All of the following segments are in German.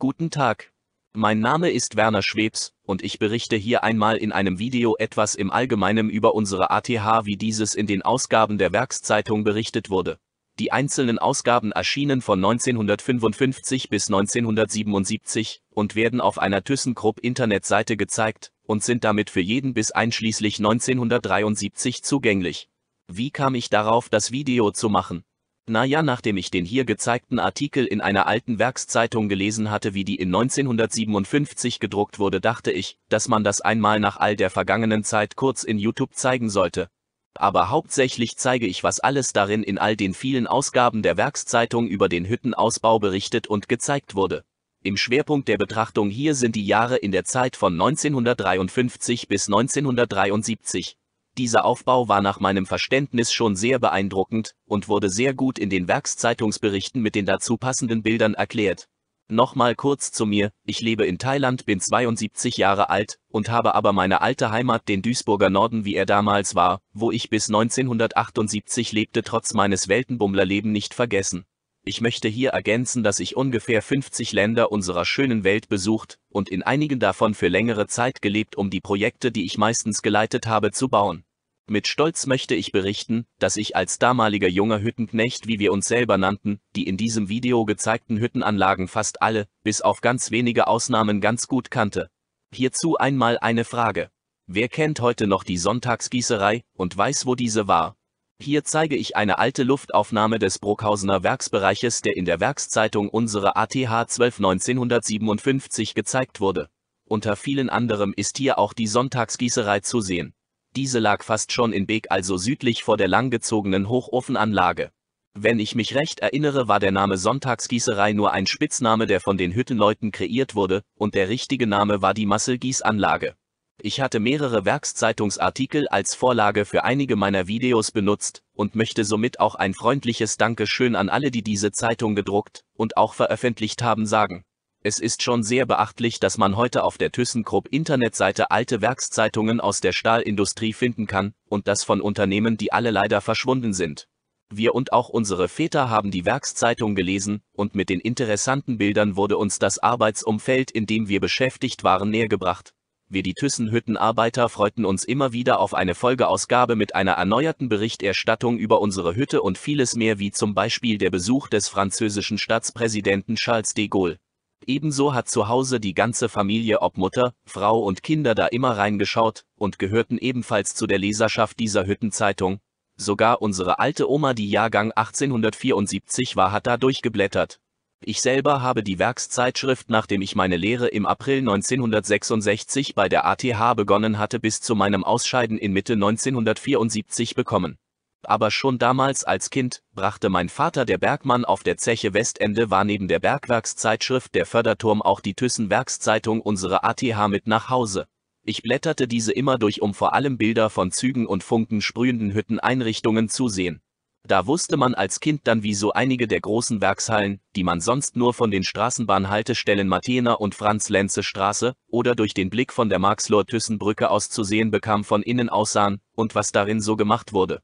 Guten Tag. Mein Name ist Werner Schwebs und ich berichte hier einmal in einem Video etwas im Allgemeinen über unsere ATH, wie dieses in den Ausgaben der Werkszeitung berichtet wurde. Die einzelnen Ausgaben erschienen von 1955 bis 1977 und werden auf einer ThyssenKrupp Internetseite gezeigt und sind damit für jeden bis einschließlich 1973 zugänglich. Wie kam ich darauf, das Video zu machen? Naja, nachdem ich den hier gezeigten Artikel in einer alten Werkszeitung gelesen hatte, wie die in 1957 gedruckt wurde, dachte ich, dass man das einmal nach all der vergangenen Zeit kurz in YouTube zeigen sollte. Aber hauptsächlich zeige ich, was alles darin in all den vielen Ausgaben der Werkszeitung über den Hüttenausbau berichtet und gezeigt wurde. Im Schwerpunkt der Betrachtung hier sind die Jahre in der Zeit von 1953 bis 1973, dieser Aufbau war nach meinem Verständnis schon sehr beeindruckend und wurde sehr gut in den Werkszeitungsberichten mit den dazu passenden Bildern erklärt. Nochmal kurz zu mir, ich lebe in Thailand, bin 72 Jahre alt und habe aber meine alte Heimat, den Duisburger Norden, wie er damals war, wo ich bis 1978 lebte, trotz meines Weltenbummlerleben nicht vergessen. Ich möchte hier ergänzen, dass ich ungefähr 50 Länder unserer schönen Welt besucht und in einigen davon für längere Zeit gelebt, um die Projekte, die ich meistens geleitet habe, zu bauen. Mit Stolz möchte ich berichten, dass ich als damaliger junger Hüttenknecht, wie wir uns selber nannten, die in diesem Video gezeigten Hüttenanlagen fast alle, bis auf ganz wenige Ausnahmen ganz gut kannte. Hierzu einmal eine Frage. Wer kennt heute noch die Sonntagsgießerei und weiß, wo diese war? Hier zeige ich eine alte Luftaufnahme des Brockhausener Werksbereiches, der in der Werkszeitung unsere ATH 12 1957 gezeigt wurde. Unter vielen anderem ist hier auch die Sonntagsgießerei zu sehen. Diese lag fast schon in Beek, also südlich vor der langgezogenen Hochofenanlage. Wenn ich mich recht erinnere, war der Name Sonntagsgießerei nur ein Spitzname, der von den Hüttenleuten kreiert wurde, und der richtige Name war die Masselgießanlage. Ich hatte mehrere Werkszeitungsartikel als Vorlage für einige meiner Videos benutzt und möchte somit auch ein freundliches Dankeschön an alle, die diese Zeitung gedruckt und auch veröffentlicht haben, sagen. Es ist schon sehr beachtlich, dass man heute auf der ThyssenKrupp Internetseite alte Werkszeitungen aus der Stahlindustrie finden kann und das von Unternehmen, die alle leider verschwunden sind. Wir und auch unsere Väter haben die Werkszeitung gelesen und mit den interessanten Bildern wurde uns das Arbeitsumfeld, in dem wir beschäftigt waren, nähergebracht. Wir die Thyssenhüttenarbeiter freuten uns immer wieder auf eine Folgeausgabe mit einer erneuerten Berichterstattung über unsere Hütte und vieles mehr wie zum Beispiel der Besuch des französischen Staatspräsidenten Charles de Gaulle. Ebenso hat zu Hause die ganze Familie ob Mutter, Frau und Kinder da immer reingeschaut und gehörten ebenfalls zu der Leserschaft dieser Hüttenzeitung. Sogar unsere alte Oma, die Jahrgang 1874 war, hat da durchgeblättert. Ich selber habe die Werkszeitschrift, nachdem ich meine Lehre im April 1966 bei der ATH begonnen hatte, bis zu meinem Ausscheiden in Mitte 1974 bekommen. Aber schon damals als Kind brachte mein Vater der Bergmann auf der Zeche Westende war neben der Bergwerkszeitschrift der Förderturm auch die Thyssen Werkszeitung unsere ATH mit nach Hause. Ich blätterte diese immer durch, um vor allem Bilder von Zügen und Funken sprühenden Hütteneinrichtungen zu sehen. Da wusste man als Kind dann wie so einige der großen Werkshallen, die man sonst nur von den Straßenbahnhaltestellen Mathener und Franz-Lenze-Straße oder durch den Blick von der Marxloh-Thyssen-Brücke aus zu sehen bekam von innen aussahen und was darin so gemacht wurde.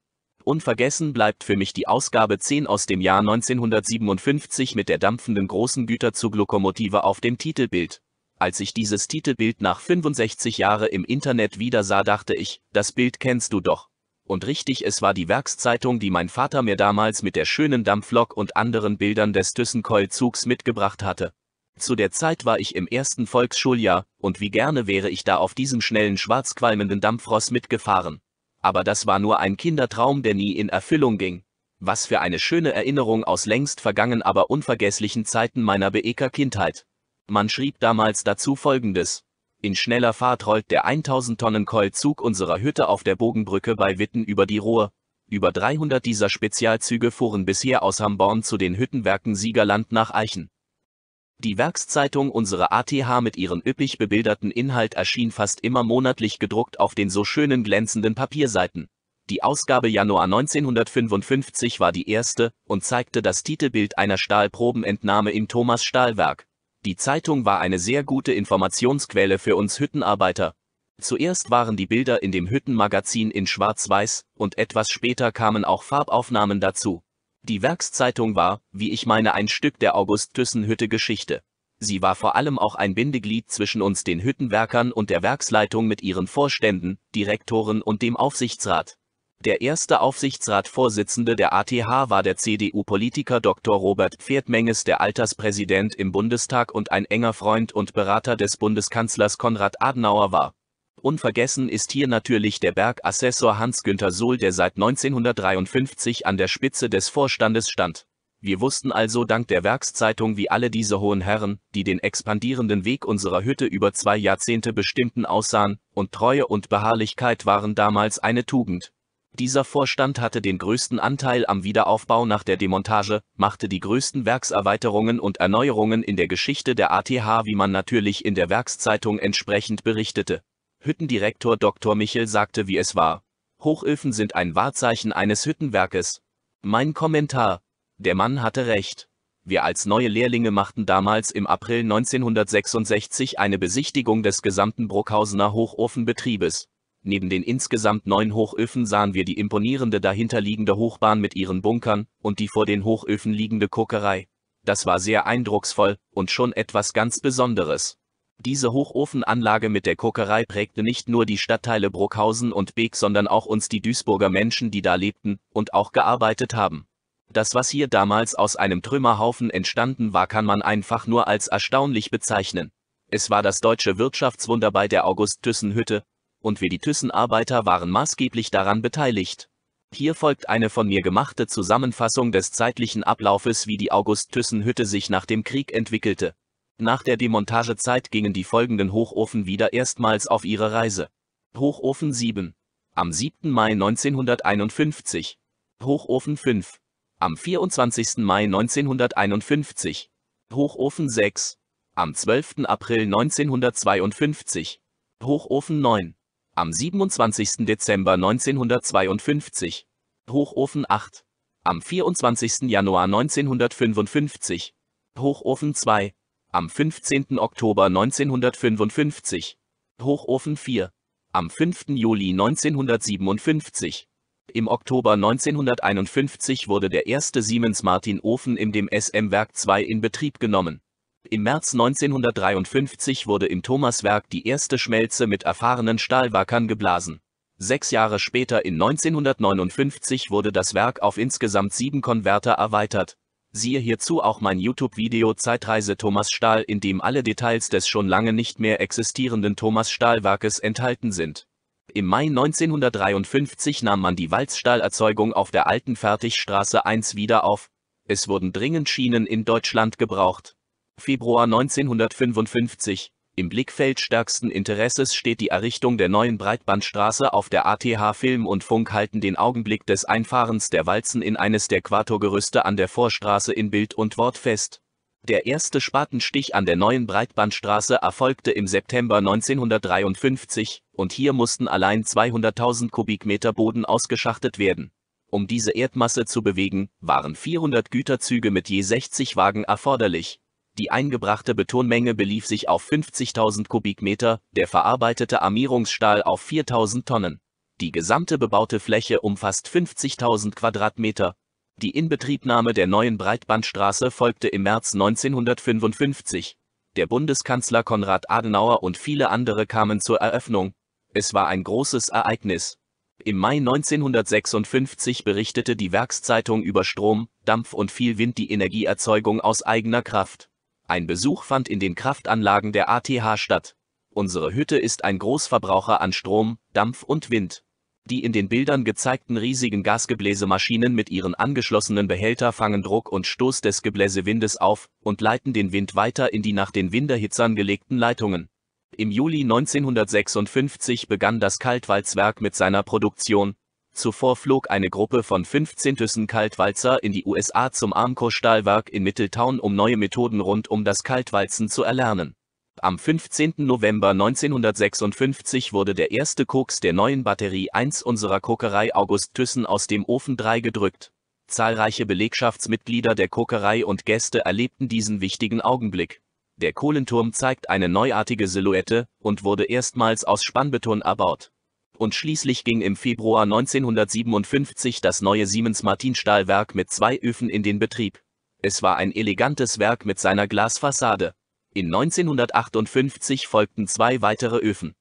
Unvergessen bleibt für mich die Ausgabe 10 aus dem Jahr 1957 mit der dampfenden großen Güterzuglokomotive auf dem Titelbild. Als ich dieses Titelbild nach 65 Jahre im Internet wieder sah, dachte ich, das Bild kennst du doch. Und richtig, es war die Werkszeitung, die mein Vater mir damals mit der schönen Dampflok und anderen Bildern des Thyssenkeul-Zugs mitgebracht hatte. Zu der Zeit war ich im ersten Volksschuljahr, und wie gerne wäre ich da auf diesem schnellen schwarzqualmenden Dampfross mitgefahren. Aber das war nur ein Kindertraum, der nie in Erfüllung ging. Was für eine schöne Erinnerung aus längst vergangen, aber unvergesslichen Zeiten meiner Beeker Kindheit. Man schrieb damals dazu folgendes. In schneller Fahrt rollt der 1000 Tonnen Keulzug unserer Hütte auf der Bogenbrücke bei Witten über die Ruhr. Über 300 dieser Spezialzüge fuhren bisher aus Hamborn zu den Hüttenwerken Siegerland nach Eichen. Die Werkszeitung unserer ATH mit ihrem üppig bebilderten Inhalt erschien fast immer monatlich gedruckt auf den so schönen glänzenden Papierseiten. Die Ausgabe Januar 1955 war die erste und zeigte das Titelbild einer Stahlprobenentnahme im Thomas Stahlwerk. Die Zeitung war eine sehr gute Informationsquelle für uns Hüttenarbeiter. Zuerst waren die Bilder in dem Hüttenmagazin in Schwarz-Weiß und etwas später kamen auch Farbaufnahmen dazu. Die Werkszeitung war, wie ich meine, ein Stück der August-Thyssen-Hütte-Geschichte. Sie war vor allem auch ein Bindeglied zwischen uns den Hüttenwerkern und der Werksleitung mit ihren Vorständen, Direktoren und dem Aufsichtsrat. Der erste Aufsichtsratsvorsitzende der ATH war der CDU-Politiker Dr. Robert Pferdmenges, der Alterspräsident im Bundestag und ein enger Freund und Berater des Bundeskanzlers Konrad Adenauer war. Unvergessen ist hier natürlich der Bergassessor Hans-Günther Sohl, der seit 1953 an der Spitze des Vorstandes stand. Wir wussten also dank der Werkszeitung wie alle diese hohen Herren, die den expandierenden Weg unserer Hütte über zwei Jahrzehnte bestimmten aussahen, und Treue und Beharrlichkeit waren damals eine Tugend. Dieser Vorstand hatte den größten Anteil am Wiederaufbau nach der Demontage, machte die größten Werkserweiterungen und Erneuerungen in der Geschichte der ATH, wie man natürlich in der Werkszeitung entsprechend berichtete. Hüttendirektor Dr. Michel sagte, wie es war. Hochöfen sind ein Wahrzeichen eines Hüttenwerkes. Mein Kommentar. Der Mann hatte recht. Wir als neue Lehrlinge machten damals im April 1966 eine Besichtigung des gesamten Bruckhausener Hochofenbetriebes. Neben den insgesamt neun Hochöfen sahen wir die imponierende dahinterliegende Hochbahn mit ihren Bunkern und die vor den Hochöfen liegende Kokerei. Das war sehr eindrucksvoll und schon etwas ganz Besonderes. Diese Hochofenanlage mit der Kokerei prägte nicht nur die Stadtteile Bruckhausen und Beek, sondern auch uns die Duisburger Menschen, die da lebten und auch gearbeitet haben. Das, was hier damals aus einem Trümmerhaufen entstanden war, kann man einfach nur als erstaunlich bezeichnen. Es war das deutsche Wirtschaftswunder bei der August-Thyssen-Hütte, und wir die Thyssen-Arbeiter waren maßgeblich daran beteiligt. Hier folgt eine von mir gemachte Zusammenfassung des zeitlichen Ablaufes, wie die August-Thyssen-Hütte sich nach dem Krieg entwickelte. Nach der Demontagezeit gingen die folgenden Hochofen wieder erstmals auf ihre Reise. Hochofen 7. Am 7. Mai 1951. Hochofen 5. Am 24. Mai 1951. Hochofen 6. Am 12. April 1952. Hochofen 9 am 27. Dezember 1952, Hochofen 8, am 24. Januar 1955, Hochofen 2, am 15. Oktober 1955, Hochofen 4, am 5. Juli 1957. Im Oktober 1951 wurde der erste Siemens Martin Ofen im dem SM Werk 2 in Betrieb genommen. Im März 1953 wurde im Thomaswerk die erste Schmelze mit erfahrenen Stahlwackern geblasen. Sechs Jahre später in 1959 wurde das Werk auf insgesamt sieben Konverter erweitert. Siehe hierzu auch mein YouTube-Video Zeitreise Thomas Stahl, in dem alle Details des schon lange nicht mehr existierenden Thomas Stahlwerkes enthalten sind. Im Mai 1953 nahm man die Walzstahlerzeugung auf der alten Fertigstraße 1 wieder auf. Es wurden dringend Schienen in Deutschland gebraucht. Februar 1955. Im Blickfeld stärksten Interesses steht die Errichtung der neuen Breitbandstraße auf der ATH Film und Funk halten den Augenblick des Einfahrens der Walzen in eines der Quatorgerüste an der Vorstraße in Bild und Wort fest. Der erste Spatenstich an der neuen Breitbandstraße erfolgte im September 1953 und hier mussten allein 200.000 Kubikmeter Boden ausgeschachtet werden. Um diese Erdmasse zu bewegen, waren 400 Güterzüge mit je 60 Wagen erforderlich. Die eingebrachte Betonmenge belief sich auf 50.000 Kubikmeter, der verarbeitete Armierungsstahl auf 4.000 Tonnen. Die gesamte bebaute Fläche umfasst 50.000 Quadratmeter. Die Inbetriebnahme der neuen Breitbandstraße folgte im März 1955. Der Bundeskanzler Konrad Adenauer und viele andere kamen zur Eröffnung. Es war ein großes Ereignis. Im Mai 1956 berichtete die Werkszeitung über Strom, Dampf und viel Wind die Energieerzeugung aus eigener Kraft. Ein Besuch fand in den Kraftanlagen der ATH statt. Unsere Hütte ist ein Großverbraucher an Strom, Dampf und Wind. Die in den Bildern gezeigten riesigen Gasgebläsemaschinen mit ihren angeschlossenen Behälter fangen Druck und Stoß des Gebläsewindes auf und leiten den Wind weiter in die nach den Winderhitzern gelegten Leitungen. Im Juli 1956 begann das Kaltwalzwerk mit seiner Produktion, Zuvor flog eine Gruppe von 15 Thyssen Kaltwalzer in die USA zum Armco-Stahlwerk in Middletown, um neue Methoden rund um das Kaltwalzen zu erlernen. Am 15. November 1956 wurde der erste Koks der neuen Batterie 1 unserer Kokerei August Thyssen aus dem Ofen 3 gedrückt. Zahlreiche Belegschaftsmitglieder der Kokerei und Gäste erlebten diesen wichtigen Augenblick. Der Kohlenturm zeigt eine neuartige Silhouette und wurde erstmals aus Spannbeton erbaut und schließlich ging im Februar 1957 das neue Siemens-Martin-Stahlwerk mit zwei Öfen in den Betrieb. Es war ein elegantes Werk mit seiner Glasfassade. In 1958 folgten zwei weitere Öfen.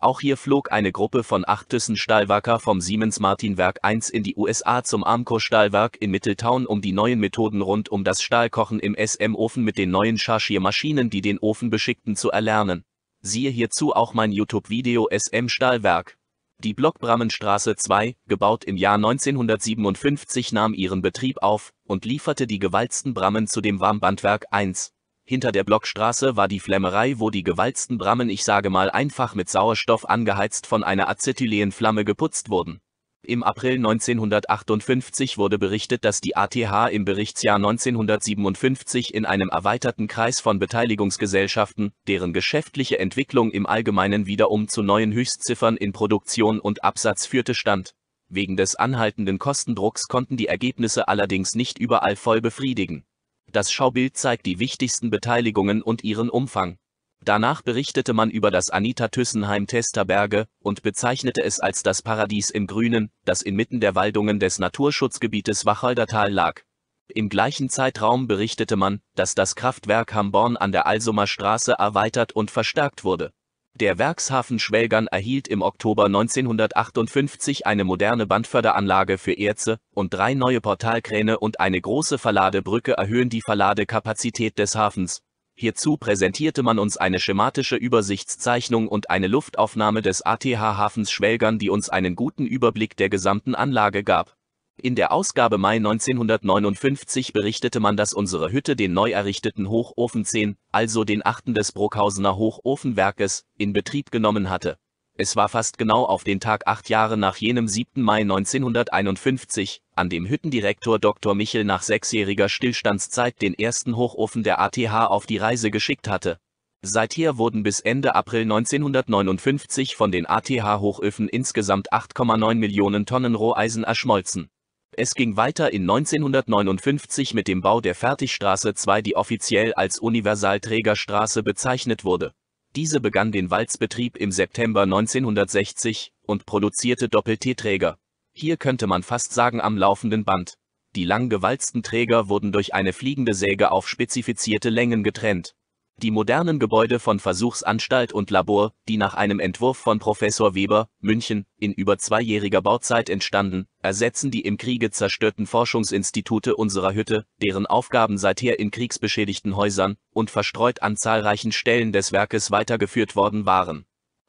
Auch hier flog eine Gruppe von acht Thyssen-Stahlwerker vom Siemens-Martin-Werk 1 in die USA zum Armco-Stahlwerk in Middletown, um die neuen Methoden rund um das Stahlkochen im SM-Ofen mit den neuen Chargiermaschinen, die den Ofen beschickten, zu erlernen. Siehe hierzu auch mein YouTube-Video SM-Stahlwerk. Die Blockbrammenstraße 2, gebaut im Jahr 1957, nahm ihren Betrieb auf und lieferte die gewalzten Brammen zu dem Warmbandwerk 1. Hinter der Blockstraße war die Flemmerei, wo die gewalzten Brammen, ich sage mal einfach mit Sauerstoff angeheizt von einer Acetylenflamme geputzt wurden. Im April 1958 wurde berichtet, dass die ATH im Berichtsjahr 1957 in einem erweiterten Kreis von Beteiligungsgesellschaften, deren geschäftliche Entwicklung im Allgemeinen wiederum zu neuen Höchstziffern in Produktion und Absatz führte stand. Wegen des anhaltenden Kostendrucks konnten die Ergebnisse allerdings nicht überall voll befriedigen. Das Schaubild zeigt die wichtigsten Beteiligungen und ihren Umfang. Danach berichtete man über das Anita Thyssen-Heim Testerberge und bezeichnete es als das Paradies im Grünen, das inmitten der Waldungen des Naturschutzgebietes Wacholdertal lag. Im gleichen Zeitraum berichtete man, dass das Kraftwerk Hamborn an der Alsumer Straße erweitert und verstärkt wurde. Der Werkshafen Schwelgern erhielt im Oktober 1958 eine moderne Bandförderanlage für Erze und drei neue Portalkräne und eine große Verladebrücke erhöhen die Verladekapazität des Hafens. Hierzu präsentierte man uns eine schematische Übersichtszeichnung und eine Luftaufnahme des ATH-Hafens Schwelgern, die uns einen guten Überblick der gesamten Anlage gab. In der Ausgabe Mai 1959 berichtete man, dass unsere Hütte den neu errichteten Hochofen 10, also den achten des Bruckhausener Hochofenwerkes, in Betrieb genommen hatte. Es war fast genau auf den Tag acht Jahre nach jenem 7. Mai 1951, an dem Hüttendirektor Dr. Michel nach sechsjähriger Stillstandszeit den ersten Hochofen der ATH auf die Reise geschickt hatte. Seither wurden bis Ende April 1959 von den ATH-Hochöfen insgesamt 8,9 Millionen Tonnen Roheisen erschmolzen. Es ging weiter in 1959 mit dem Bau der Fertigstraße 2, die offiziell als Universalträgerstraße bezeichnet wurde. Diese begann den Walzbetrieb im September 1960 und produzierte Doppel-T-Träger. Hier könnte man fast sagen am laufenden Band. Die lang gewalzten Träger wurden durch eine fliegende Säge auf spezifizierte Längen getrennt. Die modernen Gebäude von Versuchsanstalt und Labor, die nach einem Entwurf von Professor Weber, München, in über zweijähriger Bauzeit entstanden, ersetzen die im Kriege zerstörten Forschungsinstitute unserer Hütte, deren Aufgaben seither in kriegsbeschädigten Häusern und verstreut an zahlreichen Stellen des Werkes weitergeführt worden waren.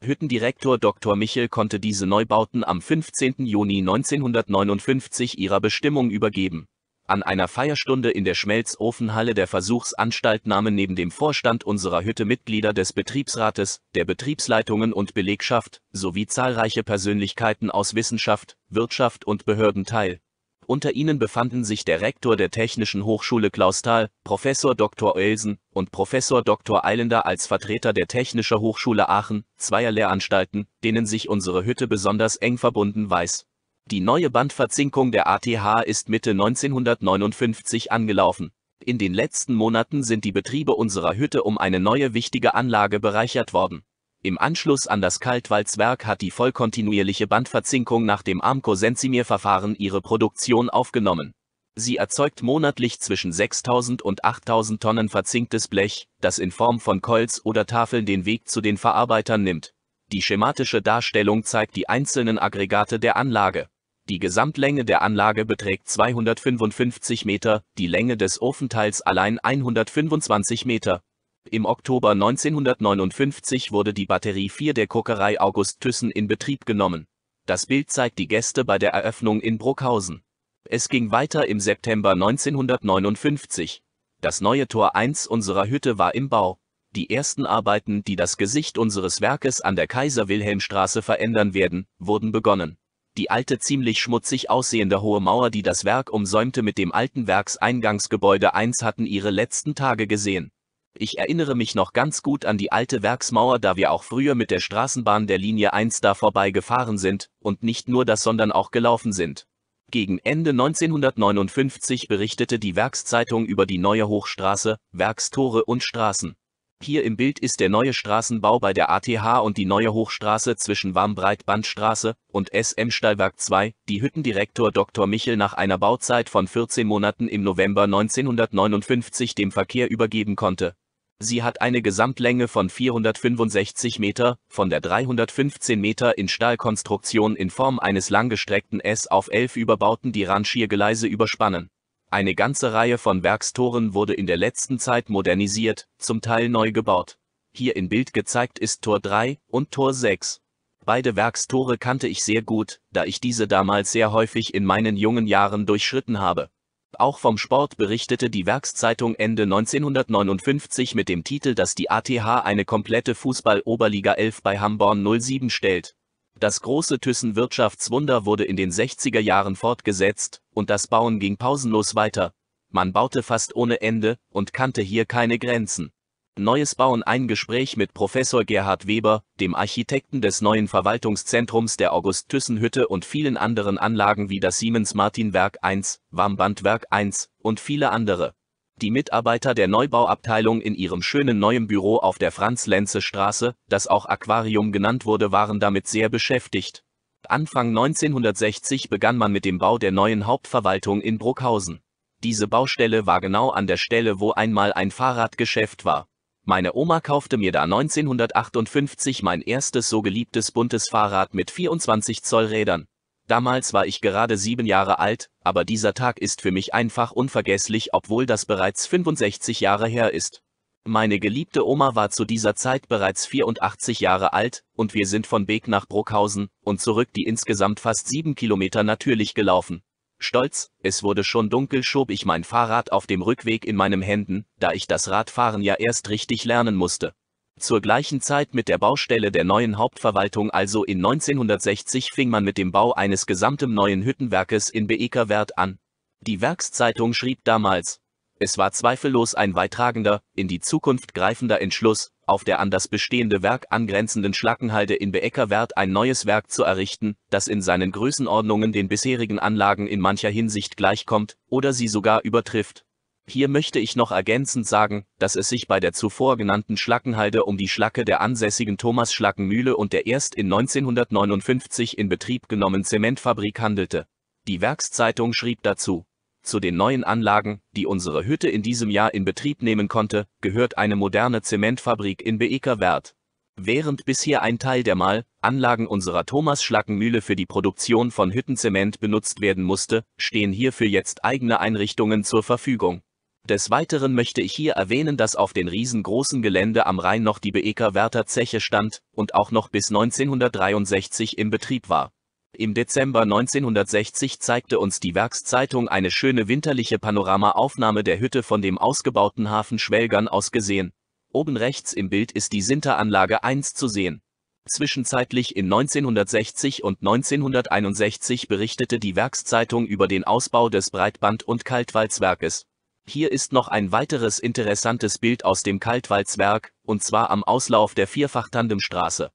Hüttendirektor Dr. Michel konnte diese Neubauten am 15. Juni 1959 ihrer Bestimmung übergeben an einer Feierstunde in der Schmelzofenhalle der Versuchsanstalt nahmen neben dem Vorstand unserer Hütte Mitglieder des Betriebsrates, der Betriebsleitungen und Belegschaft sowie zahlreiche Persönlichkeiten aus Wissenschaft, Wirtschaft und Behörden teil. Unter ihnen befanden sich der Rektor der Technischen Hochschule Clausthal, Professor Dr. Oelsen und Professor Dr. Eilender als Vertreter der Technischer Hochschule Aachen, zweier Lehranstalten, denen sich unsere Hütte besonders eng verbunden weiß. Die neue Bandverzinkung der ATH ist Mitte 1959 angelaufen. In den letzten Monaten sind die Betriebe unserer Hütte um eine neue wichtige Anlage bereichert worden. Im Anschluss an das Kaltwalzwerk hat die vollkontinuierliche Bandverzinkung nach dem Amco-Sensimir-Verfahren ihre Produktion aufgenommen. Sie erzeugt monatlich zwischen 6000 und 8000 Tonnen verzinktes Blech, das in Form von Coils oder Tafeln den Weg zu den Verarbeitern nimmt. Die schematische Darstellung zeigt die einzelnen Aggregate der Anlage. Die Gesamtlänge der Anlage beträgt 255 Meter, die Länge des Ofenteils allein 125 Meter. Im Oktober 1959 wurde die Batterie 4 der Kokerei August Thyssen in Betrieb genommen. Das Bild zeigt die Gäste bei der Eröffnung in Bruckhausen. Es ging weiter im September 1959. Das neue Tor 1 unserer Hütte war im Bau. Die ersten Arbeiten, die das Gesicht unseres Werkes an der Kaiser-Wilhelm-Straße verändern werden, wurden begonnen. Die alte ziemlich schmutzig aussehende hohe Mauer, die das Werk umsäumte mit dem alten Werkseingangsgebäude 1 hatten ihre letzten Tage gesehen. Ich erinnere mich noch ganz gut an die alte Werksmauer, da wir auch früher mit der Straßenbahn der Linie 1 da vorbei gefahren sind und nicht nur das, sondern auch gelaufen sind. Gegen Ende 1959 berichtete die Werkszeitung über die neue Hochstraße, Werkstore und Straßen. Hier im Bild ist der neue Straßenbau bei der ATH und die neue Hochstraße zwischen Warmbreitbandstraße und SM Stallwerk 2, die Hüttendirektor Dr. Michel nach einer Bauzeit von 14 Monaten im November 1959 dem Verkehr übergeben konnte. Sie hat eine Gesamtlänge von 465 Meter, von der 315 Meter in Stahlkonstruktion in Form eines langgestreckten S auf 11 überbauten die Rangiergeleise überspannen. Eine ganze Reihe von Werkstoren wurde in der letzten Zeit modernisiert, zum Teil neu gebaut. Hier in Bild gezeigt ist Tor 3 und Tor 6. Beide Werkstore kannte ich sehr gut, da ich diese damals sehr häufig in meinen jungen Jahren durchschritten habe. Auch vom Sport berichtete die Werkszeitung Ende 1959 mit dem Titel, dass die ATH eine komplette Fußball-Oberliga 11 bei Hamborn 07 stellt. Das große Thyssen-Wirtschaftswunder wurde in den 60er Jahren fortgesetzt, und das Bauen ging pausenlos weiter. Man baute fast ohne Ende und kannte hier keine Grenzen. Neues Bauen ein Gespräch mit Professor Gerhard Weber, dem Architekten des neuen Verwaltungszentrums der August-Thyssen-Hütte und vielen anderen Anlagen wie das Siemens-Martin-Werk 1, Warmbandwerk 1 und viele andere. Die Mitarbeiter der Neubauabteilung in ihrem schönen neuen Büro auf der Franz-Lenze-Straße, das auch Aquarium genannt wurde, waren damit sehr beschäftigt. Anfang 1960 begann man mit dem Bau der neuen Hauptverwaltung in Bruckhausen. Diese Baustelle war genau an der Stelle, wo einmal ein Fahrradgeschäft war. Meine Oma kaufte mir da 1958 mein erstes so geliebtes buntes Fahrrad mit 24 Zoll Rädern. Damals war ich gerade sieben Jahre alt, aber dieser Tag ist für mich einfach unvergesslich, obwohl das bereits 65 Jahre her ist. Meine geliebte Oma war zu dieser Zeit bereits 84 Jahre alt, und wir sind von Beek nach Bruckhausen und zurück die insgesamt fast sieben Kilometer natürlich gelaufen. Stolz, es wurde schon dunkel, schob ich mein Fahrrad auf dem Rückweg in meinem Händen, da ich das Radfahren ja erst richtig lernen musste. Zur gleichen Zeit mit der Baustelle der neuen Hauptverwaltung also in 1960 fing man mit dem Bau eines gesamten neuen Hüttenwerkes in Beekerwert an. Die Werkszeitung schrieb damals, es war zweifellos ein weitragender, in die Zukunft greifender Entschluss, auf der an das bestehende Werk angrenzenden Schlackenhalde in Beeckerwert ein neues Werk zu errichten, das in seinen Größenordnungen den bisherigen Anlagen in mancher Hinsicht gleichkommt oder sie sogar übertrifft. Hier möchte ich noch ergänzend sagen, dass es sich bei der zuvor genannten Schlackenhalde um die Schlacke der ansässigen Thomas Schlackenmühle und der erst in 1959 in Betrieb genommenen Zementfabrik handelte. Die Werkszeitung schrieb dazu, zu den neuen Anlagen, die unsere Hütte in diesem Jahr in Betrieb nehmen konnte, gehört eine moderne Zementfabrik in Beekerwert. Während bisher ein Teil der Mal Anlagen unserer Thomas Schlackenmühle für die Produktion von Hüttenzement benutzt werden musste, stehen hierfür jetzt eigene Einrichtungen zur Verfügung. Des Weiteren möchte ich hier erwähnen, dass auf den riesengroßen Gelände am Rhein noch die Beekerwerter Zeche stand und auch noch bis 1963 im Betrieb war. Im Dezember 1960 zeigte uns die Werkszeitung eine schöne winterliche Panoramaaufnahme der Hütte von dem ausgebauten Hafen Schwelgern aus gesehen. Oben rechts im Bild ist die Sinteranlage 1 zu sehen. Zwischenzeitlich in 1960 und 1961 berichtete die Werkszeitung über den Ausbau des Breitband- und Kaltwalzwerkes. Hier ist noch ein weiteres interessantes Bild aus dem Kaltwalzwerk, und zwar am Auslauf der Vierfachtandemstraße.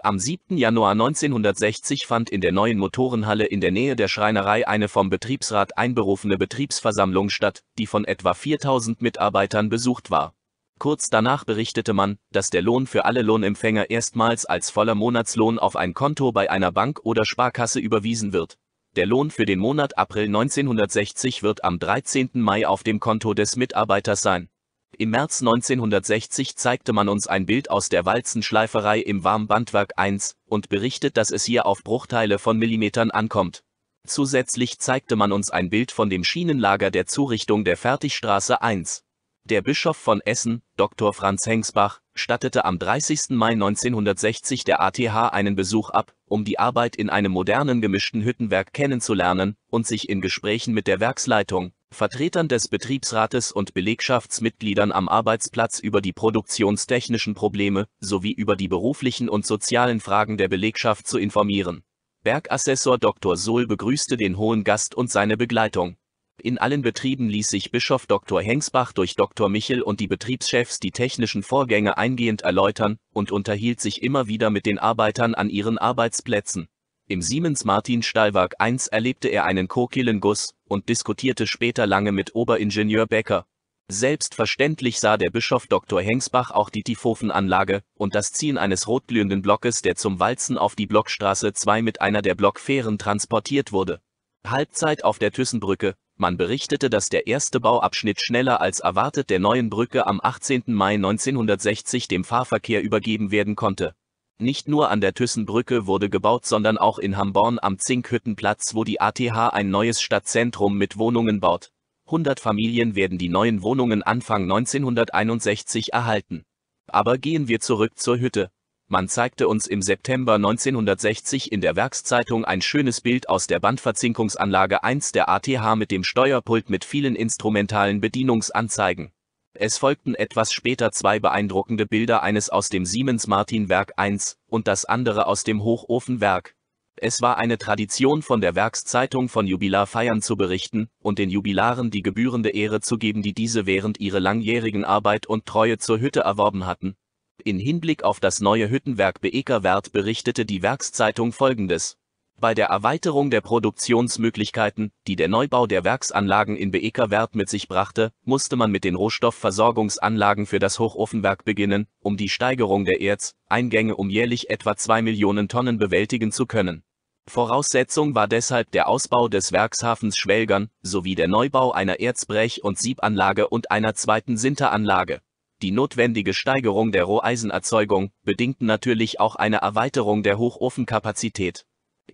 Am 7. Januar 1960 fand in der neuen Motorenhalle in der Nähe der Schreinerei eine vom Betriebsrat einberufene Betriebsversammlung statt, die von etwa 4000 Mitarbeitern besucht war. Kurz danach berichtete man, dass der Lohn für alle Lohnempfänger erstmals als voller Monatslohn auf ein Konto bei einer Bank oder Sparkasse überwiesen wird. Der Lohn für den Monat April 1960 wird am 13. Mai auf dem Konto des Mitarbeiters sein. Im März 1960 zeigte man uns ein Bild aus der Walzenschleiferei im Warmbandwerk 1 und berichtet, dass es hier auf Bruchteile von Millimetern ankommt. Zusätzlich zeigte man uns ein Bild von dem Schienenlager der Zurichtung der Fertigstraße 1. Der Bischof von Essen, Dr. Franz Hengsbach, stattete am 30. Mai 1960 der ATH einen Besuch ab, um die Arbeit in einem modernen gemischten Hüttenwerk kennenzulernen und sich in Gesprächen mit der Werksleitung, Vertretern des Betriebsrates und Belegschaftsmitgliedern am Arbeitsplatz über die produktionstechnischen Probleme sowie über die beruflichen und sozialen Fragen der Belegschaft zu informieren. Bergassessor Dr. Sohl begrüßte den hohen Gast und seine Begleitung. In allen Betrieben ließ sich Bischof Dr. Hengsbach durch Dr. Michel und die Betriebschefs die technischen Vorgänge eingehend erläutern und unterhielt sich immer wieder mit den Arbeitern an ihren Arbeitsplätzen. Im Siemens Martin Stahlwerk 1 erlebte er einen Kokillenguss und diskutierte später lange mit Oberingenieur Becker. Selbstverständlich sah der Bischof Dr. Hengsbach auch die Tiefofenanlage und das Ziehen eines rotglühenden Blockes, der zum Walzen auf die Blockstraße 2 mit einer der Blockfähren transportiert wurde. Halbzeit auf der Thyssenbrücke, Man berichtete, dass der erste Bauabschnitt schneller als erwartet der neuen Brücke am 18. Mai 1960 dem Fahrverkehr übergeben werden konnte. Nicht nur an der Thyssenbrücke wurde gebaut, sondern auch in Hamborn am Zinkhüttenplatz, wo die ATH ein neues Stadtzentrum mit Wohnungen baut. 100 Familien werden die neuen Wohnungen Anfang 1961 erhalten. Aber gehen wir zurück zur Hütte. Man zeigte uns im September 1960 in der Werkszeitung ein schönes Bild aus der Bandverzinkungsanlage 1 der ATH mit dem Steuerpult mit vielen instrumentalen Bedienungsanzeigen. Es folgten etwas später zwei beeindruckende Bilder eines aus dem Siemens Martin Werk 1 und das andere aus dem Hochofenwerk. Es war eine Tradition von der Werkszeitung von Jubilarfeiern zu berichten und den Jubilaren die gebührende Ehre zu geben, die diese während ihrer langjährigen Arbeit und Treue zur Hütte erworben hatten. In Hinblick auf das neue Hüttenwerk Beekerwert berichtete die Werkszeitung folgendes. Bei der Erweiterung der Produktionsmöglichkeiten, die der Neubau der Werksanlagen in Beekerwert mit sich brachte, musste man mit den Rohstoffversorgungsanlagen für das Hochofenwerk beginnen, um die Steigerung der Erzeingänge um jährlich etwa 2 Millionen Tonnen bewältigen zu können. Voraussetzung war deshalb der Ausbau des Werkshafens Schwelgern sowie der Neubau einer Erzbrech- und Siebanlage und einer zweiten Sinteranlage. Die notwendige Steigerung der Roheisenerzeugung bedingten natürlich auch eine Erweiterung der Hochofenkapazität.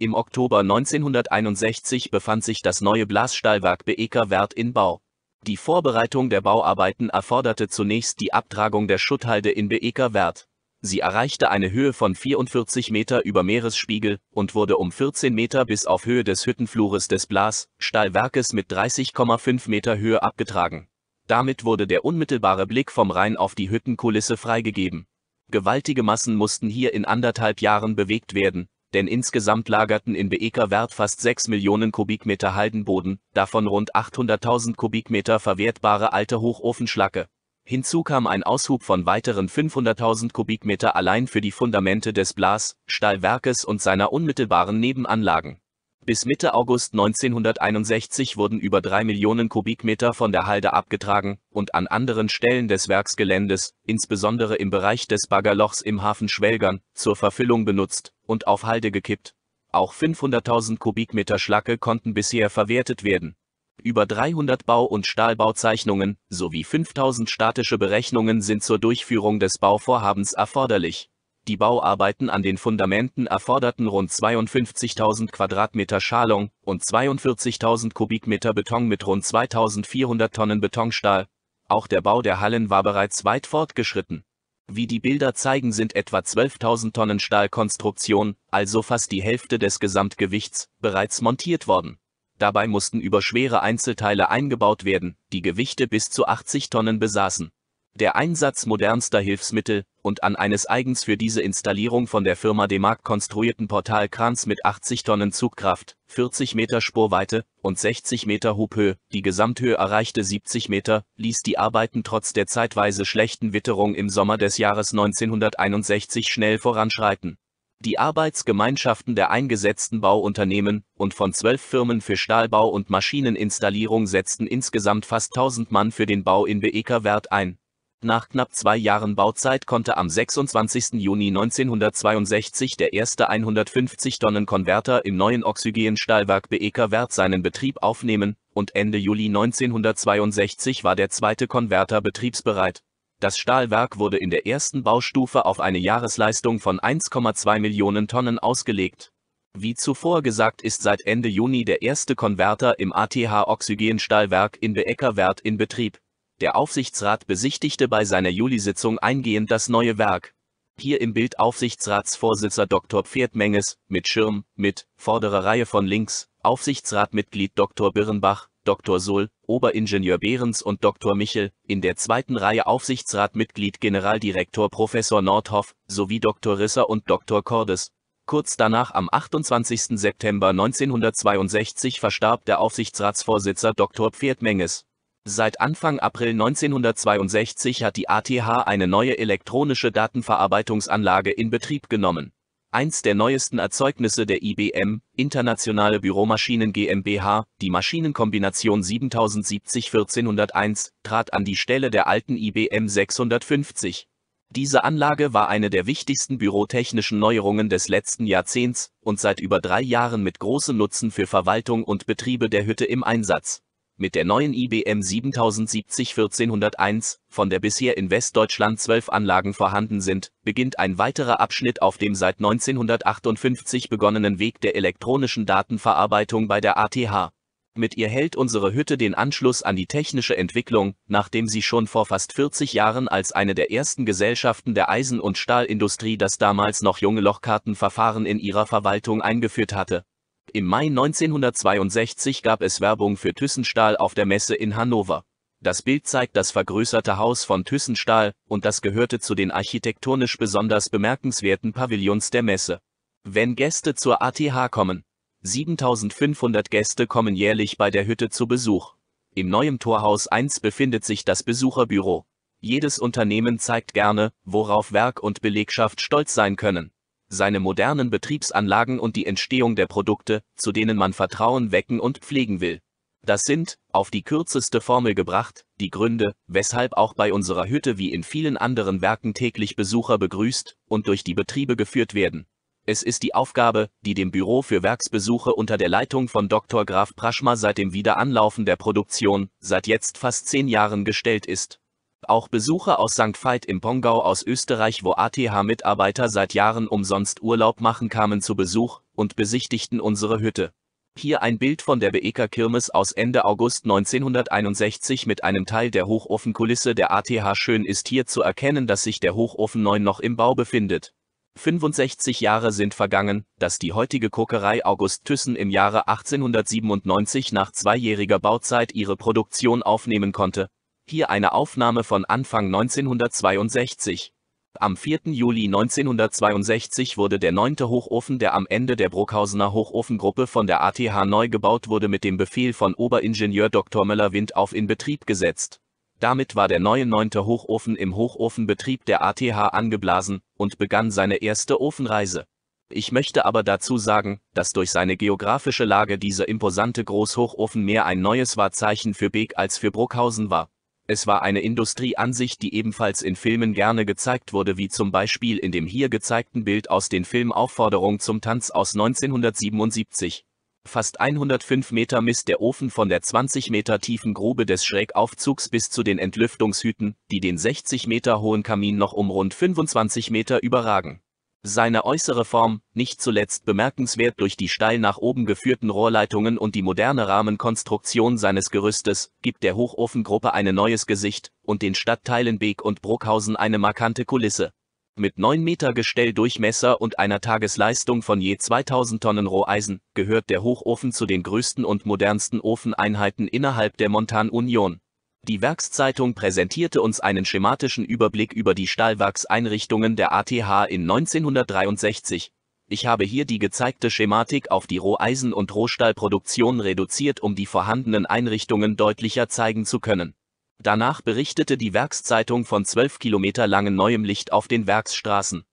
Im Oktober 1961 befand sich das neue Blasstahlwerk Beeker-Wert in Bau. Die Vorbereitung der Bauarbeiten erforderte zunächst die Abtragung der Schutthalde in Beeker-Wert. Sie erreichte eine Höhe von 44 Meter über Meeresspiegel und wurde um 14 Meter bis auf Höhe des Hüttenflures des Blasstahlwerkes mit 30,5 Meter Höhe abgetragen. Damit wurde der unmittelbare Blick vom Rhein auf die Hüttenkulisse freigegeben. Gewaltige Massen mussten hier in anderthalb Jahren bewegt werden, denn insgesamt lagerten in Beeker-Wert fast 6 Millionen Kubikmeter Haldenboden, davon rund 800.000 Kubikmeter verwertbare alte Hochofenschlacke. Hinzu kam ein Aushub von weiteren 500.000 Kubikmeter allein für die Fundamente des Blas-Stahlwerkes und seiner unmittelbaren Nebenanlagen. Bis Mitte August 1961 wurden über drei Millionen Kubikmeter von der Halde abgetragen und an anderen Stellen des Werksgeländes, insbesondere im Bereich des Baggerlochs im Hafen Schwelgern, zur Verfüllung benutzt und auf Halde gekippt. Auch 500.000 Kubikmeter Schlacke konnten bisher verwertet werden. Über 300 Bau- und Stahlbauzeichnungen sowie 5000 statische Berechnungen sind zur Durchführung des Bauvorhabens erforderlich die Bauarbeiten an den Fundamenten erforderten rund 52.000 Quadratmeter Schalung und 42.000 Kubikmeter Beton mit rund 2.400 Tonnen Betonstahl. Auch der Bau der Hallen war bereits weit fortgeschritten. Wie die Bilder zeigen, sind etwa 12.000 Tonnen Stahlkonstruktion, also fast die Hälfte des Gesamtgewichts, bereits montiert worden. Dabei mussten über schwere Einzelteile eingebaut werden, die Gewichte bis zu 80 Tonnen besaßen. Der Einsatz modernster Hilfsmittel und an eines eigens für diese Installierung von der Firma Demag konstruierten Portalkrans mit 80 Tonnen Zugkraft, 40 Meter Spurweite und 60 Meter Hubhöhe, die Gesamthöhe erreichte 70 Meter, ließ die Arbeiten trotz der zeitweise schlechten Witterung im Sommer des Jahres 1961 schnell voranschreiten. Die Arbeitsgemeinschaften der eingesetzten Bauunternehmen und von zwölf Firmen für Stahlbau und Maschineninstallierung setzten insgesamt fast 1000 Mann für den Bau in Beekerwert ein nach knapp zwei Jahren Bauzeit konnte am 26. Juni 1962 der erste 150-Tonnen-Konverter im neuen Oxygenstahlwerk Beeker-Wert seinen Betrieb aufnehmen und Ende Juli 1962 war der zweite Konverter betriebsbereit. Das Stahlwerk wurde in der ersten Baustufe auf eine Jahresleistung von 1,2 Millionen Tonnen ausgelegt. Wie zuvor gesagt ist seit Ende Juni der erste Konverter im ATH Oxygenstahlwerk in Beecker-Wert in Betrieb. Der Aufsichtsrat besichtigte bei seiner Julisitzung eingehend das neue Werk. Hier im Bild Aufsichtsratsvorsitzer Dr. Pferdmenges, mit Schirm, mit, vordere Reihe von links, Aufsichtsratmitglied Dr. Birrenbach, Dr. Sull, Oberingenieur Behrens und Dr. Michel, in der zweiten Reihe Aufsichtsratmitglied Generaldirektor Professor Nordhoff, sowie Dr. Risser und Dr. Cordes. Kurz danach am 28. September 1962 verstarb der Aufsichtsratsvorsitzer Dr. Pferdmenges. Seit Anfang April 1962 hat die ATH eine neue elektronische Datenverarbeitungsanlage in Betrieb genommen. Eins der neuesten Erzeugnisse der IBM, Internationale Büromaschinen GmbH, die Maschinenkombination 7070-1401, trat an die Stelle der alten IBM 650. Diese Anlage war eine der wichtigsten bürotechnischen Neuerungen des letzten Jahrzehnts und seit über drei Jahren mit großem Nutzen für Verwaltung und Betriebe der Hütte im Einsatz. Mit der neuen IBM 7070 1401, von der bisher in Westdeutschland zwölf Anlagen vorhanden sind, beginnt ein weiterer Abschnitt auf dem seit 1958 begonnenen Weg der elektronischen Datenverarbeitung bei der ATH. Mit ihr hält unsere Hütte den Anschluss an die technische Entwicklung, nachdem sie schon vor fast 40 Jahren als eine der ersten Gesellschaften der Eisen- und Stahlindustrie das damals noch junge Lochkartenverfahren in ihrer Verwaltung eingeführt hatte. Im Mai 1962 gab es Werbung für Thyssenstahl auf der Messe in Hannover. Das Bild zeigt das vergrößerte Haus von Thyssenstahl und das gehörte zu den architektonisch besonders bemerkenswerten Pavillons der Messe. Wenn Gäste zur ATH kommen, 7500 Gäste kommen jährlich bei der Hütte zu Besuch. Im neuen Torhaus 1 befindet sich das Besucherbüro. Jedes Unternehmen zeigt gerne, worauf Werk und Belegschaft stolz sein können seine modernen Betriebsanlagen und die Entstehung der Produkte, zu denen man Vertrauen wecken und pflegen will. Das sind, auf die kürzeste Formel gebracht, die Gründe, weshalb auch bei unserer Hütte wie in vielen anderen Werken täglich Besucher begrüßt und durch die Betriebe geführt werden. Es ist die Aufgabe, die dem Büro für Werksbesuche unter der Leitung von Dr. Graf Praschma seit dem Wiederanlaufen der Produktion, seit jetzt fast zehn Jahren gestellt ist. Auch Besucher aus St. Veit im Pongau aus Österreich, wo ATH-Mitarbeiter seit Jahren umsonst Urlaub machen, kamen zu Besuch und besichtigten unsere Hütte. Hier ein Bild von der Beeker Kirmes aus Ende August 1961 mit einem Teil der Hochofenkulisse der ATH. Schön ist hier zu erkennen, dass sich der Hochofen 9 noch im Bau befindet. 65 Jahre sind vergangen, dass die heutige Kokerei August Thyssen im Jahre 1897 nach zweijähriger Bauzeit ihre Produktion aufnehmen konnte, hier eine Aufnahme von Anfang 1962. Am 4. Juli 1962 wurde der neunte Hochofen, der am Ende der Bruckhausener Hochofengruppe von der ATH neu gebaut wurde, mit dem Befehl von Oberingenieur Dr. Möller-Windauf in Betrieb gesetzt. Damit war der neue neunte Hochofen im Hochofenbetrieb der ATH angeblasen und begann seine erste Ofenreise. Ich möchte aber dazu sagen, dass durch seine geografische Lage dieser imposante Großhochofen mehr ein neues Wahrzeichen für Beek als für Bruckhausen war. Es war eine Industrieansicht, die ebenfalls in Filmen gerne gezeigt wurde, wie zum Beispiel in dem hier gezeigten Bild aus dem Film Aufforderung zum Tanz aus 1977. Fast 105 Meter misst der Ofen von der 20 Meter tiefen Grube des Schrägaufzugs bis zu den Entlüftungshüten, die den 60 Meter hohen Kamin noch um rund 25 Meter überragen. Seine äußere Form, nicht zuletzt bemerkenswert durch die steil nach oben geführten Rohrleitungen und die moderne Rahmenkonstruktion seines Gerüstes, gibt der Hochofengruppe ein neues Gesicht und den Stadtteilen Beek und Bruckhausen eine markante Kulisse. Mit 9 Meter Gestelldurchmesser und einer Tagesleistung von je 2000 Tonnen Roheisen gehört der Hochofen zu den größten und modernsten Ofeneinheiten innerhalb der Montan Union. Die Werkszeitung präsentierte uns einen schematischen Überblick über die Stahlwerkseinrichtungen der ATH in 1963. Ich habe hier die gezeigte Schematik auf die Roheisen- und Rohstahlproduktion reduziert, um die vorhandenen Einrichtungen deutlicher zeigen zu können. Danach berichtete die Werkszeitung von 12 Kilometer langem neuem Licht auf den Werksstraßen.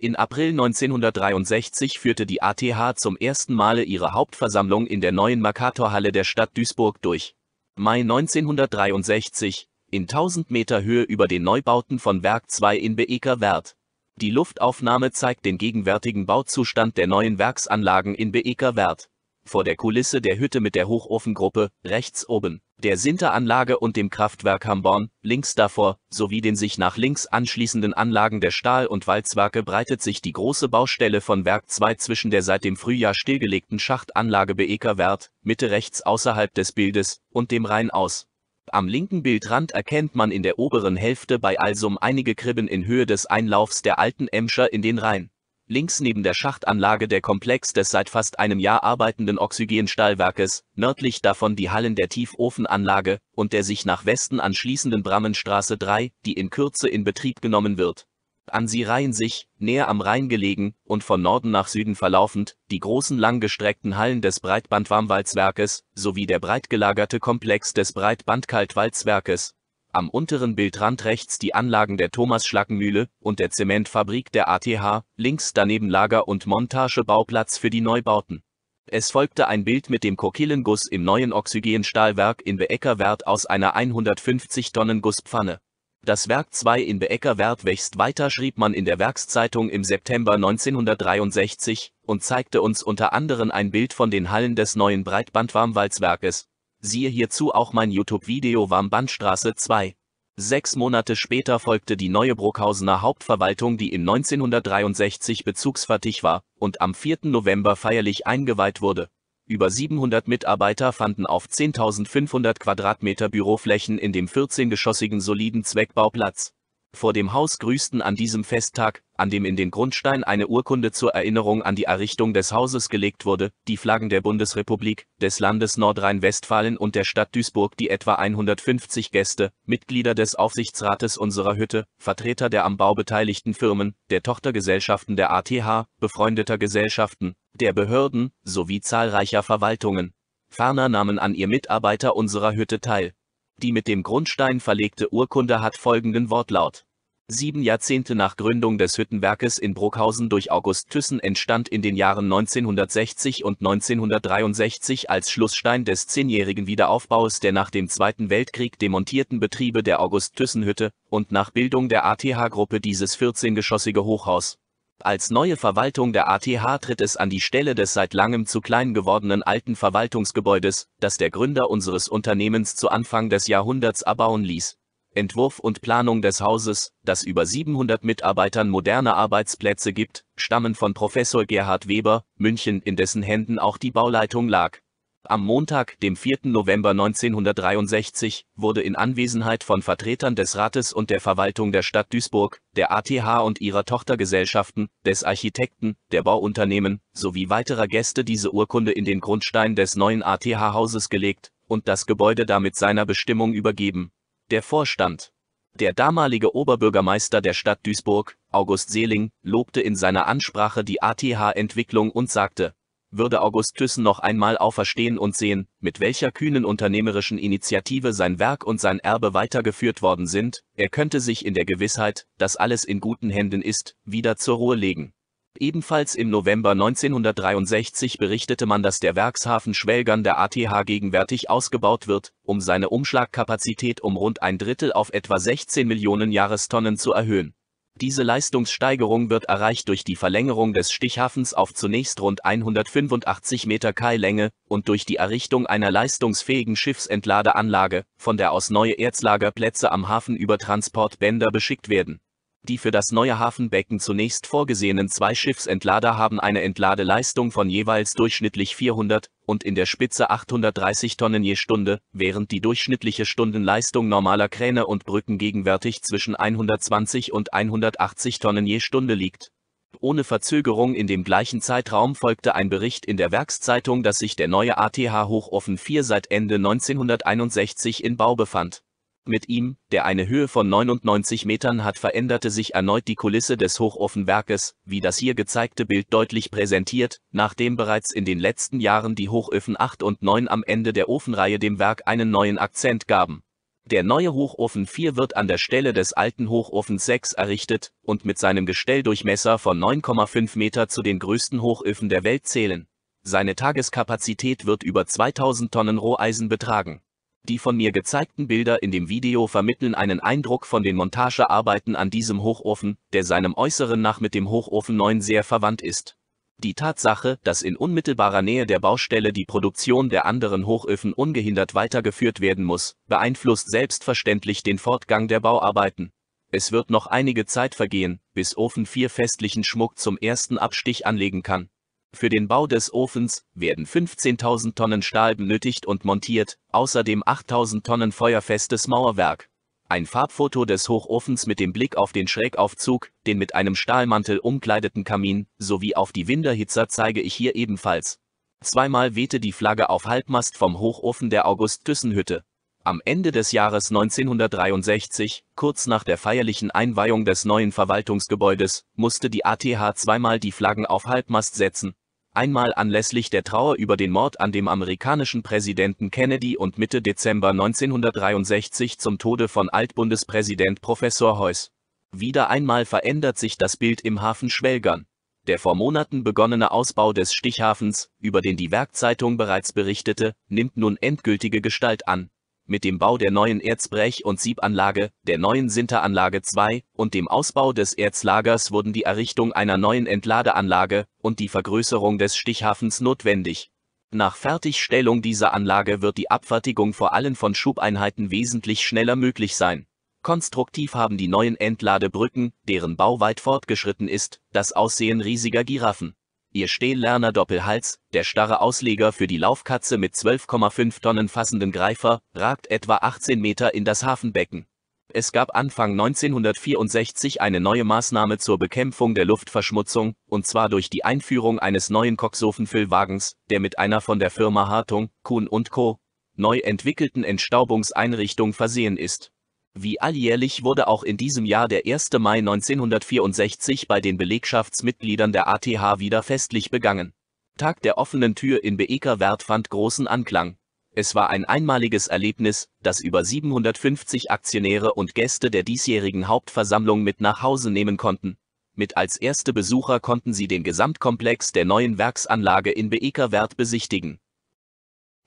In April 1963 führte die ATH zum ersten Male ihre Hauptversammlung in der neuen Mercatorhalle der Stadt Duisburg durch. Mai 1963, in 1000 Meter Höhe über den Neubauten von Werk 2 in Beeker-Wert. Die Luftaufnahme zeigt den gegenwärtigen Bauzustand der neuen Werksanlagen in Beeker-Wert. Vor der Kulisse der Hütte mit der Hochofengruppe, rechts oben, der Sinteranlage und dem Kraftwerk Hamborn, links davor, sowie den sich nach links anschließenden Anlagen der Stahl- und Walzwerke breitet sich die große Baustelle von Werk 2 zwischen der seit dem Frühjahr stillgelegten Schachtanlage Beeker-Wert, Mitte rechts außerhalb des Bildes, und dem Rhein aus. Am linken Bildrand erkennt man in der oberen Hälfte bei Alsum einige Kribben in Höhe des Einlaufs der alten Emscher in den Rhein links neben der Schachtanlage der Komplex des seit fast einem Jahr arbeitenden Oxygenstahlwerkes, nördlich davon die Hallen der Tiefofenanlage und der sich nach Westen anschließenden Brammenstraße 3, die in Kürze in Betrieb genommen wird. An sie reihen sich, näher am Rhein gelegen und von Norden nach Süden verlaufend, die großen langgestreckten Hallen des Breitbandwarmwalzwerkes sowie der breitgelagerte Komplex des Breitbandkaltwalzwerkes, am unteren Bildrand rechts die Anlagen der Thomas-Schlackenmühle und der Zementfabrik der ATH, links daneben Lager- und Montagebauplatz für die Neubauten. Es folgte ein Bild mit dem Kokillenguss im neuen Oxygenstahlwerk in Beeckerwert aus einer 150 Tonnen Gusspfanne. Das Werk 2 in Beeckerwert wächst weiter, schrieb man in der Werkszeitung im September 1963 und zeigte uns unter anderem ein Bild von den Hallen des neuen Breitbandwarmwalzwerkes, Siehe hierzu auch mein YouTube-Video Warmbandstraße 2. Sechs Monate später folgte die neue Bruckhausener Hauptverwaltung, die in 1963 bezugsfertig war und am 4. November feierlich eingeweiht wurde. Über 700 Mitarbeiter fanden auf 10.500 Quadratmeter Büroflächen in dem 14-geschossigen soliden Zweckbau Platz. Vor dem Haus grüßten an diesem Festtag, an dem in den Grundstein eine Urkunde zur Erinnerung an die Errichtung des Hauses gelegt wurde, die Flaggen der Bundesrepublik, des Landes Nordrhein-Westfalen und der Stadt Duisburg die etwa 150 Gäste, Mitglieder des Aufsichtsrates unserer Hütte, Vertreter der am Bau beteiligten Firmen, der Tochtergesellschaften der ATH, befreundeter Gesellschaften, der Behörden, sowie zahlreicher Verwaltungen. Ferner nahmen an ihr Mitarbeiter unserer Hütte teil. Die mit dem Grundstein verlegte Urkunde hat folgenden Wortlaut. Sieben Jahrzehnte nach Gründung des Hüttenwerkes in Bruckhausen durch August Thyssen entstand in den Jahren 1960 und 1963 als Schlussstein des zehnjährigen Wiederaufbaus der nach dem Zweiten Weltkrieg demontierten Betriebe der August-Thyssen-Hütte und nach Bildung der ATH-Gruppe dieses 14-geschossige Hochhaus. Als neue Verwaltung der ATH tritt es an die Stelle des seit langem zu klein gewordenen alten Verwaltungsgebäudes, das der Gründer unseres Unternehmens zu Anfang des Jahrhunderts erbauen ließ. Entwurf und Planung des Hauses, das über 700 Mitarbeitern moderne Arbeitsplätze gibt, stammen von Professor Gerhard Weber, München, in dessen Händen auch die Bauleitung lag. Am Montag, dem 4. November 1963, wurde in Anwesenheit von Vertretern des Rates und der Verwaltung der Stadt Duisburg, der ATH und ihrer Tochtergesellschaften, des Architekten, der Bauunternehmen sowie weiterer Gäste diese Urkunde in den Grundstein des neuen ATH-Hauses gelegt und das Gebäude damit seiner Bestimmung übergeben. Der Vorstand der damalige Oberbürgermeister der Stadt Duisburg, August Seeling, lobte in seiner Ansprache die ATH-Entwicklung und sagte, würde August Thyssen noch einmal auferstehen und sehen, mit welcher kühnen unternehmerischen Initiative sein Werk und sein Erbe weitergeführt worden sind, er könnte sich in der Gewissheit, dass alles in guten Händen ist, wieder zur Ruhe legen. Ebenfalls im November 1963 berichtete man, dass der Werkshafen Schwelgern der ATH gegenwärtig ausgebaut wird, um seine Umschlagkapazität um rund ein Drittel auf etwa 16 Millionen Jahrestonnen zu erhöhen. Diese Leistungssteigerung wird erreicht durch die Verlängerung des Stichhafens auf zunächst rund 185 Meter Kailänge und durch die Errichtung einer leistungsfähigen Schiffsentladeanlage, von der aus neue Erzlagerplätze am Hafen über Transportbänder beschickt werden die für das neue Hafenbecken zunächst vorgesehenen zwei Schiffsentlader haben eine Entladeleistung von jeweils durchschnittlich 400 und in der Spitze 830 Tonnen je Stunde, während die durchschnittliche Stundenleistung normaler Kräne und Brücken gegenwärtig zwischen 120 und 180 Tonnen je Stunde liegt. Ohne Verzögerung in dem gleichen Zeitraum folgte ein Bericht in der Werkszeitung, dass sich der neue ATH Hochofen 4 seit Ende 1961 in Bau befand mit ihm, der eine Höhe von 99 Metern hat, veränderte sich erneut die Kulisse des Hochofenwerkes, wie das hier gezeigte Bild deutlich präsentiert, nachdem bereits in den letzten Jahren die Hochöfen 8 und 9 am Ende der Ofenreihe dem Werk einen neuen Akzent gaben. Der neue Hochofen 4 wird an der Stelle des alten Hochofens 6 errichtet und mit seinem Gestelldurchmesser von 9,5 Meter zu den größten Hochöfen der Welt zählen. Seine Tageskapazität wird über 2000 Tonnen Roheisen betragen. Die von mir gezeigten Bilder in dem Video vermitteln einen Eindruck von den Montagearbeiten an diesem Hochofen, der seinem Äußeren nach mit dem Hochofen 9 sehr verwandt ist. Die Tatsache, dass in unmittelbarer Nähe der Baustelle die Produktion der anderen Hochöfen ungehindert weitergeführt werden muss, beeinflusst selbstverständlich den Fortgang der Bauarbeiten. Es wird noch einige Zeit vergehen, bis Ofen 4 festlichen Schmuck zum ersten Abstich anlegen kann. Für den Bau des Ofens werden 15.000 Tonnen Stahl benötigt und montiert, außerdem 8.000 Tonnen feuerfestes Mauerwerk. Ein Farbfoto des Hochofens mit dem Blick auf den Schrägaufzug, den mit einem Stahlmantel umkleideten Kamin, sowie auf die Winterhitzer zeige ich hier ebenfalls. Zweimal wehte die Flagge auf Halbmast vom Hochofen der August-Thyssen-Hütte. Am Ende des Jahres 1963, kurz nach der feierlichen Einweihung des neuen Verwaltungsgebäudes, musste die ATH zweimal die Flaggen auf Halbmast setzen, Einmal anlässlich der Trauer über den Mord an dem amerikanischen Präsidenten Kennedy und Mitte Dezember 1963 zum Tode von Altbundespräsident Professor Heuss. Wieder einmal verändert sich das Bild im Hafen Schwelgern. Der vor Monaten begonnene Ausbau des Stichhafens, über den die Werkzeitung bereits berichtete, nimmt nun endgültige Gestalt an mit dem Bau der neuen Erzbrech- und Siebanlage, der neuen Sinteranlage 2 und dem Ausbau des Erzlagers wurden die Errichtung einer neuen Entladeanlage und die Vergrößerung des Stichhafens notwendig Nach Fertigstellung dieser Anlage wird die Abfertigung vor allem von Schubeinheiten wesentlich schneller möglich sein. Konstruktiv haben die neuen Entladebrücken, deren Bau weit fortgeschritten ist, das Aussehen riesiger Giraffen. Ihr Stehlerner Doppelhals, der starre Ausleger für die Laufkatze mit 12,5 Tonnen fassenden Greifer, ragt etwa 18 Meter in das Hafenbecken. Es gab Anfang 1964 eine neue Maßnahme zur Bekämpfung der Luftverschmutzung, und zwar durch die Einführung eines neuen Koksofenfüllwagens, der mit einer von der Firma Hartung, Kuhn Co. neu entwickelten Entstaubungseinrichtung versehen ist. Wie alljährlich wurde auch in diesem Jahr der 1. Mai 1964 bei den Belegschaftsmitgliedern der ATH wieder festlich begangen. Tag der offenen Tür in Beekerwert fand großen Anklang. Es war ein einmaliges Erlebnis, das über 750 Aktionäre und Gäste der diesjährigen Hauptversammlung mit nach Hause nehmen konnten. Mit als erste Besucher konnten sie den Gesamtkomplex der neuen Werksanlage in Beekerwert besichtigen.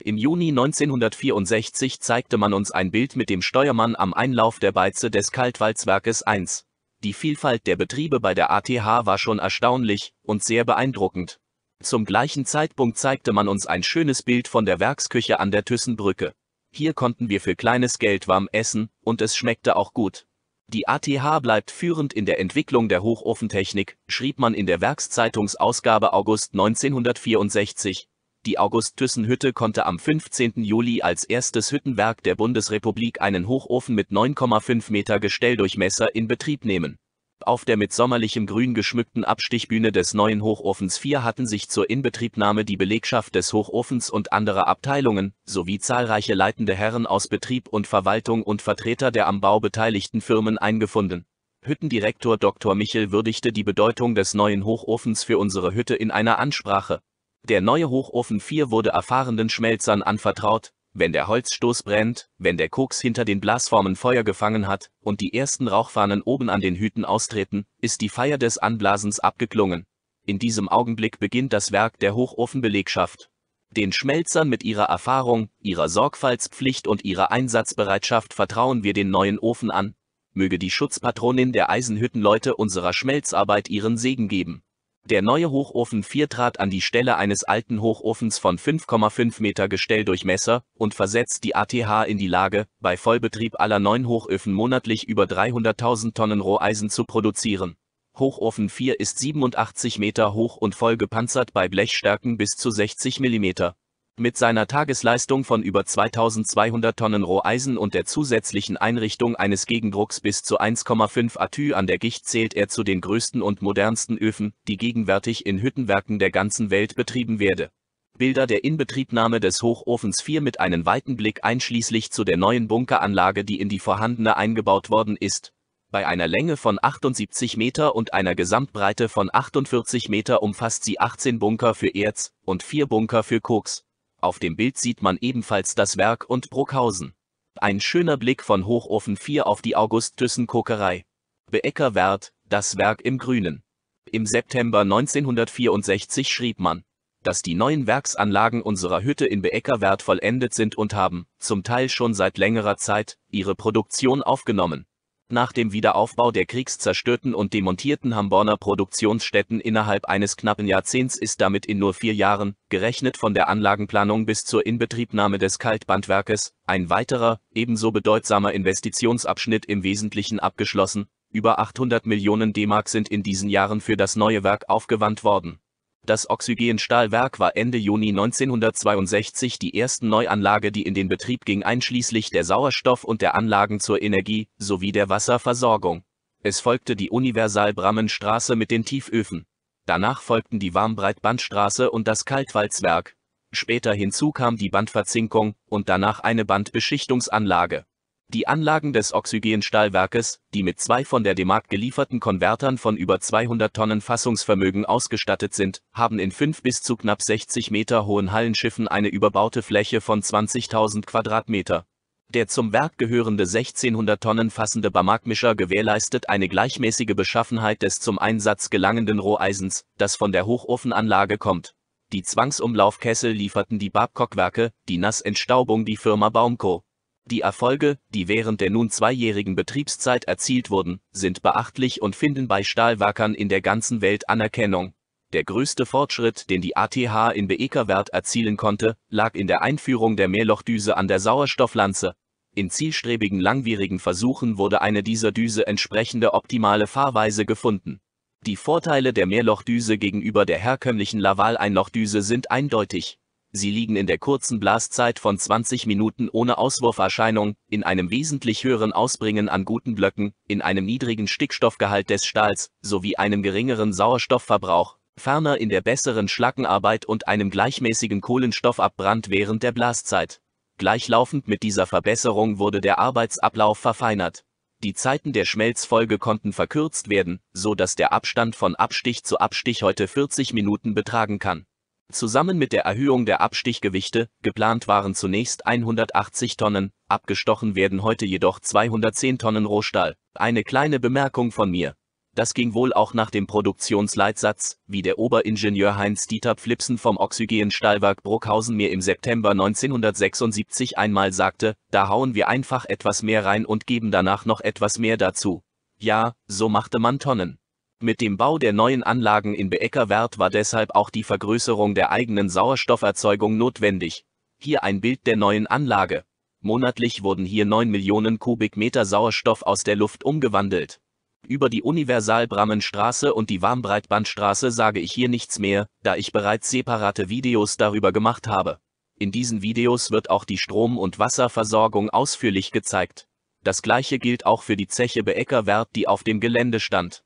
Im Juni 1964 zeigte man uns ein Bild mit dem Steuermann am Einlauf der Beize des Kaltwalzwerkes 1. Die Vielfalt der Betriebe bei der ATH war schon erstaunlich und sehr beeindruckend. Zum gleichen Zeitpunkt zeigte man uns ein schönes Bild von der Werksküche an der Thyssenbrücke. Hier konnten wir für kleines Geld warm essen, und es schmeckte auch gut. Die ATH bleibt führend in der Entwicklung der Hochofentechnik, schrieb man in der Werkszeitungsausgabe August 1964. Die August-Thyssen-Hütte konnte am 15. Juli als erstes Hüttenwerk der Bundesrepublik einen Hochofen mit 9,5 Meter Gestelldurchmesser in Betrieb nehmen. Auf der mit sommerlichem Grün geschmückten Abstichbühne des neuen Hochofens 4 hatten sich zur Inbetriebnahme die Belegschaft des Hochofens und anderer Abteilungen, sowie zahlreiche leitende Herren aus Betrieb und Verwaltung und Vertreter der am Bau beteiligten Firmen eingefunden. Hüttendirektor Dr. Michel würdigte die Bedeutung des neuen Hochofens für unsere Hütte in einer Ansprache. Der neue Hochofen 4 wurde erfahrenen Schmelzern anvertraut, wenn der Holzstoß brennt, wenn der Koks hinter den Blasformen Feuer gefangen hat und die ersten Rauchfahnen oben an den Hüten austreten, ist die Feier des Anblasens abgeklungen. In diesem Augenblick beginnt das Werk der Hochofenbelegschaft. Den Schmelzern mit ihrer Erfahrung, ihrer Sorgfaltspflicht und ihrer Einsatzbereitschaft vertrauen wir den neuen Ofen an. Möge die Schutzpatronin der Eisenhüttenleute unserer Schmelzarbeit ihren Segen geben. Der neue Hochofen 4 trat an die Stelle eines alten Hochofens von 5,5 Meter Gestelldurchmesser und versetzt die ATH in die Lage, bei Vollbetrieb aller neun Hochöfen monatlich über 300.000 Tonnen Roheisen zu produzieren. Hochofen 4 ist 87 Meter hoch und voll gepanzert bei Blechstärken bis zu 60 Millimeter. Mit seiner Tagesleistung von über 2200 Tonnen Roheisen und der zusätzlichen Einrichtung eines Gegendrucks bis zu 1,5 Atü an der Gicht zählt er zu den größten und modernsten Öfen, die gegenwärtig in Hüttenwerken der ganzen Welt betrieben werde. Bilder der Inbetriebnahme des Hochofens 4 mit einem weiten Blick einschließlich zu der neuen Bunkeranlage, die in die vorhandene eingebaut worden ist. Bei einer Länge von 78 Meter und einer Gesamtbreite von 48 Meter umfasst sie 18 Bunker für Erz und 4 Bunker für Koks. Auf dem Bild sieht man ebenfalls das Werk und Bruckhausen. Ein schöner Blick von Hochofen 4 auf die August-Thyssen-Kokerei. Beeckerwert, das Werk im Grünen. Im September 1964 schrieb man, dass die neuen Werksanlagen unserer Hütte in Beeckerwert vollendet sind und haben, zum Teil schon seit längerer Zeit, ihre Produktion aufgenommen nach dem Wiederaufbau der kriegszerstörten und demontierten Hamborner Produktionsstätten innerhalb eines knappen Jahrzehnts ist damit in nur vier Jahren, gerechnet von der Anlagenplanung bis zur Inbetriebnahme des Kaltbandwerkes, ein weiterer, ebenso bedeutsamer Investitionsabschnitt im Wesentlichen abgeschlossen. Über 800 Millionen D-Mark sind in diesen Jahren für das neue Werk aufgewandt worden das Oxygenstahlwerk war Ende Juni 1962 die erste Neuanlage, die in den Betrieb ging einschließlich der Sauerstoff- und der Anlagen zur Energie sowie der Wasserversorgung. Es folgte die Universal-Brammenstraße mit den Tieföfen. Danach folgten die Warmbreitbandstraße und das Kaltwalzwerk. Später hinzu kam die Bandverzinkung und danach eine Bandbeschichtungsanlage. Die Anlagen des Oxygenstahlwerkes, die mit zwei von der DEMAG gelieferten Konvertern von über 200 Tonnen Fassungsvermögen ausgestattet sind, haben in fünf bis zu knapp 60 Meter hohen Hallenschiffen eine überbaute Fläche von 20.000 Quadratmeter. Der zum Werk gehörende 1600 Tonnen fassende Bamagmischer gewährleistet eine gleichmäßige Beschaffenheit des zum Einsatz gelangenden Roheisens, das von der Hochofenanlage kommt. Die Zwangsumlaufkessel lieferten die Babcock-Werke, die Nassentstaubung die Firma Baumco. Die Erfolge, die während der nun zweijährigen Betriebszeit erzielt wurden, sind beachtlich und finden bei Stahlwerkern in der ganzen Welt Anerkennung. Der größte Fortschritt, den die ATH in Beekerwert erzielen konnte, lag in der Einführung der Mehrlochdüse an der Sauerstofflanze. In zielstrebigen langwierigen Versuchen wurde eine dieser Düse entsprechende optimale Fahrweise gefunden. Die Vorteile der Mehrlochdüse gegenüber der herkömmlichen Laval-Einlochdüse sind eindeutig. Sie liegen in der kurzen Blaszeit von 20 Minuten ohne Auswurferscheinung, in einem wesentlich höheren Ausbringen an guten Blöcken, in einem niedrigen Stickstoffgehalt des Stahls sowie einem geringeren Sauerstoffverbrauch, ferner in der besseren Schlackenarbeit und einem gleichmäßigen Kohlenstoffabbrand während der Blaszeit. Gleichlaufend mit dieser Verbesserung wurde der Arbeitsablauf verfeinert. Die Zeiten der Schmelzfolge konnten verkürzt werden, so dass der Abstand von Abstich zu Abstich heute 40 Minuten betragen kann. Zusammen mit der Erhöhung der Abstichgewichte, geplant waren zunächst 180 Tonnen, abgestochen werden heute jedoch 210 Tonnen Rohstahl. Eine kleine Bemerkung von mir. Das ging wohl auch nach dem Produktionsleitsatz, wie der Oberingenieur Heinz-Dieter Pflipsen vom Oxygen-Stahlwerk Bruckhausen mir im September 1976 einmal sagte, da hauen wir einfach etwas mehr rein und geben danach noch etwas mehr dazu. Ja, so machte man Tonnen. Mit dem Bau der neuen Anlagen in Beeckerwert war deshalb auch die Vergrößerung der eigenen Sauerstofferzeugung notwendig. Hier ein Bild der neuen Anlage. Monatlich wurden hier 9 Millionen Kubikmeter Sauerstoff aus der Luft umgewandelt. Über die Universal-Brammenstraße und die Warmbreitbandstraße sage ich hier nichts mehr, da ich bereits separate Videos darüber gemacht habe. In diesen Videos wird auch die Strom- und Wasserversorgung ausführlich gezeigt. Das gleiche gilt auch für die Zeche Beeckerwert, die auf dem Gelände stand.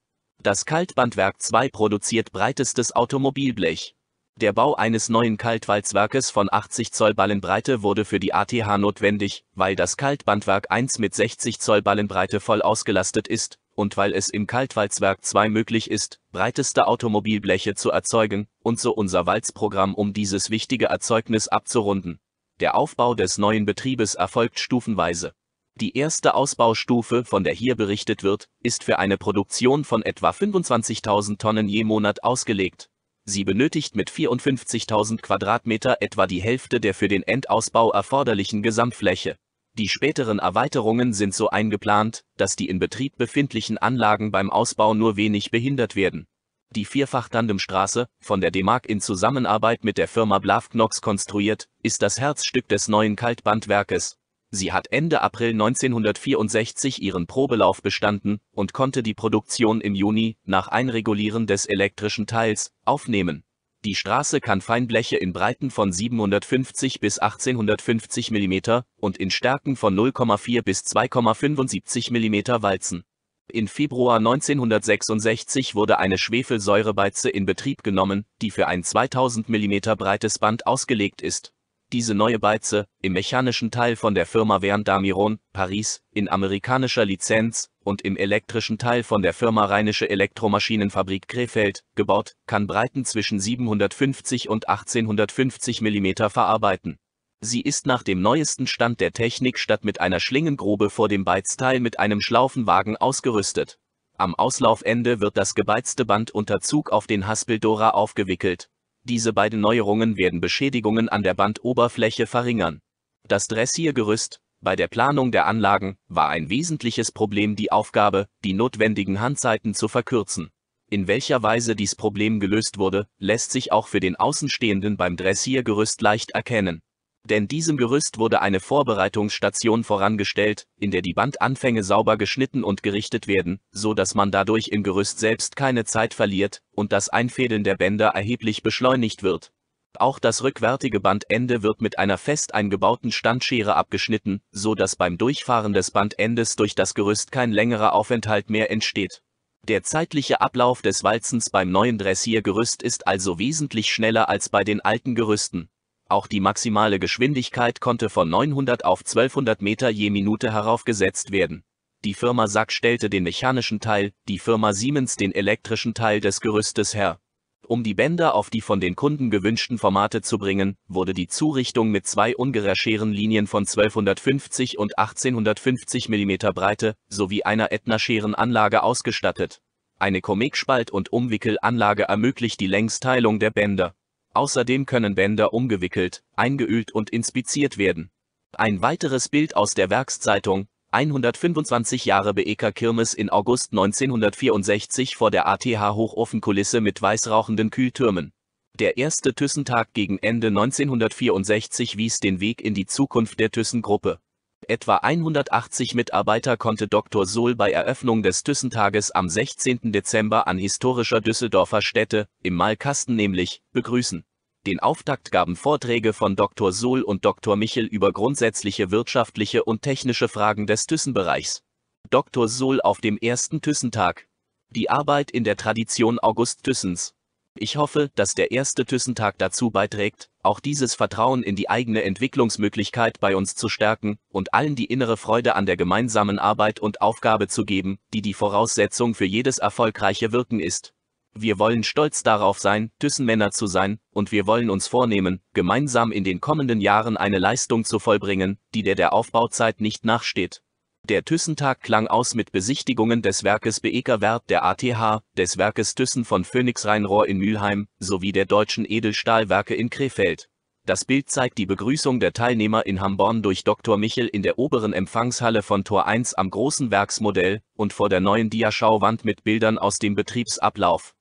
Das Kaltbandwerk 2 produziert breitestes Automobilblech. Der Bau eines neuen Kaltwalzwerkes von 80 Zoll Ballenbreite wurde für die ATH notwendig, weil das Kaltbandwerk 1 mit 60 Zoll Ballenbreite voll ausgelastet ist, und weil es im Kaltwalzwerk 2 möglich ist, breiteste Automobilbleche zu erzeugen, und so unser Walzprogramm um dieses wichtige Erzeugnis abzurunden. Der Aufbau des neuen Betriebes erfolgt stufenweise. Die erste Ausbaustufe, von der hier berichtet wird, ist für eine Produktion von etwa 25.000 Tonnen je Monat ausgelegt. Sie benötigt mit 54.000 Quadratmeter etwa die Hälfte der für den Endausbau erforderlichen Gesamtfläche. Die späteren Erweiterungen sind so eingeplant, dass die in Betrieb befindlichen Anlagen beim Ausbau nur wenig behindert werden. Die Vierfach-Tandemstraße, von der DEMAG in Zusammenarbeit mit der Firma Blavknox konstruiert, ist das Herzstück des neuen Kaltbandwerkes. Sie hat Ende April 1964 ihren Probelauf bestanden und konnte die Produktion im Juni, nach Einregulieren des elektrischen Teils, aufnehmen. Die Straße kann Feinbleche in Breiten von 750 bis 1850 mm und in Stärken von 0,4 bis 2,75 mm walzen. In Februar 1966 wurde eine Schwefelsäurebeize in Betrieb genommen, die für ein 2000 mm breites Band ausgelegt ist diese neue Beize, im mechanischen Teil von der Firma Damiron, Paris, in amerikanischer Lizenz und im elektrischen Teil von der Firma Rheinische Elektromaschinenfabrik Krefeld, gebaut, kann Breiten zwischen 750 und 1850 mm verarbeiten. Sie ist nach dem neuesten Stand der Technik statt mit einer Schlingengrube vor dem Beizteil mit einem Schlaufenwagen ausgerüstet. Am Auslaufende wird das gebeizte Band unter Zug auf den Haspeldora aufgewickelt, diese beiden Neuerungen werden Beschädigungen an der Bandoberfläche verringern. Das Dressiergerüst, bei der Planung der Anlagen, war ein wesentliches Problem die Aufgabe, die notwendigen Handzeiten zu verkürzen. In welcher Weise dies Problem gelöst wurde, lässt sich auch für den Außenstehenden beim Dressiergerüst leicht erkennen denn diesem Gerüst wurde eine Vorbereitungsstation vorangestellt, in der die Bandanfänge sauber geschnitten und gerichtet werden, so dass man dadurch im Gerüst selbst keine Zeit verliert und das Einfädeln der Bänder erheblich beschleunigt wird. Auch das rückwärtige Bandende wird mit einer fest eingebauten Standschere abgeschnitten, so dass beim Durchfahren des Bandendes durch das Gerüst kein längerer Aufenthalt mehr entsteht. Der zeitliche Ablauf des Walzens beim neuen Dressiergerüst ist also wesentlich schneller als bei den alten Gerüsten. Auch die maximale Geschwindigkeit konnte von 900 auf 1200 Meter je Minute heraufgesetzt werden. Die Firma Sack stellte den mechanischen Teil, die Firma Siemens den elektrischen Teil des Gerüstes her. Um die Bänder auf die von den Kunden gewünschten Formate zu bringen, wurde die Zurichtung mit zwei Ungerer-Scherenlinien von 1250 und 1850 mm Breite sowie einer Ätna-Scherenanlage ausgestattet. Eine Comic-Spalt- und Umwickelanlage ermöglicht die Längsteilung der Bänder. Außerdem können Bänder umgewickelt, eingeölt und inspiziert werden. Ein weiteres Bild aus der Werkszeitung, 125 Jahre Beeker Kirmes in August 1964 vor der ATH Hochofenkulisse mit weißrauchenden Kühltürmen. Der erste Thyssen-Tag gegen Ende 1964 wies den Weg in die Zukunft der Thyssen-Gruppe. Etwa 180 Mitarbeiter konnte Dr. Sohl bei Eröffnung des Thyssen-Tages am 16. Dezember an historischer Düsseldorfer Stätte, im Malkasten nämlich, begrüßen. Den Auftakt gaben Vorträge von Dr. Sohl und Dr. Michel über grundsätzliche wirtschaftliche und technische Fragen des Thyssen-Bereichs. Dr. Sohl auf dem ersten Thyssen-Tag. Die Arbeit in der Tradition August Thyssens. Ich hoffe, dass der erste Thyssen-Tag dazu beiträgt, auch dieses Vertrauen in die eigene Entwicklungsmöglichkeit bei uns zu stärken und allen die innere Freude an der gemeinsamen Arbeit und Aufgabe zu geben, die die Voraussetzung für jedes erfolgreiche Wirken ist. Wir wollen stolz darauf sein, Thyssen-Männer zu sein, und wir wollen uns vornehmen, gemeinsam in den kommenden Jahren eine Leistung zu vollbringen, die der der Aufbauzeit nicht nachsteht. Der Thyssen-Tag klang aus mit Besichtigungen des Werkes Beekerwert der ATH, des Werkes Thyssen von Phoenix Rheinrohr in Mülheim, sowie der deutschen Edelstahlwerke in Krefeld. Das Bild zeigt die Begrüßung der Teilnehmer in Hamborn durch Dr. Michel in der oberen Empfangshalle von Tor 1 am großen Werksmodell und vor der neuen Diaschauwand mit Bildern aus dem Betriebsablauf.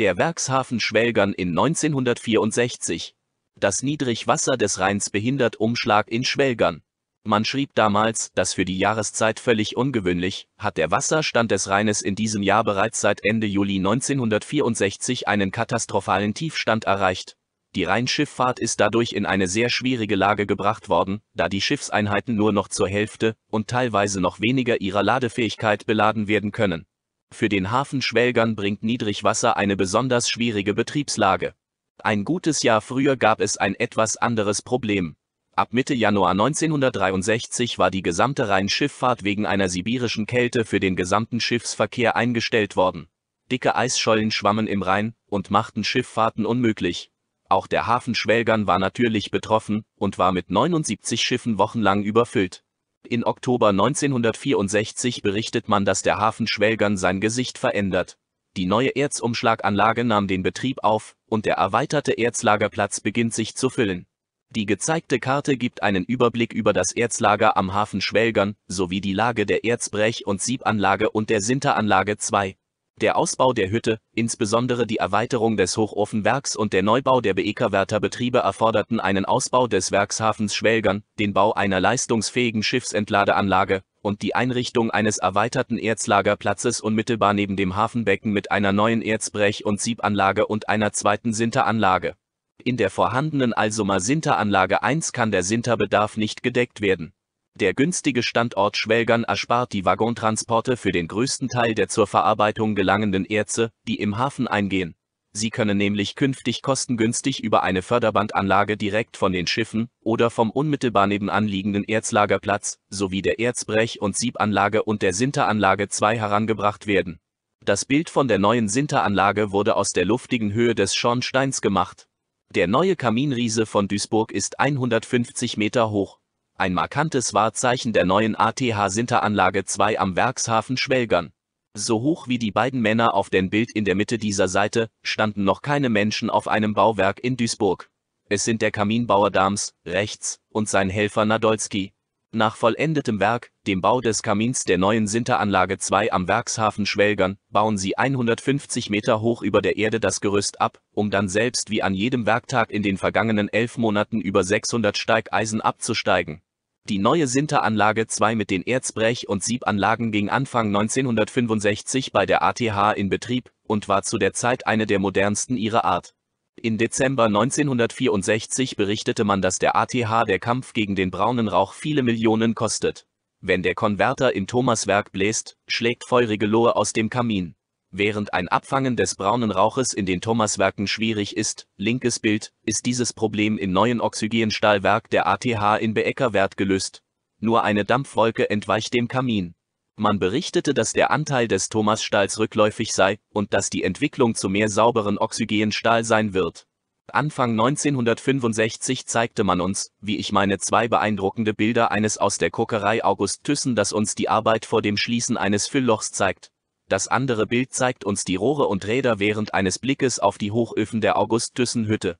Der Werkshafen Schwelgern in 1964. Das Niedrigwasser des Rheins behindert Umschlag in Schwelgern. Man schrieb damals, dass für die Jahreszeit völlig ungewöhnlich, hat der Wasserstand des Rheines in diesem Jahr bereits seit Ende Juli 1964 einen katastrophalen Tiefstand erreicht. Die Rheinschifffahrt ist dadurch in eine sehr schwierige Lage gebracht worden, da die Schiffseinheiten nur noch zur Hälfte und teilweise noch weniger ihrer Ladefähigkeit beladen werden können. Für den Hafen Schwelgern bringt Niedrigwasser eine besonders schwierige Betriebslage. Ein gutes Jahr früher gab es ein etwas anderes Problem. Ab Mitte Januar 1963 war die gesamte Rheinschifffahrt wegen einer sibirischen Kälte für den gesamten Schiffsverkehr eingestellt worden. Dicke Eisschollen schwammen im Rhein und machten Schifffahrten unmöglich. Auch der Hafen Schwelgern war natürlich betroffen und war mit 79 Schiffen wochenlang überfüllt. In Oktober 1964 berichtet man, dass der Hafen Schwelgern sein Gesicht verändert. Die neue Erzumschlaganlage nahm den Betrieb auf und der erweiterte Erzlagerplatz beginnt sich zu füllen. Die gezeigte Karte gibt einen Überblick über das Erzlager am Hafen Schwelgern, sowie die Lage der Erzbrech- und Siebanlage und der Sinteranlage 2. Der Ausbau der Hütte, insbesondere die Erweiterung des Hochofenwerks und der Neubau der Beekerwärterbetriebe erforderten einen Ausbau des Werkshafens Schwelgern, den Bau einer leistungsfähigen Schiffsentladeanlage und die Einrichtung eines erweiterten Erzlagerplatzes unmittelbar neben dem Hafenbecken mit einer neuen Erzbrech- und Siebanlage und einer zweiten Sinteranlage. In der vorhandenen Alsumer Sinteranlage 1 kann der Sinterbedarf nicht gedeckt werden. Der günstige Standort Schwelgern erspart die Waggontransporte für den größten Teil der zur Verarbeitung gelangenden Erze, die im Hafen eingehen. Sie können nämlich künftig kostengünstig über eine Förderbandanlage direkt von den Schiffen oder vom unmittelbar nebenan liegenden Erzlagerplatz sowie der Erzbrech- und Siebanlage und der Sinteranlage 2 herangebracht werden. Das Bild von der neuen Sinteranlage wurde aus der luftigen Höhe des Schornsteins gemacht. Der neue Kaminriese von Duisburg ist 150 Meter hoch. Ein markantes Wahrzeichen der neuen ATH-Sinteranlage 2 am Werkshafen Schwelgern. So hoch wie die beiden Männer auf dem Bild in der Mitte dieser Seite, standen noch keine Menschen auf einem Bauwerk in Duisburg. Es sind der Kaminbauer Dams, rechts, und sein Helfer Nadolski, nach vollendetem Werk, dem Bau des Kamins der neuen Sinteranlage 2 am Werkshafen Schwelgern, bauen sie 150 Meter hoch über der Erde das Gerüst ab, um dann selbst wie an jedem Werktag in den vergangenen elf Monaten über 600 Steigeisen abzusteigen. Die neue Sinteranlage 2 mit den Erzbrech- und Siebanlagen ging Anfang 1965 bei der ATH in Betrieb und war zu der Zeit eine der modernsten ihrer Art. In Dezember 1964 berichtete man, dass der ATH der Kampf gegen den braunen Rauch viele Millionen kostet. Wenn der Konverter im Thomaswerk bläst, schlägt feurige Lohe aus dem Kamin. Während ein Abfangen des braunen Rauches in den Thomaswerken schwierig ist, linkes Bild, ist dieses Problem im neuen Oxygenstahlwerk der ATH in Beeckerwert gelöst. Nur eine Dampfwolke entweicht dem Kamin. Man berichtete, dass der Anteil des Thomasstalls rückläufig sei und dass die Entwicklung zu mehr sauberen Oxygenstahl sein wird. Anfang 1965 zeigte man uns, wie ich meine zwei beeindruckende Bilder eines aus der Kokerei August Thyssen, das uns die Arbeit vor dem Schließen eines Fülllochs zeigt. Das andere Bild zeigt uns die Rohre und Räder während eines Blickes auf die Hochöfen der August Thyssen Hütte.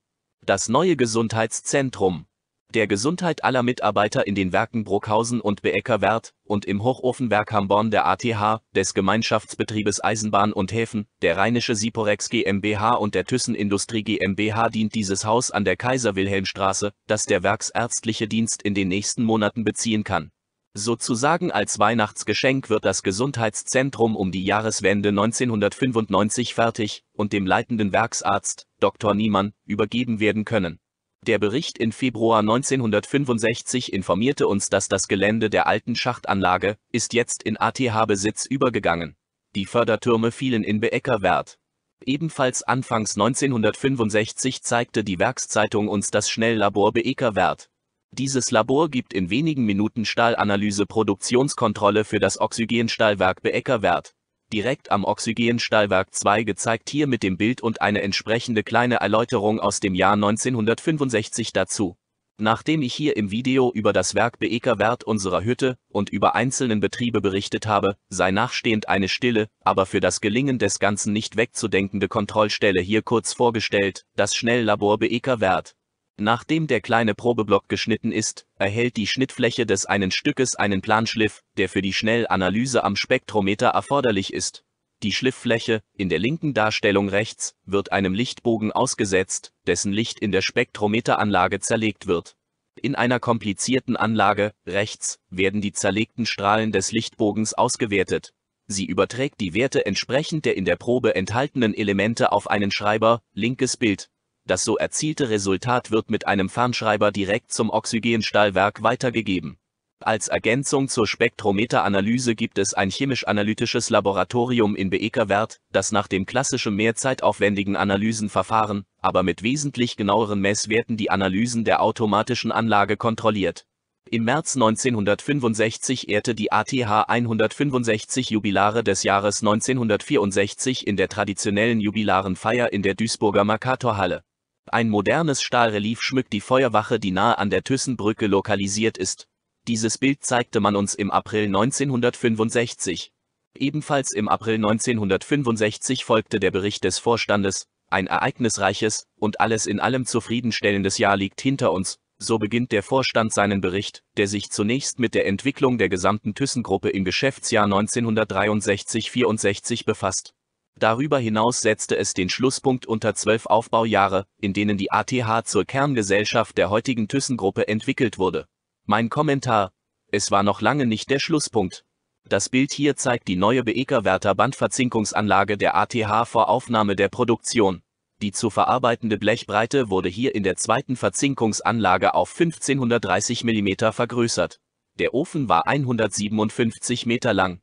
Das neue Gesundheitszentrum der Gesundheit aller Mitarbeiter in den Werken Bruckhausen und Beeckerwerth und im Hochofenwerk Hamborn der ATH, des Gemeinschaftsbetriebes Eisenbahn und Häfen, der Rheinische Siporex GmbH und der Thyssen Industrie GmbH dient dieses Haus an der Kaiser-Wilhelm-Straße, das der Werksärztliche Dienst in den nächsten Monaten beziehen kann. Sozusagen als Weihnachtsgeschenk wird das Gesundheitszentrum um die Jahreswende 1995 fertig und dem leitenden Werksarzt, Dr. Niemann, übergeben werden können. Der Bericht in Februar 1965 informierte uns, dass das Gelände der alten Schachtanlage ist jetzt in ATH-Besitz übergegangen. Die Fördertürme fielen in Beeckerwerth. Ebenfalls anfangs 1965 zeigte die Werkszeitung uns das Schnelllabor Beeckerwerth. Dieses Labor gibt in wenigen Minuten Stahlanalyse Produktionskontrolle für das Oxygenstahlwerk Beeckerwerth direkt am Oxygenstahlwerk 2 gezeigt hier mit dem Bild und eine entsprechende kleine Erläuterung aus dem Jahr 1965 dazu. Nachdem ich hier im Video über das Werk Beekerwert unserer Hütte und über einzelnen Betriebe berichtet habe, sei nachstehend eine stille, aber für das Gelingen des Ganzen nicht wegzudenkende Kontrollstelle hier kurz vorgestellt, das Schnelllabor Beekerwert. Nachdem der kleine Probeblock geschnitten ist, erhält die Schnittfläche des einen Stückes einen Planschliff, der für die Schnellanalyse am Spektrometer erforderlich ist. Die Schlifffläche, in der linken Darstellung rechts, wird einem Lichtbogen ausgesetzt, dessen Licht in der Spektrometeranlage zerlegt wird. In einer komplizierten Anlage, rechts, werden die zerlegten Strahlen des Lichtbogens ausgewertet. Sie überträgt die Werte entsprechend der in der Probe enthaltenen Elemente auf einen Schreiber, linkes Bild, das so erzielte Resultat wird mit einem Fernschreiber direkt zum Oxygenstahlwerk weitergegeben. Als Ergänzung zur Spektrometeranalyse gibt es ein chemisch-analytisches Laboratorium in Beekerwerth, das nach dem klassischen mehrzeitaufwendigen Analysenverfahren, aber mit wesentlich genaueren Messwerten die Analysen der automatischen Anlage kontrolliert. Im März 1965 ehrte die ATH 165 Jubilare des Jahres 1964 in der traditionellen Jubilarenfeier in der Duisburger Mercatorhalle. Ein modernes Stahlrelief schmückt die Feuerwache, die nahe an der Thyssenbrücke lokalisiert ist. Dieses Bild zeigte man uns im April 1965. Ebenfalls im April 1965 folgte der Bericht des Vorstandes, ein ereignisreiches und alles in allem zufriedenstellendes Jahr liegt hinter uns. So beginnt der Vorstand seinen Bericht, der sich zunächst mit der Entwicklung der gesamten Thyssenkruppe im Geschäftsjahr 1963-64 befasst. Darüber hinaus setzte es den Schlusspunkt unter zwölf Aufbaujahre, in denen die ATH zur Kerngesellschaft der heutigen ThyssenGruppe entwickelt wurde. Mein Kommentar. Es war noch lange nicht der Schlusspunkt. Das Bild hier zeigt die neue Beekerwerter Bandverzinkungsanlage der ATH vor Aufnahme der Produktion. Die zu verarbeitende Blechbreite wurde hier in der zweiten Verzinkungsanlage auf 1530 mm vergrößert. Der Ofen war 157 Meter lang.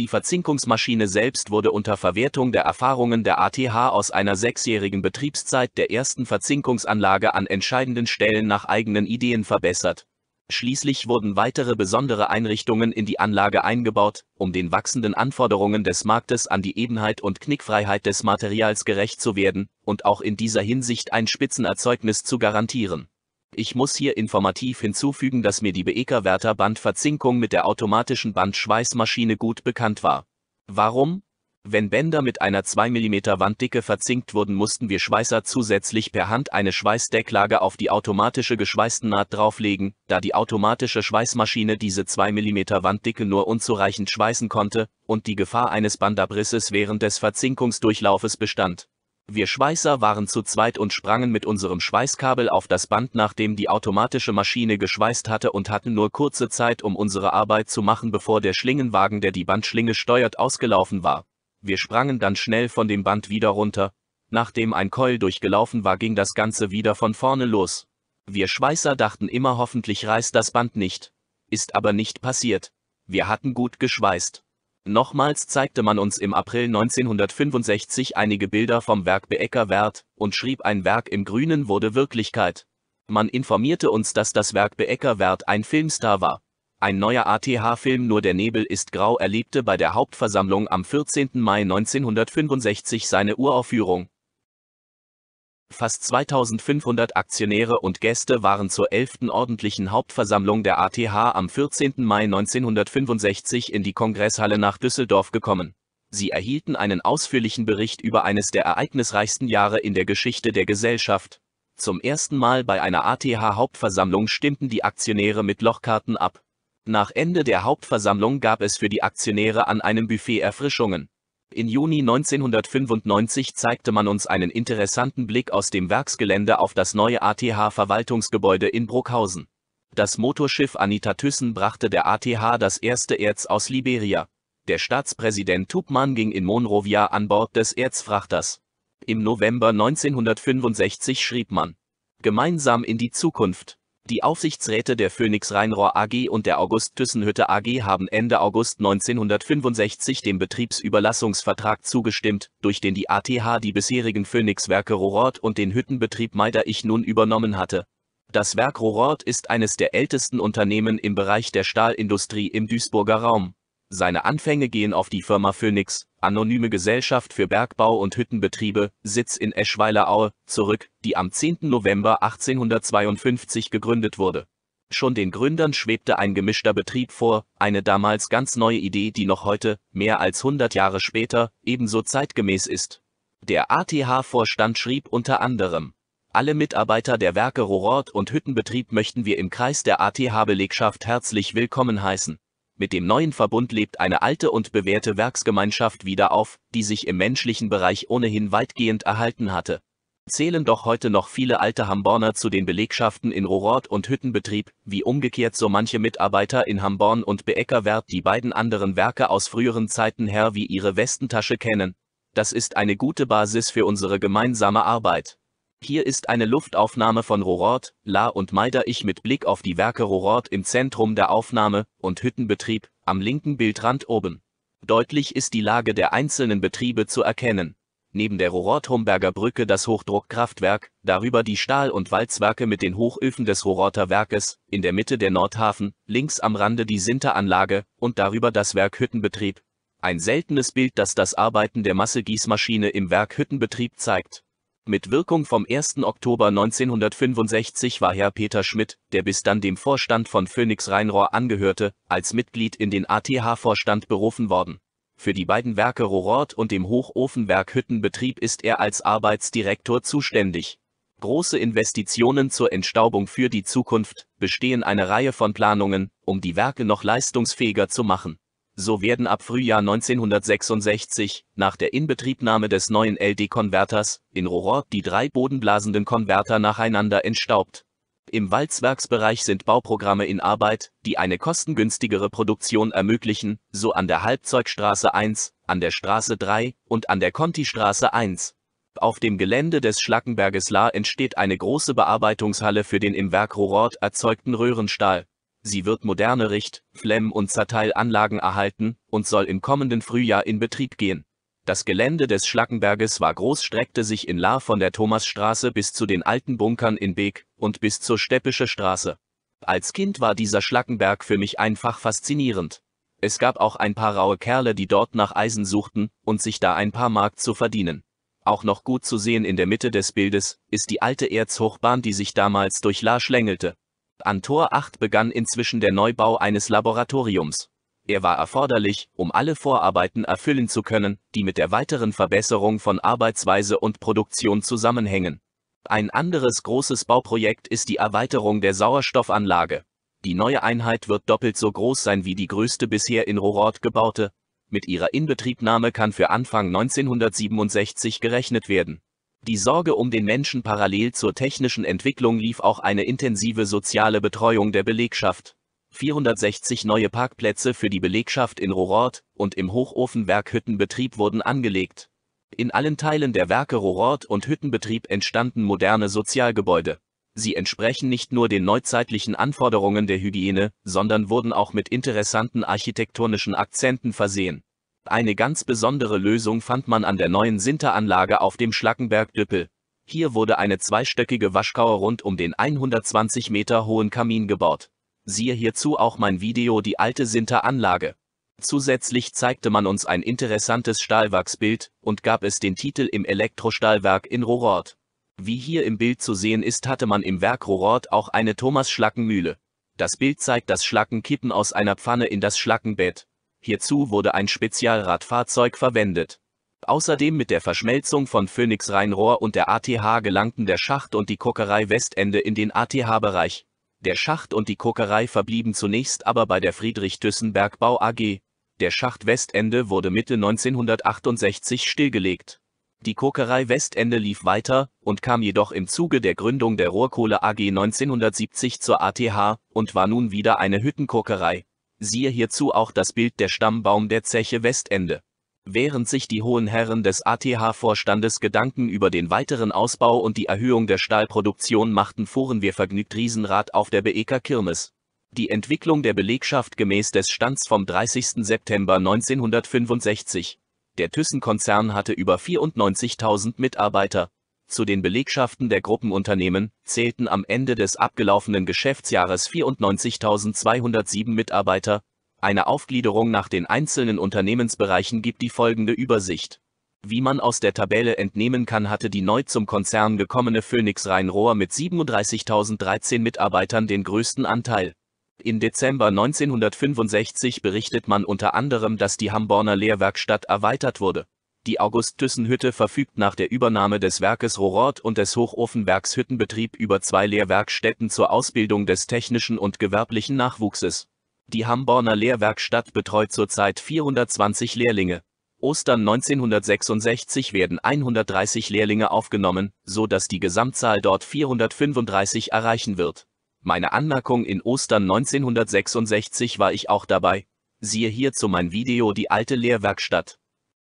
Die Verzinkungsmaschine selbst wurde unter Verwertung der Erfahrungen der ATH aus einer sechsjährigen Betriebszeit der ersten Verzinkungsanlage an entscheidenden Stellen nach eigenen Ideen verbessert. Schließlich wurden weitere besondere Einrichtungen in die Anlage eingebaut, um den wachsenden Anforderungen des Marktes an die Ebenheit und Knickfreiheit des Materials gerecht zu werden und auch in dieser Hinsicht ein Spitzenerzeugnis zu garantieren ich muss hier informativ hinzufügen, dass mir die Beekerwerter Bandverzinkung mit der automatischen Bandschweißmaschine gut bekannt war. Warum? Wenn Bänder mit einer 2 mm Wanddicke verzinkt wurden, mussten wir Schweißer zusätzlich per Hand eine Schweißdecklage auf die automatische Geschweißtennaht drauflegen, da die automatische Schweißmaschine diese 2 mm Wanddicke nur unzureichend schweißen konnte und die Gefahr eines Bandabrisses während des Verzinkungsdurchlaufes bestand. Wir Schweißer waren zu zweit und sprangen mit unserem Schweißkabel auf das Band, nachdem die automatische Maschine geschweißt hatte und hatten nur kurze Zeit, um unsere Arbeit zu machen, bevor der Schlingenwagen, der die Bandschlinge steuert, ausgelaufen war. Wir sprangen dann schnell von dem Band wieder runter. Nachdem ein Keul durchgelaufen war, ging das Ganze wieder von vorne los. Wir Schweißer dachten immer, hoffentlich reißt das Band nicht. Ist aber nicht passiert. Wir hatten gut geschweißt. Nochmals zeigte man uns im April 1965 einige Bilder vom Werk Beeckerwerth und schrieb ein Werk im Grünen wurde Wirklichkeit. Man informierte uns, dass das Werk Beeckerwerth ein Filmstar war. Ein neuer ATH-Film Nur der Nebel ist grau erlebte bei der Hauptversammlung am 14. Mai 1965 seine Uraufführung. Fast 2500 Aktionäre und Gäste waren zur 11. ordentlichen Hauptversammlung der ATH am 14. Mai 1965 in die Kongresshalle nach Düsseldorf gekommen. Sie erhielten einen ausführlichen Bericht über eines der ereignisreichsten Jahre in der Geschichte der Gesellschaft. Zum ersten Mal bei einer ATH-Hauptversammlung stimmten die Aktionäre mit Lochkarten ab. Nach Ende der Hauptversammlung gab es für die Aktionäre an einem Buffet Erfrischungen. In Juni 1995 zeigte man uns einen interessanten Blick aus dem Werksgelände auf das neue ATH-Verwaltungsgebäude in Bruckhausen. Das Motorschiff Anita Thyssen brachte der ATH das erste Erz aus Liberia. Der Staatspräsident Tubman ging in Monrovia an Bord des Erzfrachters. Im November 1965 schrieb man, gemeinsam in die Zukunft. Die Aufsichtsräte der Phoenix Rheinrohr AG und der August Thyssenhütte AG haben Ende August 1965 dem Betriebsüberlassungsvertrag zugestimmt, durch den die ATH die bisherigen Phoenix-Werke Rohrort und den Hüttenbetrieb Meiderich nun übernommen hatte. Das Werk Rohrort ist eines der ältesten Unternehmen im Bereich der Stahlindustrie im Duisburger Raum. Seine Anfänge gehen auf die Firma Phoenix, anonyme Gesellschaft für Bergbau und Hüttenbetriebe, Sitz in Eschweiler-Aue, zurück, die am 10. November 1852 gegründet wurde. Schon den Gründern schwebte ein gemischter Betrieb vor, eine damals ganz neue Idee, die noch heute, mehr als 100 Jahre später, ebenso zeitgemäß ist. Der ATH-Vorstand schrieb unter anderem, alle Mitarbeiter der Werke Rohrort und Hüttenbetrieb möchten wir im Kreis der ATH-Belegschaft herzlich willkommen heißen. Mit dem neuen Verbund lebt eine alte und bewährte Werksgemeinschaft wieder auf, die sich im menschlichen Bereich ohnehin weitgehend erhalten hatte. Zählen doch heute noch viele alte Hamborner zu den Belegschaften in Rohrort und Hüttenbetrieb, wie umgekehrt so manche Mitarbeiter in Hamborn und Beeckerwert die beiden anderen Werke aus früheren Zeiten her wie ihre Westentasche kennen. Das ist eine gute Basis für unsere gemeinsame Arbeit. Hier ist eine Luftaufnahme von Rohrort, La und Meiderich mit Blick auf die Werke Rohrort im Zentrum der Aufnahme und Hüttenbetrieb, am linken Bildrand oben. Deutlich ist die Lage der einzelnen Betriebe zu erkennen. Neben der Rohrort-Homberger Brücke das Hochdruckkraftwerk, darüber die Stahl- und Walzwerke mit den Hochöfen des Rohrorter Werkes, in der Mitte der Nordhafen, links am Rande die Sinteranlage und darüber das Werk Hüttenbetrieb. Ein seltenes Bild, das das Arbeiten der Massegießmaschine im Werk Hüttenbetrieb zeigt. Mit Wirkung vom 1. Oktober 1965 war Herr Peter Schmidt, der bis dann dem Vorstand von Phoenix Rheinrohr angehörte, als Mitglied in den ATH-Vorstand berufen worden. Für die beiden Werke Rohrort und dem Hochofenwerk Hüttenbetrieb ist er als Arbeitsdirektor zuständig. Große Investitionen zur Entstaubung für die Zukunft, bestehen eine Reihe von Planungen, um die Werke noch leistungsfähiger zu machen. So werden ab Frühjahr 1966, nach der Inbetriebnahme des neuen LD-Konverters, in Rohrort die drei bodenblasenden Konverter nacheinander entstaubt. Im Walzwerksbereich sind Bauprogramme in Arbeit, die eine kostengünstigere Produktion ermöglichen, so an der Halbzeugstraße 1, an der Straße 3 und an der Conti-Straße 1. Auf dem Gelände des Schlackenberges La entsteht eine große Bearbeitungshalle für den im Werk Rohrort erzeugten Röhrenstahl. Sie wird moderne Richt-, Flemm- und Zerteilanlagen erhalten und soll im kommenden Frühjahr in Betrieb gehen. Das Gelände des Schlackenberges war groß streckte sich in La von der Thomasstraße bis zu den alten Bunkern in Beek und bis zur Steppische Straße. Als Kind war dieser Schlackenberg für mich einfach faszinierend. Es gab auch ein paar raue Kerle, die dort nach Eisen suchten und sich da ein paar Mark zu verdienen. Auch noch gut zu sehen in der Mitte des Bildes ist die alte Erzhochbahn, die sich damals durch La schlängelte. An Tor 8 begann inzwischen der Neubau eines Laboratoriums. Er war erforderlich, um alle Vorarbeiten erfüllen zu können, die mit der weiteren Verbesserung von Arbeitsweise und Produktion zusammenhängen. Ein anderes großes Bauprojekt ist die Erweiterung der Sauerstoffanlage. Die neue Einheit wird doppelt so groß sein wie die größte bisher in Rohrort gebaute. Mit ihrer Inbetriebnahme kann für Anfang 1967 gerechnet werden. Die Sorge um den Menschen parallel zur technischen Entwicklung lief auch eine intensive soziale Betreuung der Belegschaft. 460 neue Parkplätze für die Belegschaft in Rohrort und im Hochofenwerk Hüttenbetrieb wurden angelegt. In allen Teilen der Werke Rohrort und Hüttenbetrieb entstanden moderne Sozialgebäude. Sie entsprechen nicht nur den neuzeitlichen Anforderungen der Hygiene, sondern wurden auch mit interessanten architektonischen Akzenten versehen. Eine ganz besondere Lösung fand man an der neuen Sinteranlage auf dem Schlackenberg-Düppel. Hier wurde eine zweistöckige Waschkauer rund um den 120 Meter hohen Kamin gebaut. Siehe hierzu auch mein Video Die alte Sinteranlage. Zusätzlich zeigte man uns ein interessantes Stahlwachsbild und gab es den Titel im Elektrostahlwerk in Rohrort. Wie hier im Bild zu sehen ist hatte man im Werk Rohrort auch eine Thomas-Schlackenmühle. Das Bild zeigt das Schlackenkippen aus einer Pfanne in das Schlackenbett. Hierzu wurde ein Spezialradfahrzeug verwendet. außerdem mit der Verschmelzung von Phoenix Rheinrohr und der ATH gelangten der Schacht und die Kokerei Westende in den ATH-Bereich. Der Schacht und die Kokerei verblieben zunächst aber bei der Friedrich Thyssen Bergbau AG. Der Schacht Westende wurde Mitte 1968 stillgelegt. Die Kokerei Westende lief weiter und kam jedoch im Zuge der Gründung der Rohrkohle AG 1970 zur ATH und war nun wieder eine Hüttenkokerei. Siehe hierzu auch das Bild der Stammbaum der Zeche Westende. Während sich die hohen Herren des ATH-Vorstandes Gedanken über den weiteren Ausbau und die Erhöhung der Stahlproduktion machten, fuhren wir vergnügt Riesenrad auf der Beeker Kirmes. Die Entwicklung der Belegschaft gemäß des Stands vom 30. September 1965. Der Thyssen-Konzern hatte über 94.000 Mitarbeiter. Zu den Belegschaften der Gruppenunternehmen zählten am Ende des abgelaufenen Geschäftsjahres 94.207 Mitarbeiter, eine Aufgliederung nach den einzelnen Unternehmensbereichen gibt die folgende Übersicht. Wie man aus der Tabelle entnehmen kann, hatte die neu zum Konzern gekommene Phoenix Rhein-Rohr mit 37.013 Mitarbeitern den größten Anteil. In Dezember 1965 berichtet man unter anderem, dass die Hamborner Lehrwerkstatt erweitert wurde. Die August-Thyssen-Hütte verfügt nach der Übernahme des Werkes Rohrort und des Hochofenwerks Hüttenbetrieb über zwei Lehrwerkstätten zur Ausbildung des technischen und gewerblichen Nachwuchses. Die Hamborner Lehrwerkstatt betreut zurzeit 420 Lehrlinge. Ostern 1966 werden 130 Lehrlinge aufgenommen, so dass die Gesamtzahl dort 435 erreichen wird. Meine Anmerkung in Ostern 1966 war ich auch dabei. Siehe hierzu mein Video Die alte Lehrwerkstatt.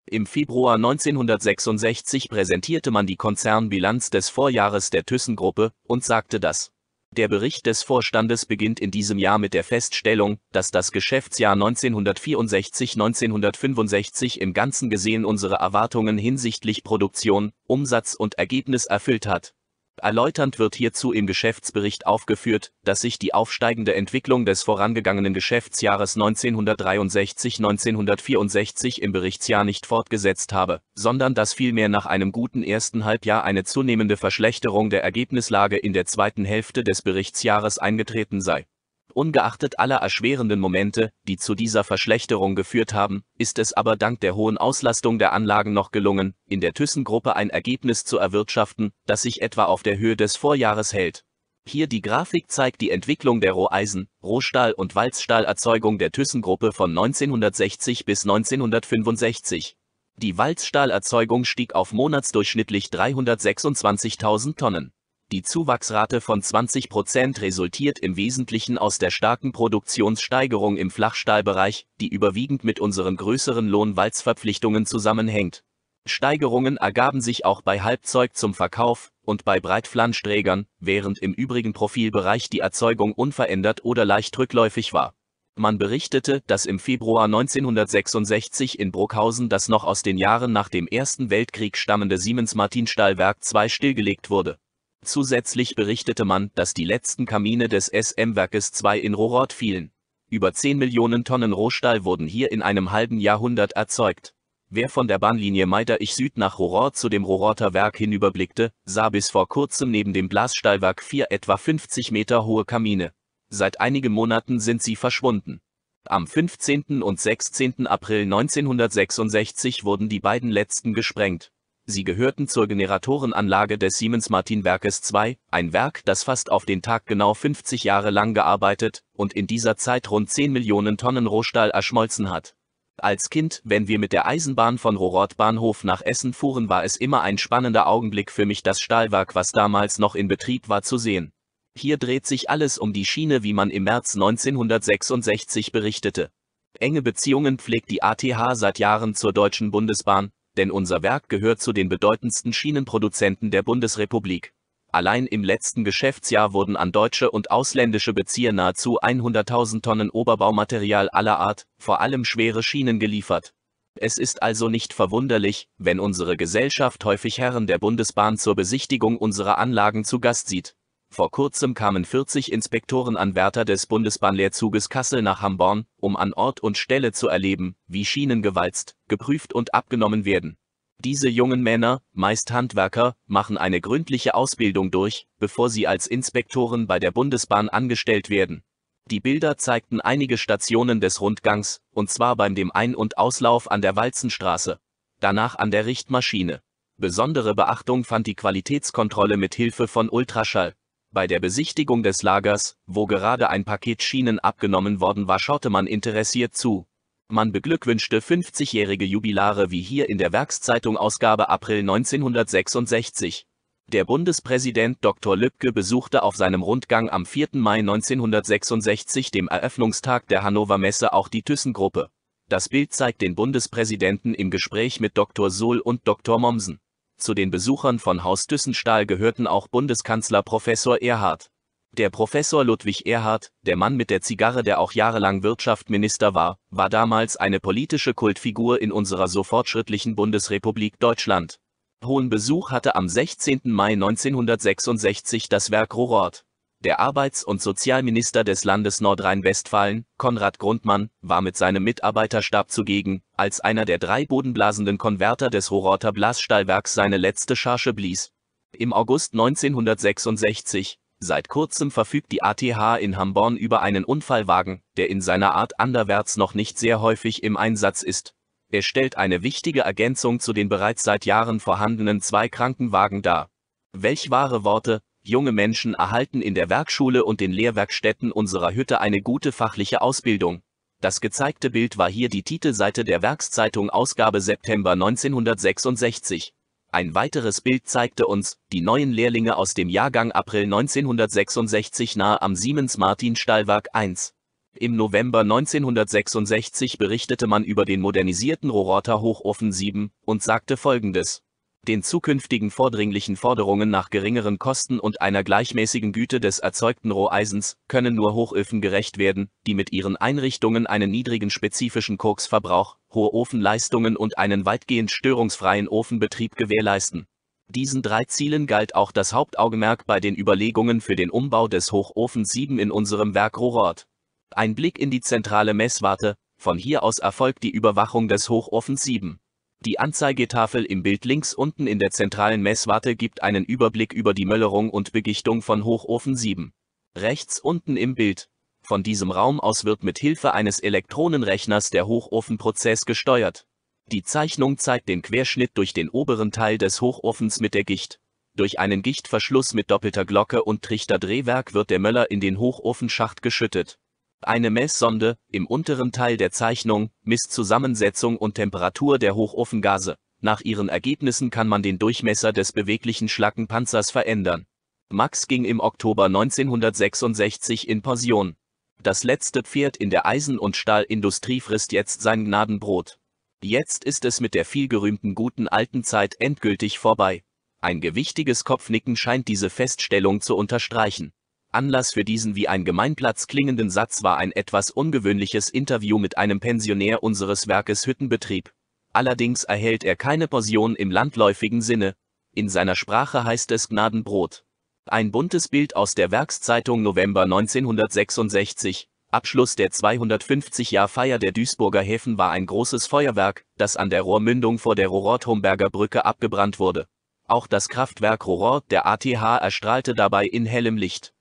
Im Februar 1966 präsentierte man die Konzernbilanz des Vorjahres der Thyssen-Gruppe und sagte dass der Bericht des Vorstandes beginnt in diesem Jahr mit der Feststellung, dass das Geschäftsjahr 1964-1965 im Ganzen gesehen unsere Erwartungen hinsichtlich Produktion, Umsatz und Ergebnis erfüllt hat Erläuternd wird hierzu im Geschäftsbericht aufgeführt, dass sich die aufsteigende Entwicklung des vorangegangenen Geschäftsjahres 1963-1964 im Berichtsjahr nicht fortgesetzt habe, sondern dass vielmehr nach einem guten ersten Halbjahr eine zunehmende Verschlechterung der Ergebnislage in der zweiten Hälfte des Berichtsjahres eingetreten sei Ungeachtet aller erschwerenden Momente, die zu dieser Verschlechterung geführt haben, ist es aber dank der hohen Auslastung der Anlagen noch gelungen, in der Thyssen-Gruppe ein Ergebnis zu erwirtschaften, das sich etwa auf der Höhe des Vorjahres hält. Hier die Grafik zeigt die Entwicklung der Roheisen, Rohstahl- und Walzstahlerzeugung der Thyssen-Gruppe von 1960 bis 1965. Die Walzstahlerzeugung stieg auf monatsdurchschnittlich 326.000 Tonnen. Die Zuwachsrate von 20 Prozent resultiert im Wesentlichen aus der starken Produktionssteigerung im Flachstahlbereich, die überwiegend mit unseren größeren Lohnwalzverpflichtungen zusammenhängt. Steigerungen ergaben sich auch bei Halbzeug zum Verkauf und bei Breitflanschträgern, während im übrigen Profilbereich die Erzeugung unverändert oder leicht rückläufig war. Man berichtete, dass im Februar 1966 in Bruckhausen das noch aus den Jahren nach dem Ersten Weltkrieg stammende Siemens-Martin-Stahlwerk II stillgelegt wurde. Zusätzlich berichtete man, dass die letzten Kamine des SM-Werkes 2 in Rohrort fielen. Über 10 Millionen Tonnen Rohstahl wurden hier in einem halben Jahrhundert erzeugt. Wer von der Bahnlinie Meiderich Süd nach Rohrort zu dem Rohrorter Werk hinüberblickte, sah bis vor kurzem neben dem Blasstahlwerk vier etwa 50 Meter hohe Kamine. Seit einigen Monaten sind sie verschwunden. Am 15. und 16. April 1966 wurden die beiden letzten gesprengt. Sie gehörten zur Generatorenanlage des Siemens-Martin-Werkes II, ein Werk, das fast auf den Tag genau 50 Jahre lang gearbeitet und in dieser Zeit rund 10 Millionen Tonnen Rohstahl erschmolzen hat. Als Kind, wenn wir mit der Eisenbahn von Rohrort Bahnhof nach Essen fuhren, war es immer ein spannender Augenblick für mich, das Stahlwerk, was damals noch in Betrieb war, zu sehen. Hier dreht sich alles um die Schiene, wie man im März 1966 berichtete. Enge Beziehungen pflegt die ATH seit Jahren zur Deutschen Bundesbahn, denn unser Werk gehört zu den bedeutendsten Schienenproduzenten der Bundesrepublik. Allein im letzten Geschäftsjahr wurden an deutsche und ausländische Bezieher nahezu 100.000 Tonnen Oberbaumaterial aller Art, vor allem schwere Schienen geliefert. Es ist also nicht verwunderlich, wenn unsere Gesellschaft häufig Herren der Bundesbahn zur Besichtigung unserer Anlagen zu Gast sieht. Vor kurzem kamen 40 Inspektorenanwärter des Bundesbahnlehrzuges Kassel nach Hamborn, um an Ort und Stelle zu erleben, wie Schienen gewalzt, geprüft und abgenommen werden. Diese jungen Männer, meist Handwerker, machen eine gründliche Ausbildung durch, bevor sie als Inspektoren bei der Bundesbahn angestellt werden. Die Bilder zeigten einige Stationen des Rundgangs, und zwar beim dem Ein- und Auslauf an der Walzenstraße. danach an der Richtmaschine. Besondere Beachtung fand die Qualitätskontrolle mit Hilfe von Ultraschall. Bei der Besichtigung des Lagers, wo gerade ein Paket Schienen abgenommen worden war, schaute man interessiert zu. Man beglückwünschte 50-jährige Jubilare wie hier in der Werkszeitung Ausgabe April 1966. Der Bundespräsident Dr. Lübcke besuchte auf seinem Rundgang am 4. Mai 1966, dem Eröffnungstag der Hannover Messe, auch die ThyssenKruppe. Das Bild zeigt den Bundespräsidenten im Gespräch mit Dr. Sohl und Dr. Mommsen. Zu den Besuchern von Haus Thyssenstahl gehörten auch Bundeskanzler Professor Erhard. Der Professor Ludwig Erhard, der Mann mit der Zigarre, der auch jahrelang Wirtschaftsminister war, war damals eine politische Kultfigur in unserer so fortschrittlichen Bundesrepublik Deutschland. Hohen Besuch hatte am 16. Mai 1966 das Werk Ruhrort. Der Arbeits- und Sozialminister des Landes Nordrhein-Westfalen, Konrad Grundmann, war mit seinem Mitarbeiterstab zugegen, als einer der drei bodenblasenden Konverter des Ruhrorter Blasstahlwerks seine letzte Charge blies. Im August 1966, Seit kurzem verfügt die ATH in Hamborn über einen Unfallwagen, der in seiner Art anderwärts noch nicht sehr häufig im Einsatz ist. Er stellt eine wichtige Ergänzung zu den bereits seit Jahren vorhandenen zwei Krankenwagen dar. Welch wahre Worte, junge Menschen erhalten in der Werkschule und den Lehrwerkstätten unserer Hütte eine gute fachliche Ausbildung. Das gezeigte Bild war hier die Titelseite der Werkszeitung Ausgabe September 1966. Ein weiteres Bild zeigte uns, die neuen Lehrlinge aus dem Jahrgang April 1966 nahe am Siemens Martin Stahlwerk 1. Im November 1966 berichtete man über den modernisierten Rohrorter Hochofen 7 und sagte folgendes den zukünftigen vordringlichen Forderungen nach geringeren Kosten und einer gleichmäßigen Güte des erzeugten Roheisens können nur Hochöfen gerecht werden, die mit ihren Einrichtungen einen niedrigen spezifischen Koksverbrauch, hohe Ofenleistungen und einen weitgehend störungsfreien Ofenbetrieb gewährleisten. Diesen drei Zielen galt auch das Hauptaugenmerk bei den Überlegungen für den Umbau des Hochofens 7 in unserem Werk Rohrort. Ein Blick in die zentrale Messwarte, von hier aus erfolgt die Überwachung des Hochofens 7. Die Anzeigetafel im Bild links unten in der zentralen Messwarte gibt einen Überblick über die Möllerung und Begichtung von Hochofen 7. Rechts unten im Bild. Von diesem Raum aus wird mit Hilfe eines Elektronenrechners der Hochofenprozess gesteuert. Die Zeichnung zeigt den Querschnitt durch den oberen Teil des Hochofens mit der Gicht. Durch einen Gichtverschluss mit doppelter Glocke und Trichterdrehwerk wird der Möller in den Hochofenschacht geschüttet. Eine Messsonde, im unteren Teil der Zeichnung, misst Zusammensetzung und Temperatur der Hochofengase. Nach ihren Ergebnissen kann man den Durchmesser des beweglichen Schlackenpanzers verändern. Max ging im Oktober 1966 in Pension. Das letzte Pferd in der Eisen- und Stahlindustrie frisst jetzt sein Gnadenbrot. Jetzt ist es mit der vielgerühmten guten alten Zeit endgültig vorbei. Ein gewichtiges Kopfnicken scheint diese Feststellung zu unterstreichen. Anlass für diesen wie ein Gemeinplatz klingenden Satz war ein etwas ungewöhnliches Interview mit einem Pensionär unseres Werkes Hüttenbetrieb. Allerdings erhält er keine Pension im landläufigen Sinne. In seiner Sprache heißt es Gnadenbrot. Ein buntes Bild aus der Werkszeitung November 1966. Abschluss der 250-Jahr-Feier der Duisburger Häfen war ein großes Feuerwerk, das an der Rohrmündung vor der Rohrorthomberger Brücke abgebrannt wurde. Auch das Kraftwerk Rohrort der ATH erstrahlte dabei in hellem Licht.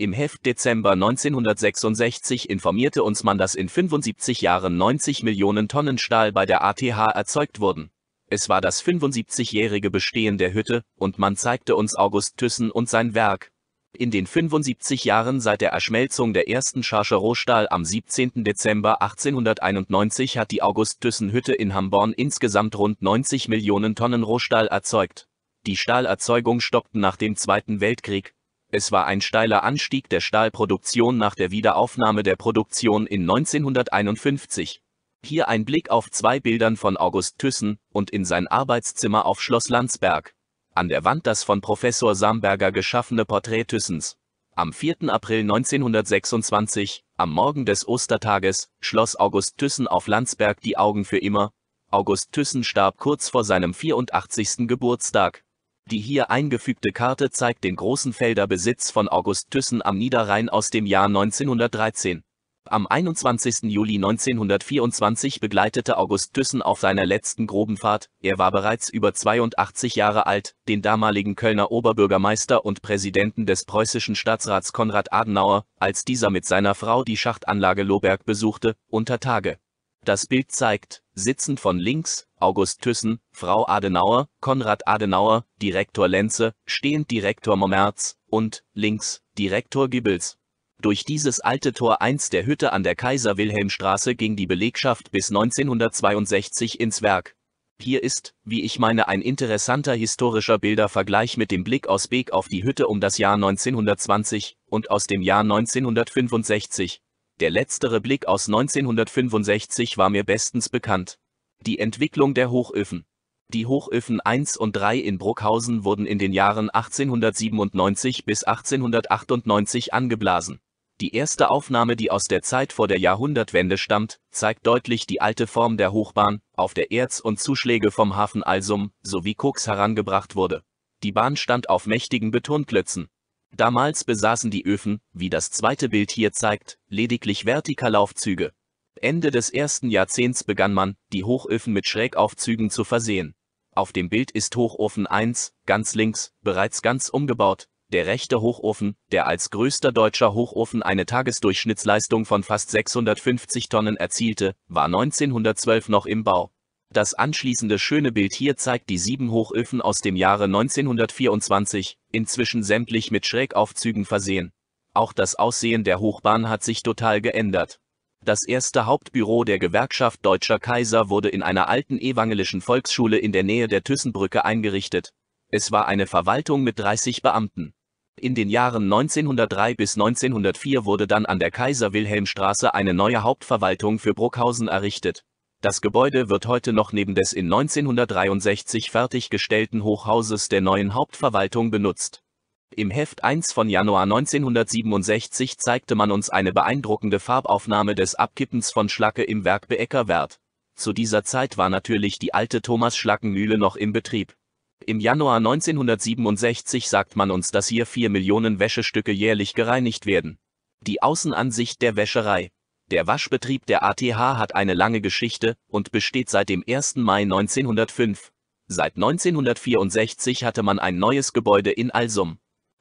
Im Heft Dezember 1966 informierte uns man, dass in 75 Jahren 90 Millionen Tonnen Stahl bei der ATH erzeugt wurden. Es war das 75-jährige Bestehen der Hütte, und man zeigte uns August Thyssen und sein Werk. In den 75 Jahren seit der Erschmelzung der ersten Charge Rohstahl am 17. Dezember 1891 hat die August Thyssen Hütte in Hamborn insgesamt rund 90 Millionen Tonnen Rohstahl erzeugt. Die Stahlerzeugung stoppte nach dem Zweiten Weltkrieg, es war ein steiler Anstieg der Stahlproduktion nach der Wiederaufnahme der Produktion in 1951. Hier ein Blick auf zwei Bildern von August Thyssen und in sein Arbeitszimmer auf Schloss Landsberg. An der Wand das von Professor Samberger geschaffene Porträt Thyssens. Am 4. April 1926, am Morgen des Ostertages, schloss August Thyssen auf Landsberg die Augen für immer. August Thyssen starb kurz vor seinem 84. Geburtstag. Die hier eingefügte Karte zeigt den großen Felderbesitz von August Thyssen am Niederrhein aus dem Jahr 1913. Am 21. Juli 1924 begleitete August Thyssen auf seiner letzten Grobenfahrt, er war bereits über 82 Jahre alt, den damaligen Kölner Oberbürgermeister und Präsidenten des preußischen Staatsrats Konrad Adenauer, als dieser mit seiner Frau die Schachtanlage Lohberg besuchte, unter Tage. Das Bild zeigt, sitzend von links, August Thyssen, Frau Adenauer, Konrad Adenauer, Direktor Lenze, stehend Direktor Mommerz und, links, Direktor Gibbels. Durch dieses alte Tor 1 der Hütte an der Kaiser-Wilhelm-Straße ging die Belegschaft bis 1962 ins Werk. Hier ist, wie ich meine, ein interessanter historischer Bildervergleich mit dem Blick aus Beek auf die Hütte um das Jahr 1920 und aus dem Jahr 1965. Der letztere Blick aus 1965 war mir bestens bekannt. Die Entwicklung der Hochöfen. Die Hochöfen 1 und 3 in Bruckhausen wurden in den Jahren 1897 bis 1898 angeblasen. Die erste Aufnahme, die aus der Zeit vor der Jahrhundertwende stammt, zeigt deutlich die alte Form der Hochbahn, auf der Erz und Zuschläge vom Hafen Alsum sowie Koks herangebracht wurde. Die Bahn stand auf mächtigen Betonklötzen. Damals besaßen die Öfen, wie das zweite Bild hier zeigt, lediglich Vertikalaufzüge. Ende des ersten Jahrzehnts begann man, die Hochöfen mit Schrägaufzügen zu versehen. Auf dem Bild ist Hochofen 1, ganz links, bereits ganz umgebaut. Der rechte Hochofen, der als größter deutscher Hochofen eine Tagesdurchschnittsleistung von fast 650 Tonnen erzielte, war 1912 noch im Bau. Das anschließende schöne Bild hier zeigt die sieben Hochöfen aus dem Jahre 1924, inzwischen sämtlich mit Schrägaufzügen versehen. Auch das Aussehen der Hochbahn hat sich total geändert. Das erste Hauptbüro der Gewerkschaft Deutscher Kaiser wurde in einer alten evangelischen Volksschule in der Nähe der Thyssenbrücke eingerichtet. Es war eine Verwaltung mit 30 Beamten. In den Jahren 1903 bis 1904 wurde dann an der Kaiser-Wilhelm-Straße eine neue Hauptverwaltung für Bruckhausen errichtet. Das Gebäude wird heute noch neben des in 1963 fertiggestellten Hochhauses der neuen Hauptverwaltung benutzt. Im Heft 1 von Januar 1967 zeigte man uns eine beeindruckende Farbaufnahme des Abkippens von Schlacke im Werk Beeckerwert. Zu dieser Zeit war natürlich die alte Thomas-Schlackenmühle noch im Betrieb. Im Januar 1967 sagt man uns, dass hier 4 Millionen Wäschestücke jährlich gereinigt werden. Die Außenansicht der Wäscherei. Der Waschbetrieb der ATH hat eine lange Geschichte und besteht seit dem 1. Mai 1905. Seit 1964 hatte man ein neues Gebäude in Alsum.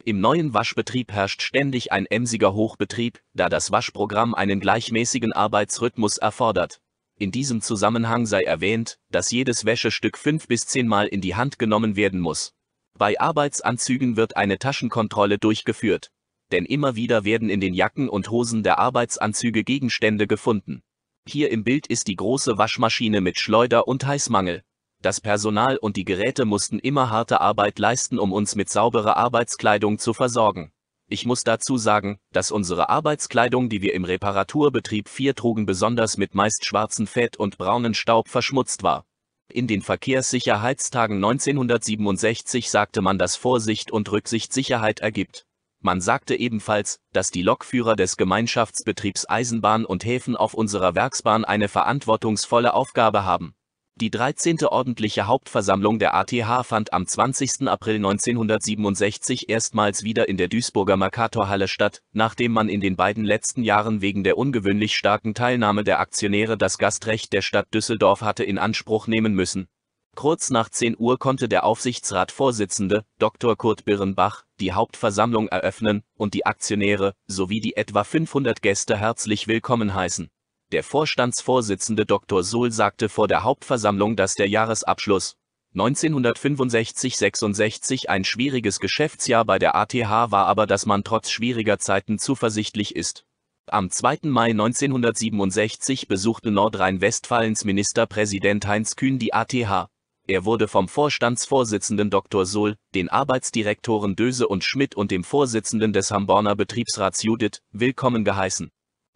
Im neuen Waschbetrieb herrscht ständig ein emsiger Hochbetrieb, da das Waschprogramm einen gleichmäßigen Arbeitsrhythmus erfordert. In diesem Zusammenhang sei erwähnt, dass jedes Wäschestück fünf bis zehnmal in die Hand genommen werden muss. Bei Arbeitsanzügen wird eine Taschenkontrolle durchgeführt. Denn immer wieder werden in den Jacken und Hosen der Arbeitsanzüge Gegenstände gefunden. Hier im Bild ist die große Waschmaschine mit Schleuder und Heißmangel. Das Personal und die Geräte mussten immer harte Arbeit leisten, um uns mit sauberer Arbeitskleidung zu versorgen. Ich muss dazu sagen, dass unsere Arbeitskleidung, die wir im Reparaturbetrieb 4 trugen, besonders mit meist schwarzen Fett und braunen Staub verschmutzt war. In den Verkehrssicherheitstagen 1967 sagte man, dass Vorsicht und Rücksicht Sicherheit ergibt. Man sagte ebenfalls, dass die Lokführer des Gemeinschaftsbetriebs Eisenbahn und Häfen auf unserer Werksbahn eine verantwortungsvolle Aufgabe haben. Die 13. ordentliche Hauptversammlung der ATH fand am 20. April 1967 erstmals wieder in der Duisburger Mercatorhalle statt, nachdem man in den beiden letzten Jahren wegen der ungewöhnlich starken Teilnahme der Aktionäre das Gastrecht der Stadt Düsseldorf hatte in Anspruch nehmen müssen. Kurz nach 10 Uhr konnte der Aufsichtsratsvorsitzende, Dr. Kurt Birrenbach, die Hauptversammlung eröffnen und die Aktionäre sowie die etwa 500 Gäste herzlich willkommen heißen. Der Vorstandsvorsitzende Dr. Suhl sagte vor der Hauptversammlung, dass der Jahresabschluss 1965-66 ein schwieriges Geschäftsjahr bei der ATH war, aber dass man trotz schwieriger Zeiten zuversichtlich ist. Am 2. Mai 1967 besuchte Nordrhein-Westfalens Ministerpräsident Heinz Kühn die ATH. Er wurde vom Vorstandsvorsitzenden Dr. Suhl, den Arbeitsdirektoren Döse und Schmidt und dem Vorsitzenden des Hamborner Betriebsrats Judith willkommen geheißen.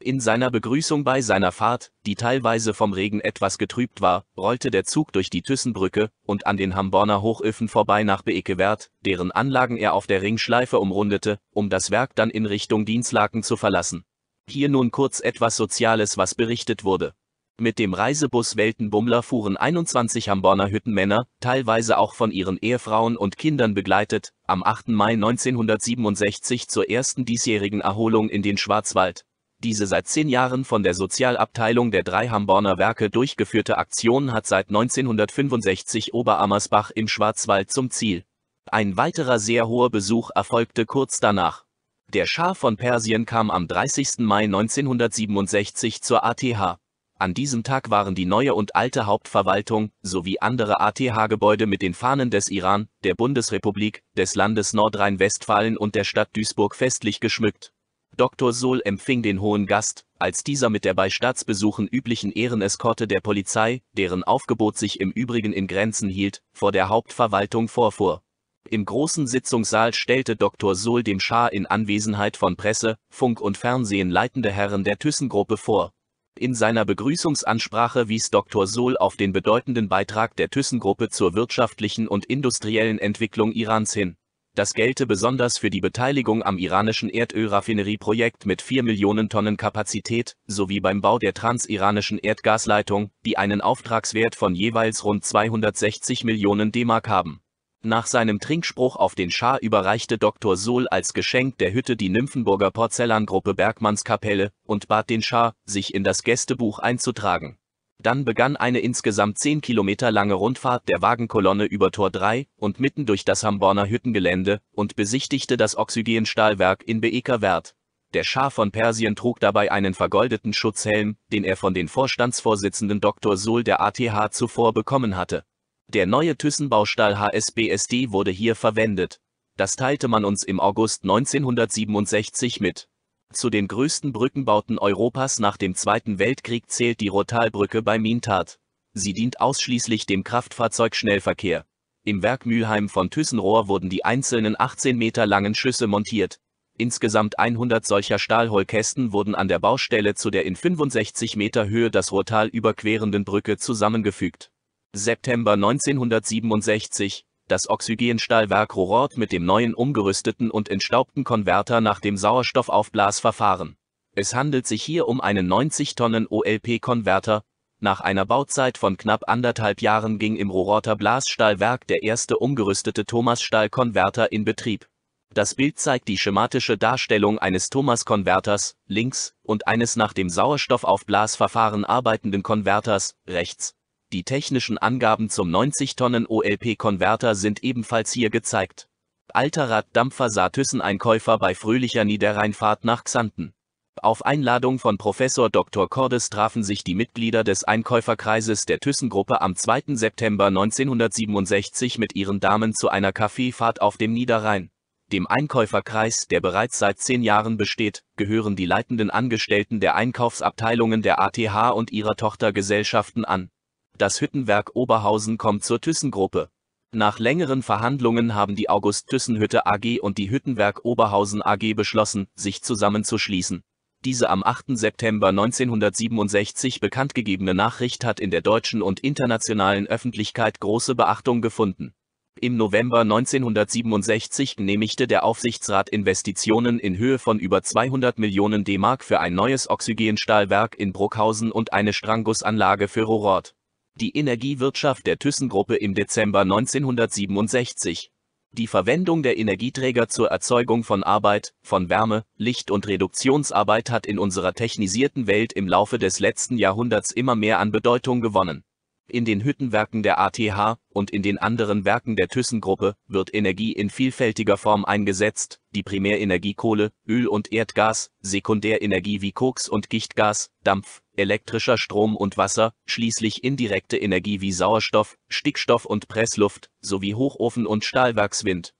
In seiner Begrüßung bei seiner Fahrt, die teilweise vom Regen etwas getrübt war, rollte der Zug durch die Thyssenbrücke und an den Hamborner Hochöfen vorbei nach Beekewert, deren Anlagen er auf der Ringschleife umrundete, um das Werk dann in Richtung Dienstlaken zu verlassen. Hier nun kurz etwas Soziales, was berichtet wurde. Mit dem Reisebus Weltenbummler fuhren 21 Hamborner Hüttenmänner, teilweise auch von ihren Ehefrauen und Kindern begleitet, am 8. Mai 1967 zur ersten diesjährigen Erholung in den Schwarzwald, diese seit zehn Jahren von der Sozialabteilung der drei Hamborner Werke durchgeführte Aktion hat seit 1965 Oberammersbach im Schwarzwald zum Ziel. Ein weiterer sehr hoher Besuch erfolgte kurz danach. Der Schah von Persien kam am 30. Mai 1967 zur ATH. An diesem Tag waren die neue und alte Hauptverwaltung sowie andere ATH-Gebäude mit den Fahnen des Iran, der Bundesrepublik, des Landes Nordrhein-Westfalen und der Stadt Duisburg festlich geschmückt. Dr. Sohl empfing den hohen Gast, als dieser mit der bei Staatsbesuchen üblichen Ehreneskorte der Polizei, deren Aufgebot sich im Übrigen in Grenzen hielt, vor der Hauptverwaltung vorfuhr. Im großen Sitzungssaal stellte Dr. Sohl dem Schah in Anwesenheit von Presse, Funk und Fernsehen leitende Herren der ThyssenGruppe vor. In seiner Begrüßungsansprache wies Dr. Sohl auf den bedeutenden Beitrag der ThyssenGruppe zur wirtschaftlichen und industriellen Entwicklung Irans hin. Das gelte besonders für die Beteiligung am iranischen Erdölraffinerieprojekt mit 4 Millionen Tonnen Kapazität sowie beim Bau der transiranischen Erdgasleitung, die einen Auftragswert von jeweils rund 260 Millionen D-Mark haben nach seinem Trinkspruch auf den Schah überreichte Dr. Sohl als Geschenk der Hütte die Nymphenburger Porzellangruppe Bergmannskapelle und bat den Schah, sich in das Gästebuch einzutragen. Dann begann eine insgesamt 10 Kilometer lange Rundfahrt der Wagenkolonne über Tor 3 und mitten durch das Hamborner Hüttengelände und besichtigte das Oxygenstahlwerk in Beekerwert. Der Schah von Persien trug dabei einen vergoldeten Schutzhelm, den er von den Vorstandsvorsitzenden Dr. Sohl der ATH zuvor bekommen hatte. Der neue Thyssen-Baustahl HSBSD wurde hier verwendet. Das teilte man uns im August 1967 mit. Zu den größten Brückenbauten Europas nach dem Zweiten Weltkrieg zählt die Rotalbrücke bei Mintat. Sie dient ausschließlich dem Kraftfahrzeugschnellverkehr. Im Werk Mülheim von Thyssenrohr wurden die einzelnen 18 Meter langen Schüsse montiert. Insgesamt 100 solcher Stahlholkästen wurden an der Baustelle zu der in 65 Meter Höhe das Rotal überquerenden Brücke zusammengefügt. September 1967, das Oxygenstahlwerk Rohrort mit dem neuen umgerüsteten und entstaubten Konverter nach dem Sauerstoffaufblasverfahren. Es handelt sich hier um einen 90 Tonnen OLP-Konverter. Nach einer Bauzeit von knapp anderthalb Jahren ging im Rohrorter Blasstahlwerk der erste umgerüstete Thomas-Stahl-Konverter in Betrieb. Das Bild zeigt die schematische Darstellung eines Thomas-Konverters, links, und eines nach dem Sauerstoffaufblasverfahren arbeitenden Konverters, rechts. Die technischen Angaben zum 90 Tonnen OLP-Konverter sind ebenfalls hier gezeigt. Alter Dampfer sah Thyssen-Einkäufer bei fröhlicher Niederrheinfahrt nach Xanten. Auf Einladung von Professor Dr. Cordes trafen sich die Mitglieder des Einkäuferkreises der Thyssen-Gruppe am 2. September 1967 mit ihren Damen zu einer Kaffeefahrt auf dem Niederrhein. Dem Einkäuferkreis, der bereits seit zehn Jahren besteht, gehören die leitenden Angestellten der Einkaufsabteilungen der ATH und ihrer Tochtergesellschaften an. Das Hüttenwerk Oberhausen kommt zur Thyssen-Gruppe. Nach längeren Verhandlungen haben die August Thyssen Hütte AG und die Hüttenwerk Oberhausen AG beschlossen, sich zusammenzuschließen. Diese am 8. September 1967 bekanntgegebene Nachricht hat in der deutschen und internationalen Öffentlichkeit große Beachtung gefunden. Im November 1967 genehmigte der Aufsichtsrat Investitionen in Höhe von über 200 Millionen D-Mark für ein neues Oxygenstahlwerk in Bruckhausen und eine Stranggussanlage für Rohrort die Energiewirtschaft der ThyssenGruppe im Dezember 1967. Die Verwendung der Energieträger zur Erzeugung von Arbeit, von Wärme, Licht und Reduktionsarbeit hat in unserer technisierten Welt im Laufe des letzten Jahrhunderts immer mehr an Bedeutung gewonnen in den Hüttenwerken der ATH und in den anderen Werken der ThyssenGruppe wird Energie in vielfältiger Form eingesetzt, die Primärenergie Kohle, Öl und Erdgas, Sekundärenergie wie Koks und Gichtgas, Dampf, elektrischer Strom und Wasser, schließlich indirekte Energie wie Sauerstoff, Stickstoff und Pressluft, sowie Hochofen und Stahlwerkswind.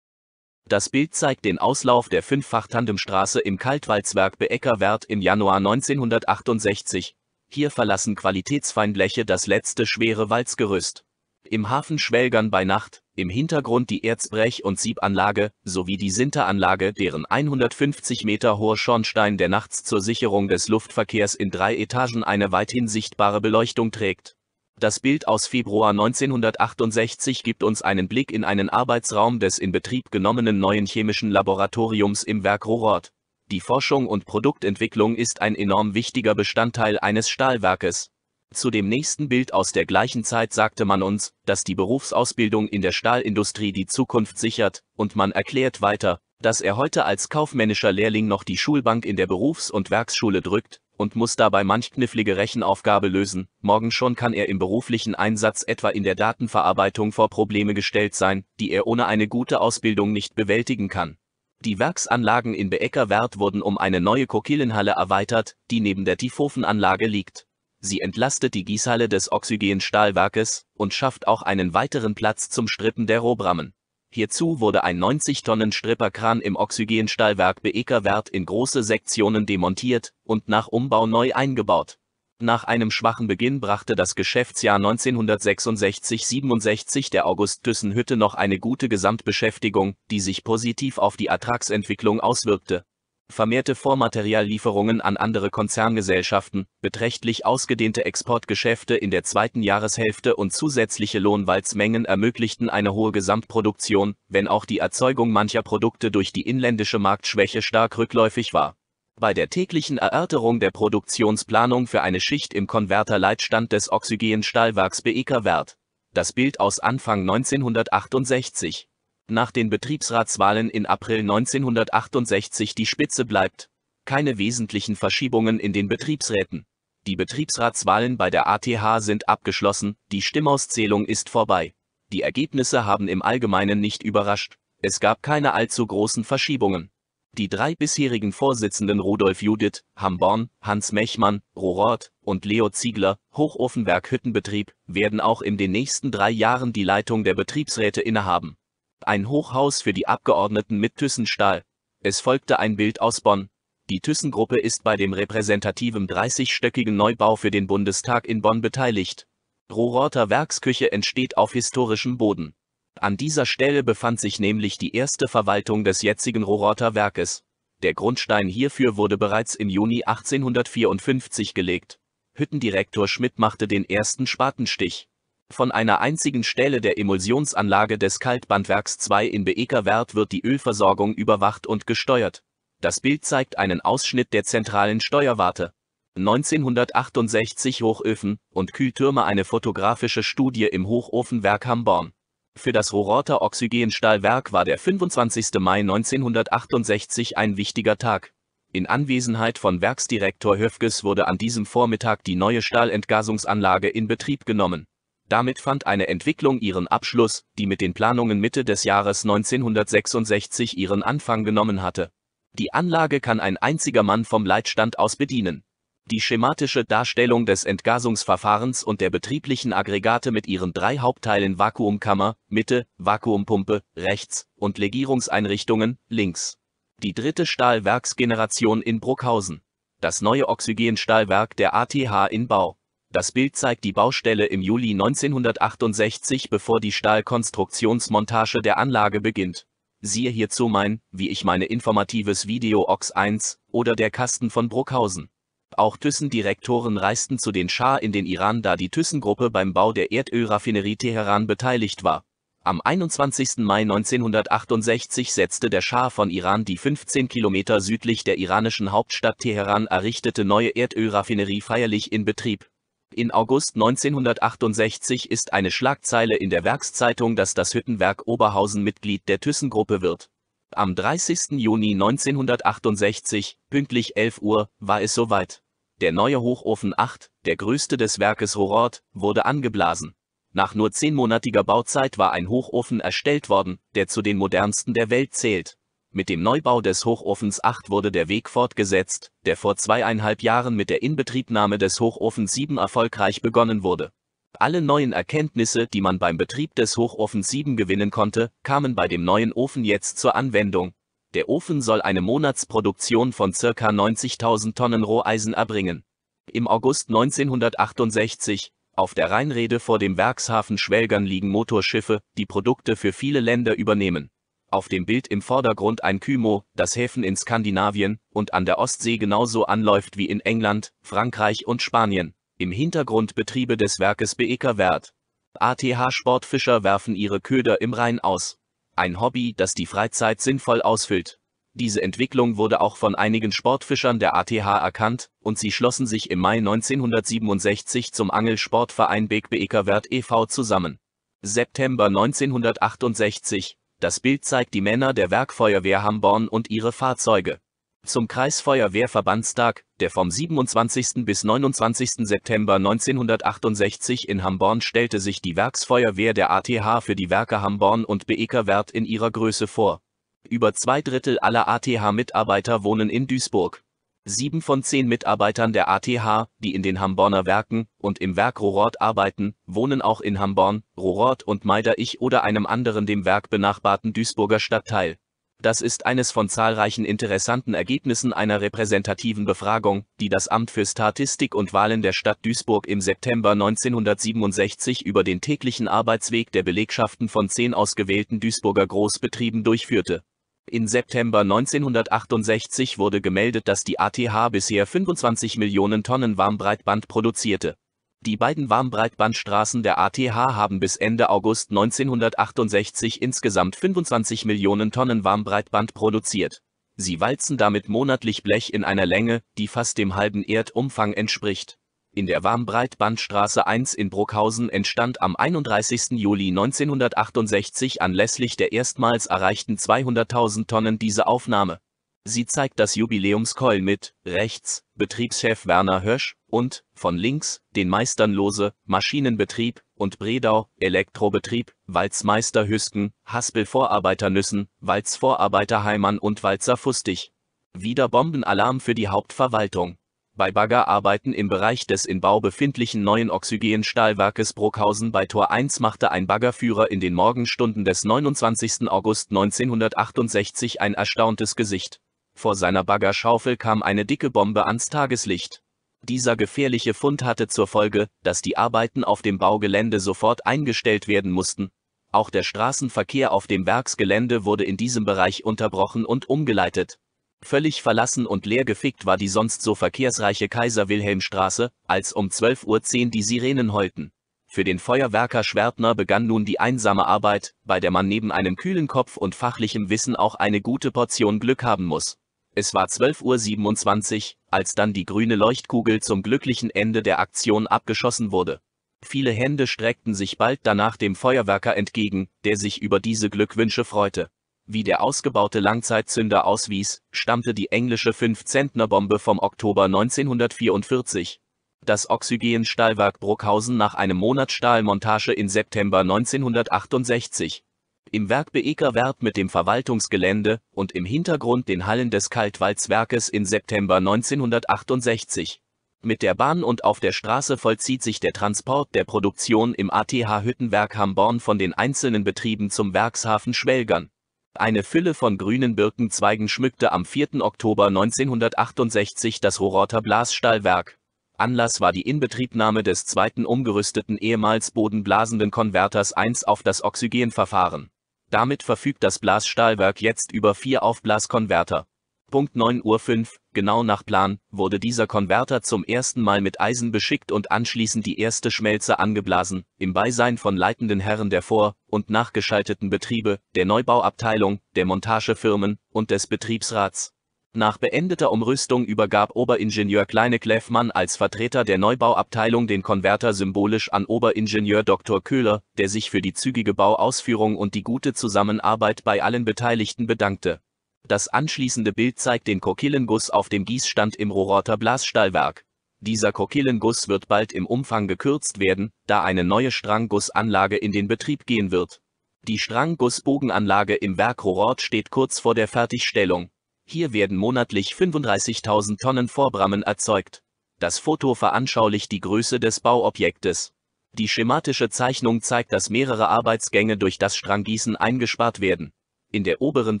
Das Bild zeigt den Auslauf der Fünffach-Tandemstraße im Kaltwalzwerk Beeckerwert im Januar 1968, hier verlassen Qualitätsfeinbleche das letzte schwere Walzgerüst. Im Hafen schwelgern bei Nacht, im Hintergrund die Erzbrech- und Siebanlage, sowie die Sinteranlage, deren 150 Meter hoher Schornstein der nachts zur Sicherung des Luftverkehrs in drei Etagen eine weithin sichtbare Beleuchtung trägt. Das Bild aus Februar 1968 gibt uns einen Blick in einen Arbeitsraum des in Betrieb genommenen neuen chemischen Laboratoriums im Werk Rohrort. Die Forschung und Produktentwicklung ist ein enorm wichtiger Bestandteil eines Stahlwerkes. Zu dem nächsten Bild aus der gleichen Zeit sagte man uns, dass die Berufsausbildung in der Stahlindustrie die Zukunft sichert, und man erklärt weiter, dass er heute als kaufmännischer Lehrling noch die Schulbank in der Berufs- und Werksschule drückt und muss dabei manch knifflige Rechenaufgabe lösen, morgen schon kann er im beruflichen Einsatz etwa in der Datenverarbeitung vor Probleme gestellt sein, die er ohne eine gute Ausbildung nicht bewältigen kann. Die Werksanlagen in Beeckerwert wurden um eine neue Kokillenhalle erweitert, die neben der Tiefofenanlage liegt. Sie entlastet die Gießhalle des Oxygenstahlwerkes und schafft auch einen weiteren Platz zum Strippen der Rohbrammen. Hierzu wurde ein 90 Tonnen Stripperkran im Oxygenstahlwerk Beekerwert in große Sektionen demontiert und nach Umbau neu eingebaut. Nach einem schwachen Beginn brachte das Geschäftsjahr 1966-67 der August-Thyssen-Hütte noch eine gute Gesamtbeschäftigung, die sich positiv auf die Ertragsentwicklung auswirkte. Vermehrte Vormateriallieferungen an andere Konzerngesellschaften, beträchtlich ausgedehnte Exportgeschäfte in der zweiten Jahreshälfte und zusätzliche Lohnwalzmengen ermöglichten eine hohe Gesamtproduktion, wenn auch die Erzeugung mancher Produkte durch die inländische Marktschwäche stark rückläufig war bei der täglichen Erörterung der Produktionsplanung für eine Schicht im Konverterleitstand des Oxygenstahlwerks BEK Wert. Das Bild aus Anfang 1968. Nach den Betriebsratswahlen in April 1968 die Spitze bleibt. Keine wesentlichen Verschiebungen in den Betriebsräten. Die Betriebsratswahlen bei der ATH sind abgeschlossen, die Stimmauszählung ist vorbei. Die Ergebnisse haben im Allgemeinen nicht überrascht. Es gab keine allzu großen Verschiebungen. Die drei bisherigen Vorsitzenden Rudolf Judith, Hamborn, Hans Mechmann, Rohrort und Leo Ziegler, Hochofenwerk Hüttenbetrieb, werden auch in den nächsten drei Jahren die Leitung der Betriebsräte innehaben. Ein Hochhaus für die Abgeordneten mit Thyssenstahl. Es folgte ein Bild aus Bonn. Die Thyssenkruppe ist bei dem repräsentativen 30-stöckigen Neubau für den Bundestag in Bonn beteiligt. Rohrorter Werksküche entsteht auf historischem Boden. An dieser Stelle befand sich nämlich die erste Verwaltung des jetzigen Rohrorter Werkes. Der Grundstein hierfür wurde bereits im Juni 1854 gelegt. Hüttendirektor Schmidt machte den ersten Spatenstich. Von einer einzigen Stelle der Emulsionsanlage des Kaltbandwerks 2 in Beekerwert wird die Ölversorgung überwacht und gesteuert. Das Bild zeigt einen Ausschnitt der zentralen Steuerwarte. 1968 Hochöfen und Kühltürme eine fotografische Studie im Hochofenwerk Hamborn. Für das Rohrorter Oxygenstahlwerk war der 25. Mai 1968 ein wichtiger Tag. In Anwesenheit von Werksdirektor Höfges wurde an diesem Vormittag die neue Stahlentgasungsanlage in Betrieb genommen. Damit fand eine Entwicklung ihren Abschluss, die mit den Planungen Mitte des Jahres 1966 ihren Anfang genommen hatte. Die Anlage kann ein einziger Mann vom Leitstand aus bedienen. Die schematische Darstellung des Entgasungsverfahrens und der betrieblichen Aggregate mit ihren drei Hauptteilen Vakuumkammer, Mitte, Vakuumpumpe, rechts und Legierungseinrichtungen, links. Die dritte Stahlwerksgeneration in Bruckhausen. Das neue Oxygenstahlwerk der ATH in Bau. Das Bild zeigt die Baustelle im Juli 1968, bevor die Stahlkonstruktionsmontage der Anlage beginnt. Siehe hierzu mein, wie ich meine informatives Video OX 1 oder der Kasten von Bruckhausen. Auch Thyssen-Direktoren reisten zu den Schah in den Iran, da die Thyssen-Gruppe beim Bau der Erdölraffinerie Teheran beteiligt war. Am 21. Mai 1968 setzte der Schah von Iran die 15 Kilometer südlich der iranischen Hauptstadt Teheran errichtete neue Erdölraffinerie feierlich in Betrieb. In August 1968 ist eine Schlagzeile in der Werkszeitung, dass das Hüttenwerk Oberhausen Mitglied der Thyssen-Gruppe wird. Am 30. Juni 1968, pünktlich 11 Uhr, war es soweit. Der neue Hochofen 8, der größte des Werkes Rohrort, wurde angeblasen. Nach nur zehnmonatiger Bauzeit war ein Hochofen erstellt worden, der zu den modernsten der Welt zählt. Mit dem Neubau des Hochofens 8 wurde der Weg fortgesetzt, der vor zweieinhalb Jahren mit der Inbetriebnahme des Hochofens 7 erfolgreich begonnen wurde. Alle neuen Erkenntnisse, die man beim Betrieb des Hochofens 7 gewinnen konnte, kamen bei dem neuen Ofen jetzt zur Anwendung. Der Ofen soll eine Monatsproduktion von ca. 90.000 Tonnen Roheisen erbringen. Im August 1968, auf der Rheinrede vor dem Werkshafen Schwelgern liegen Motorschiffe, die Produkte für viele Länder übernehmen. Auf dem Bild im Vordergrund ein Kymo, das Häfen in Skandinavien und an der Ostsee genauso anläuft wie in England, Frankreich und Spanien. Im Hintergrund Betriebe des Werkes Beeker Wert. ATH Sportfischer werfen ihre Köder im Rhein aus. Ein Hobby, das die Freizeit sinnvoll ausfüllt. Diese Entwicklung wurde auch von einigen Sportfischern der ATH erkannt und sie schlossen sich im Mai 1967 zum Angelsportverein Beek Beekerwert e.V. zusammen. September 1968. Das Bild zeigt die Männer der Werkfeuerwehr Hamborn und ihre Fahrzeuge. Zum Kreisfeuerwehrverbandstag, der vom 27. bis 29. September 1968 in Hamborn stellte sich die Werksfeuerwehr der ATH für die Werke Hamborn und Beekerwert in ihrer Größe vor. Über zwei Drittel aller ATH-Mitarbeiter wohnen in Duisburg. Sieben von zehn Mitarbeitern der ATH, die in den Hamborner Werken und im Werk Rohrort arbeiten, wohnen auch in Hamborn, Rohrort und Meiderich oder einem anderen dem Werk benachbarten Duisburger Stadtteil. Das ist eines von zahlreichen interessanten Ergebnissen einer repräsentativen Befragung, die das Amt für Statistik und Wahlen der Stadt Duisburg im September 1967 über den täglichen Arbeitsweg der Belegschaften von zehn ausgewählten Duisburger Großbetrieben durchführte. In September 1968 wurde gemeldet, dass die ATH bisher 25 Millionen Tonnen Warmbreitband produzierte. Die beiden Warmbreitbandstraßen der ATH haben bis Ende August 1968 insgesamt 25 Millionen Tonnen Warmbreitband produziert. Sie walzen damit monatlich Blech in einer Länge, die fast dem halben Erdumfang entspricht in der Warmbreitbandstraße 1 in Bruckhausen entstand am 31. Juli 1968 anlässlich der erstmals erreichten 200.000 Tonnen diese Aufnahme. Sie zeigt das Jubiläumskeul mit, rechts, Betriebschef Werner Hösch, und, von links, den Meistern Lose, Maschinenbetrieb, und Bredau, Elektrobetrieb, Walzmeister Hüsken, Haspel Vorarbeiter Nüssen, Walz Vorarbeiter Heimann und Walzer Fustig. Wieder Bombenalarm für die Hauptverwaltung bei Baggerarbeiten im Bereich des in Bau befindlichen neuen Oxygen-Stahlwerkes Bruckhausen bei Tor 1 machte ein Baggerführer in den Morgenstunden des 29. August 1968 ein erstauntes Gesicht. Vor seiner Baggerschaufel kam eine dicke Bombe ans Tageslicht. Dieser gefährliche Fund hatte zur Folge, dass die Arbeiten auf dem Baugelände sofort eingestellt werden mussten. Auch der Straßenverkehr auf dem Werksgelände wurde in diesem Bereich unterbrochen und umgeleitet. Völlig verlassen und leer gefickt war die sonst so verkehrsreiche Kaiser-Wilhelm-Straße, als um 12.10 Uhr die Sirenen heulten. Für den Feuerwerker Schwertner begann nun die einsame Arbeit, bei der man neben einem kühlen Kopf und fachlichem Wissen auch eine gute Portion Glück haben muss. Es war 12.27 Uhr, als dann die grüne Leuchtkugel zum glücklichen Ende der Aktion abgeschossen wurde. Viele Hände streckten sich bald danach dem Feuerwerker entgegen, der sich über diese Glückwünsche freute. Wie der ausgebaute Langzeitzünder auswies, stammte die englische 5-Zentner-Bombe vom Oktober 1944. Das Oxygen-Stahlwerk Bruckhausen nach einem Monat Stahlmontage in September 1968. Im Werk Beekerwert mit dem Verwaltungsgelände und im Hintergrund den Hallen des Kaltwalzwerkes in September 1968. Mit der Bahn und auf der Straße vollzieht sich der Transport der Produktion im ATH Hüttenwerk Hamborn von den einzelnen Betrieben zum Werkshafen Schwelgern. Eine Fülle von grünen Birkenzweigen schmückte am 4. Oktober 1968 das Rohrorter Blasstahlwerk. Anlass war die Inbetriebnahme des zweiten umgerüsteten ehemals bodenblasenden Konverters 1 auf das Oxygenverfahren. Damit verfügt das Blasstahlwerk jetzt über vier Aufblaskonverter. Punkt 9 Uhr 5, genau nach Plan, wurde dieser Konverter zum ersten Mal mit Eisen beschickt und anschließend die erste Schmelze angeblasen, im Beisein von leitenden Herren der vor- und nachgeschalteten Betriebe, der Neubauabteilung, der Montagefirmen und des Betriebsrats. Nach beendeter Umrüstung übergab Oberingenieur Kleine Kleffmann als Vertreter der Neubauabteilung den Konverter symbolisch an Oberingenieur Dr. Köhler, der sich für die zügige Bauausführung und die gute Zusammenarbeit bei allen Beteiligten bedankte. Das anschließende Bild zeigt den Kokillenguss auf dem Gießstand im Rohrorter Blasstahlwerk. Dieser Kokillenguss wird bald im Umfang gekürzt werden, da eine neue Stranggussanlage in den Betrieb gehen wird. Die Stranggussbogenanlage im Werk Rohrort steht kurz vor der Fertigstellung. Hier werden monatlich 35.000 Tonnen Vorbrammen erzeugt. Das Foto veranschaulicht die Größe des Bauobjektes. Die schematische Zeichnung zeigt, dass mehrere Arbeitsgänge durch das Stranggießen eingespart werden in der oberen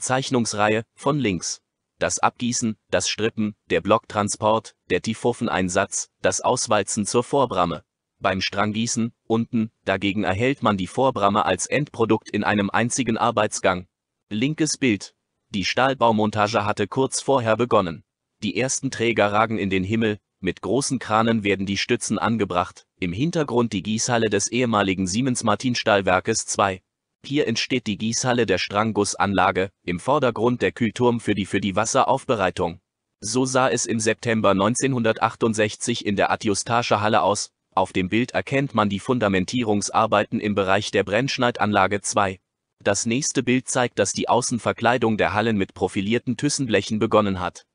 Zeichnungsreihe, von links. Das Abgießen, das Strippen, der Blocktransport, der Tiefofeneinsatz, das Auswalzen zur Vorbramme. Beim Stranggießen, unten, dagegen erhält man die Vorbramme als Endprodukt in einem einzigen Arbeitsgang. Linkes Bild. Die Stahlbaumontage hatte kurz vorher begonnen. Die ersten Träger ragen in den Himmel, mit großen Kranen werden die Stützen angebracht, im Hintergrund die Gießhalle des ehemaligen Siemens Martin Stahlwerkes 2. Hier entsteht die Gießhalle der Stranggussanlage, im Vordergrund der Kühlturm für die für die Wasseraufbereitung. So sah es im September 1968 in der Adjustagehalle aus. Auf dem Bild erkennt man die Fundamentierungsarbeiten im Bereich der Brennschneidanlage 2. Das nächste Bild zeigt, dass die Außenverkleidung der Hallen mit profilierten Thyssenblechen begonnen hat.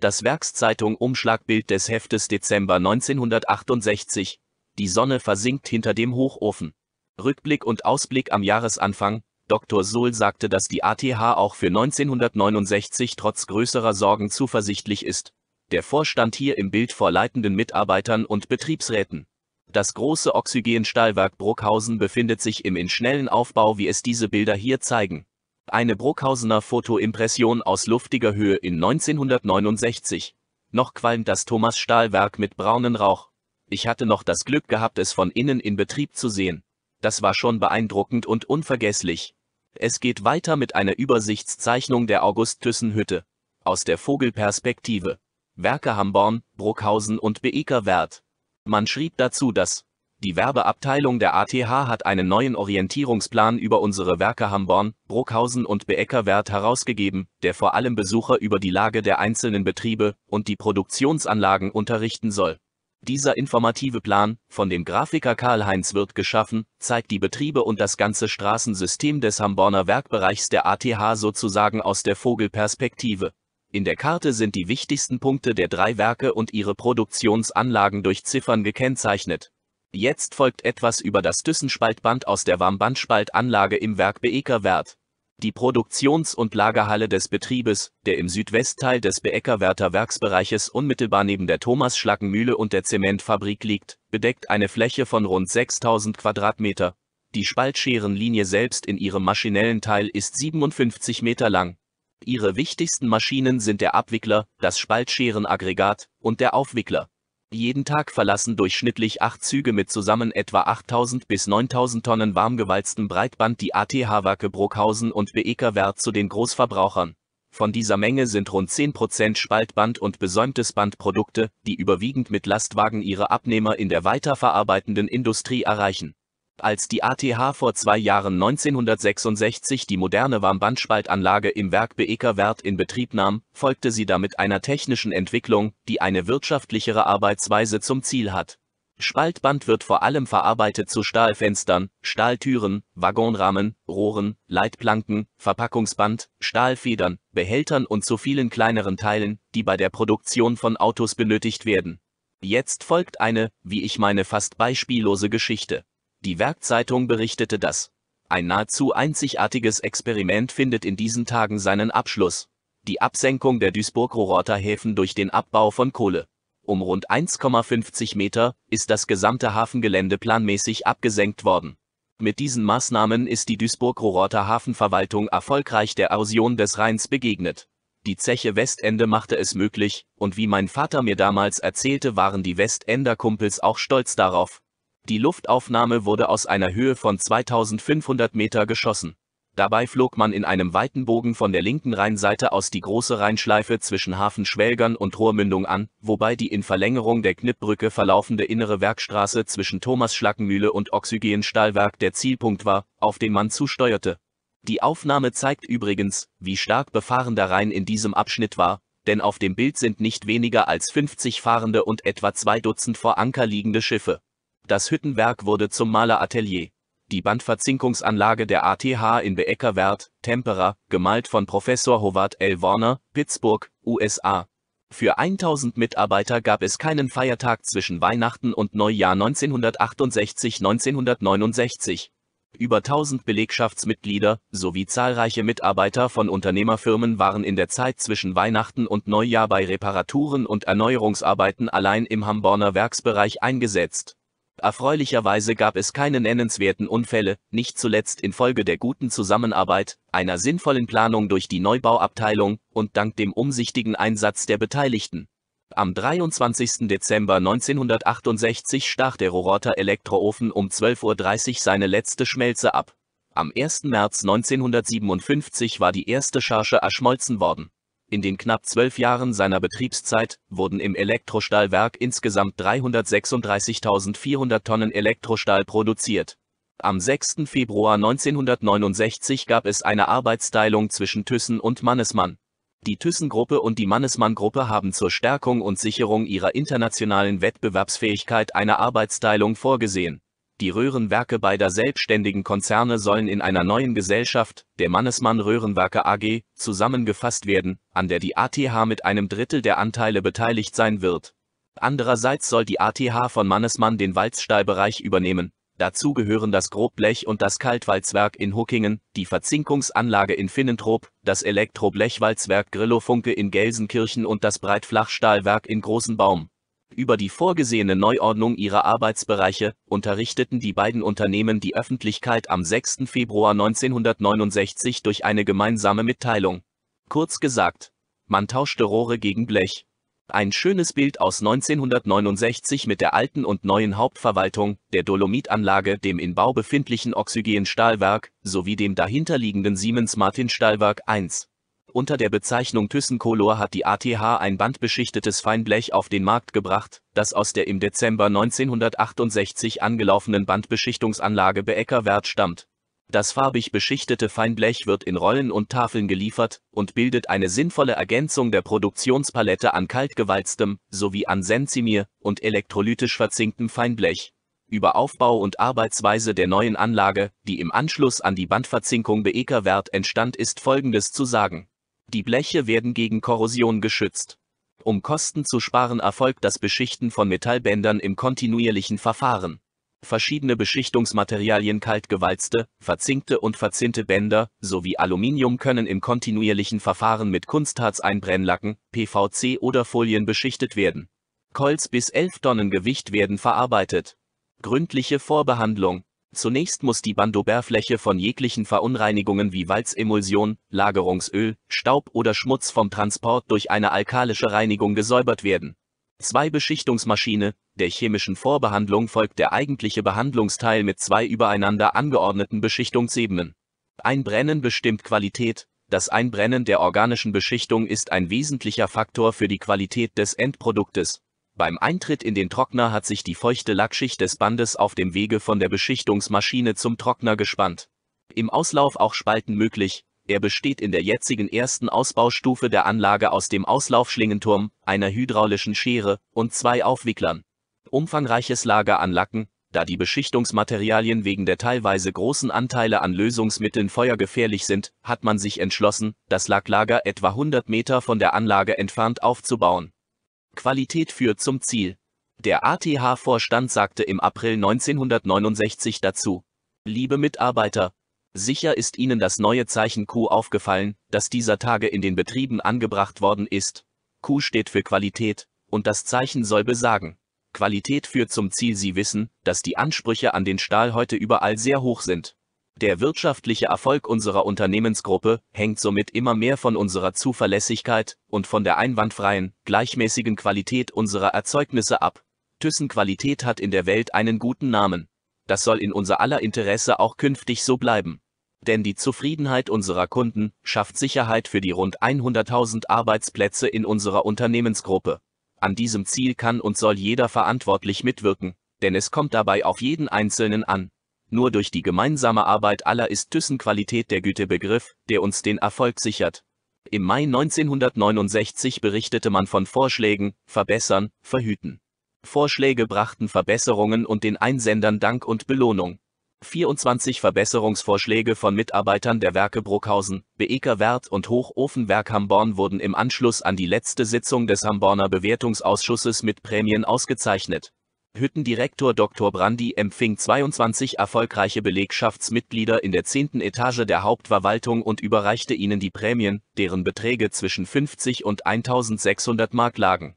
Das Werkszeitung Umschlagbild des Heftes Dezember 1968. Die Sonne versinkt hinter dem Hochofen. Rückblick und Ausblick am Jahresanfang, Dr. Sohl sagte, dass die ATH auch für 1969 trotz größerer Sorgen zuversichtlich ist. Der Vorstand hier im Bild vor leitenden Mitarbeitern und Betriebsräten. Das große Oxygenstahlwerk Bruckhausen befindet sich im in schnellen Aufbau, wie es diese Bilder hier zeigen. Eine Bruckhausener Fotoimpression aus luftiger Höhe in 1969. Noch qualmt das Thomas Stahlwerk mit braunen Rauch. Ich hatte noch das Glück gehabt, es von innen in Betrieb zu sehen. Das war schon beeindruckend und unvergesslich. Es geht weiter mit einer Übersichtszeichnung der August-Thyssen-Hütte. Aus der Vogelperspektive. Werke Hamborn, Bruckhausen und Beeker Wert. Man schrieb dazu, dass die Werbeabteilung der ATH hat einen neuen Orientierungsplan über unsere Werke Hamborn, Bruckhausen und Beeckerwert herausgegeben, der vor allem Besucher über die Lage der einzelnen Betriebe und die Produktionsanlagen unterrichten soll. Dieser informative Plan, von dem Grafiker Karl-Heinz Wirth geschaffen, zeigt die Betriebe und das ganze Straßensystem des Hamborner Werkbereichs der ATH sozusagen aus der Vogelperspektive. In der Karte sind die wichtigsten Punkte der drei Werke und ihre Produktionsanlagen durch Ziffern gekennzeichnet. Jetzt folgt etwas über das Düssenspaltband aus der Warmbandspaltanlage im Werk Beeckerwert. Die Produktions- und Lagerhalle des Betriebes, der im Südwestteil des Beeckerwerter Werksbereiches unmittelbar neben der Thomas-Schlackenmühle und der Zementfabrik liegt, bedeckt eine Fläche von rund 6000 Quadratmeter. Die Spaltscherenlinie selbst in ihrem maschinellen Teil ist 57 Meter lang. Ihre wichtigsten Maschinen sind der Abwickler, das Spaltscherenaggregat und der Aufwickler. Jeden Tag verlassen durchschnittlich acht Züge mit zusammen etwa 8000 bis 9000 Tonnen warmgewalztem Breitband die ATH-Werke Bruckhausen und Beekerwert zu den Großverbrauchern. Von dieser Menge sind rund 10% Spaltband und besäumtes Bandprodukte, die überwiegend mit Lastwagen ihre Abnehmer in der weiterverarbeitenden Industrie erreichen als die ATH vor zwei Jahren 1966 die moderne Warmbandspaltanlage im Werk Beekerwert in Betrieb nahm, folgte sie damit einer technischen Entwicklung, die eine wirtschaftlichere Arbeitsweise zum Ziel hat. Spaltband wird vor allem verarbeitet zu Stahlfenstern, Stahltüren, Waggonrahmen, Rohren, Leitplanken, Verpackungsband, Stahlfedern, Behältern und zu vielen kleineren Teilen, die bei der Produktion von Autos benötigt werden. Jetzt folgt eine, wie ich meine fast beispiellose Geschichte. Die Werkzeitung berichtete dass ein nahezu einzigartiges Experiment findet in diesen Tagen seinen Abschluss. Die Absenkung der Duisburg-Rohrter Häfen durch den Abbau von Kohle. Um rund 1,50 Meter ist das gesamte Hafengelände planmäßig abgesenkt worden. Mit diesen Maßnahmen ist die Duisburg-Rohrter Hafenverwaltung erfolgreich der Erosion des Rheins begegnet. Die Zeche Westende machte es möglich, und wie mein Vater mir damals erzählte, waren die Westender Kumpels auch stolz darauf. Die Luftaufnahme wurde aus einer Höhe von 2500 Meter geschossen. Dabei flog man in einem weiten Bogen von der linken Rheinseite aus die große Rheinschleife zwischen Hafen Schwelgern und Rohrmündung an, wobei die in Verlängerung der Knippbrücke verlaufende innere Werkstraße zwischen Thomas Schlackenmühle und Oxygenstahlwerk der Zielpunkt war, auf den man zusteuerte. Die Aufnahme zeigt übrigens, wie stark befahren der Rhein in diesem Abschnitt war, denn auf dem Bild sind nicht weniger als 50 Fahrende und etwa zwei Dutzend vor Anker liegende Schiffe. Das Hüttenwerk wurde zum Maleratelier. Die Bandverzinkungsanlage der ATH in Beeckerwert, Tempera, gemalt von Professor Howard L. Warner, Pittsburgh, USA. Für 1000 Mitarbeiter gab es keinen Feiertag zwischen Weihnachten und Neujahr 1968-1969. Über 1000 Belegschaftsmitglieder sowie zahlreiche Mitarbeiter von Unternehmerfirmen waren in der Zeit zwischen Weihnachten und Neujahr bei Reparaturen und Erneuerungsarbeiten allein im Hamborner Werksbereich eingesetzt. Erfreulicherweise gab es keine nennenswerten Unfälle, nicht zuletzt infolge der guten Zusammenarbeit, einer sinnvollen Planung durch die Neubauabteilung und dank dem umsichtigen Einsatz der Beteiligten. Am 23. Dezember 1968 stach der Rohrter Elektroofen um 12.30 Uhr seine letzte Schmelze ab. Am 1. März 1957 war die erste Charge erschmolzen worden in den knapp zwölf Jahren seiner Betriebszeit wurden im Elektrostahlwerk insgesamt 336.400 Tonnen Elektrostahl produziert. Am 6. Februar 1969 gab es eine Arbeitsteilung zwischen Thyssen und Mannesmann. Die Thyssen-Gruppe und die Mannesmann-Gruppe haben zur Stärkung und Sicherung ihrer internationalen Wettbewerbsfähigkeit eine Arbeitsteilung vorgesehen die Röhrenwerke beider selbstständigen Konzerne sollen in einer neuen Gesellschaft, der Mannesmann Röhrenwerke AG, zusammengefasst werden, an der die ATH mit einem Drittel der Anteile beteiligt sein wird. Andererseits soll die ATH von Mannesmann den Walzstahlbereich übernehmen. Dazu gehören das Grobblech und das Kaltwalzwerk in Huckingen, die Verzinkungsanlage in Finnentrop, das Elektroblechwalzwerk Grillofunke in Gelsenkirchen und das Breitflachstahlwerk in Großenbaum. Über die vorgesehene Neuordnung ihrer Arbeitsbereiche unterrichteten die beiden Unternehmen die Öffentlichkeit am 6. Februar 1969 durch eine gemeinsame Mitteilung. Kurz gesagt, man tauschte Rohre gegen Blech. Ein schönes Bild aus 1969 mit der alten und neuen Hauptverwaltung, der Dolomitanlage, dem in Bau befindlichen Oxygen-Stahlwerk sowie dem dahinterliegenden Siemens-Martin-Stahlwerk 1. Unter der Bezeichnung ThyssenKolor hat die ATH ein bandbeschichtetes Feinblech auf den Markt gebracht, das aus der im Dezember 1968 angelaufenen Bandbeschichtungsanlage Beeckerwert stammt. Das farbig beschichtete Feinblech wird in Rollen und Tafeln geliefert und bildet eine sinnvolle Ergänzung der Produktionspalette an kaltgewalztem sowie an Senzimir und elektrolytisch verzinktem Feinblech. Über Aufbau und Arbeitsweise der neuen Anlage, die im Anschluss an die Bandverzinkung Beekerwert entstand, ist folgendes zu sagen. Die Bleche werden gegen Korrosion geschützt. Um Kosten zu sparen erfolgt das Beschichten von Metallbändern im kontinuierlichen Verfahren. Verschiedene Beschichtungsmaterialien kaltgewalzte, verzinkte und verzinte Bänder sowie Aluminium können im kontinuierlichen Verfahren mit Kunstharzeinbrennlacken, PVC oder Folien beschichtet werden. Colts bis 11 Tonnen Gewicht werden verarbeitet. Gründliche Vorbehandlung. Zunächst muss die Bandoberfläche von jeglichen Verunreinigungen wie Walzemulsion, Lagerungsöl, Staub oder Schmutz vom Transport durch eine alkalische Reinigung gesäubert werden. Zwei Beschichtungsmaschine, der chemischen Vorbehandlung folgt der eigentliche Behandlungsteil mit zwei übereinander angeordneten Beschichtungsebenen. Einbrennen bestimmt Qualität, das Einbrennen der organischen Beschichtung ist ein wesentlicher Faktor für die Qualität des Endproduktes. Beim Eintritt in den Trockner hat sich die feuchte Lackschicht des Bandes auf dem Wege von der Beschichtungsmaschine zum Trockner gespannt. Im Auslauf auch Spalten möglich, er besteht in der jetzigen ersten Ausbaustufe der Anlage aus dem Auslaufschlingenturm, einer hydraulischen Schere und zwei Aufwicklern. Umfangreiches Lager an Lacken, da die Beschichtungsmaterialien wegen der teilweise großen Anteile an Lösungsmitteln feuergefährlich sind, hat man sich entschlossen, das Lacklager etwa 100 Meter von der Anlage entfernt aufzubauen. Qualität führt zum Ziel. Der ATH-Vorstand sagte im April 1969 dazu. Liebe Mitarbeiter, Sicher ist Ihnen das neue Zeichen Q aufgefallen, das dieser Tage in den Betrieben angebracht worden ist. Q steht für Qualität, und das Zeichen soll besagen. Qualität führt zum Ziel. Sie wissen, dass die Ansprüche an den Stahl heute überall sehr hoch sind. Der wirtschaftliche Erfolg unserer Unternehmensgruppe hängt somit immer mehr von unserer Zuverlässigkeit und von der einwandfreien, gleichmäßigen Qualität unserer Erzeugnisse ab. Thyssen Qualität hat in der Welt einen guten Namen. Das soll in unser aller Interesse auch künftig so bleiben. Denn die Zufriedenheit unserer Kunden schafft Sicherheit für die rund 100.000 Arbeitsplätze in unserer Unternehmensgruppe. An diesem Ziel kann und soll jeder verantwortlich mitwirken, denn es kommt dabei auf jeden Einzelnen an. Nur durch die gemeinsame Arbeit aller ist Thyssen Qualität der Gütebegriff, der uns den Erfolg sichert. Im Mai 1969 berichtete man von Vorschlägen, verbessern, verhüten. Vorschläge brachten Verbesserungen und den Einsendern Dank und Belohnung. 24 Verbesserungsvorschläge von Mitarbeitern der Werke Bruckhausen, Beeker Wert und Hochofenwerk Hamborn wurden im Anschluss an die letzte Sitzung des Hamborner Bewertungsausschusses mit Prämien ausgezeichnet. Hüttendirektor Dr. Brandi empfing 22 erfolgreiche Belegschaftsmitglieder in der 10. Etage der Hauptverwaltung und überreichte ihnen die Prämien, deren Beträge zwischen 50 und 1600 Mark lagen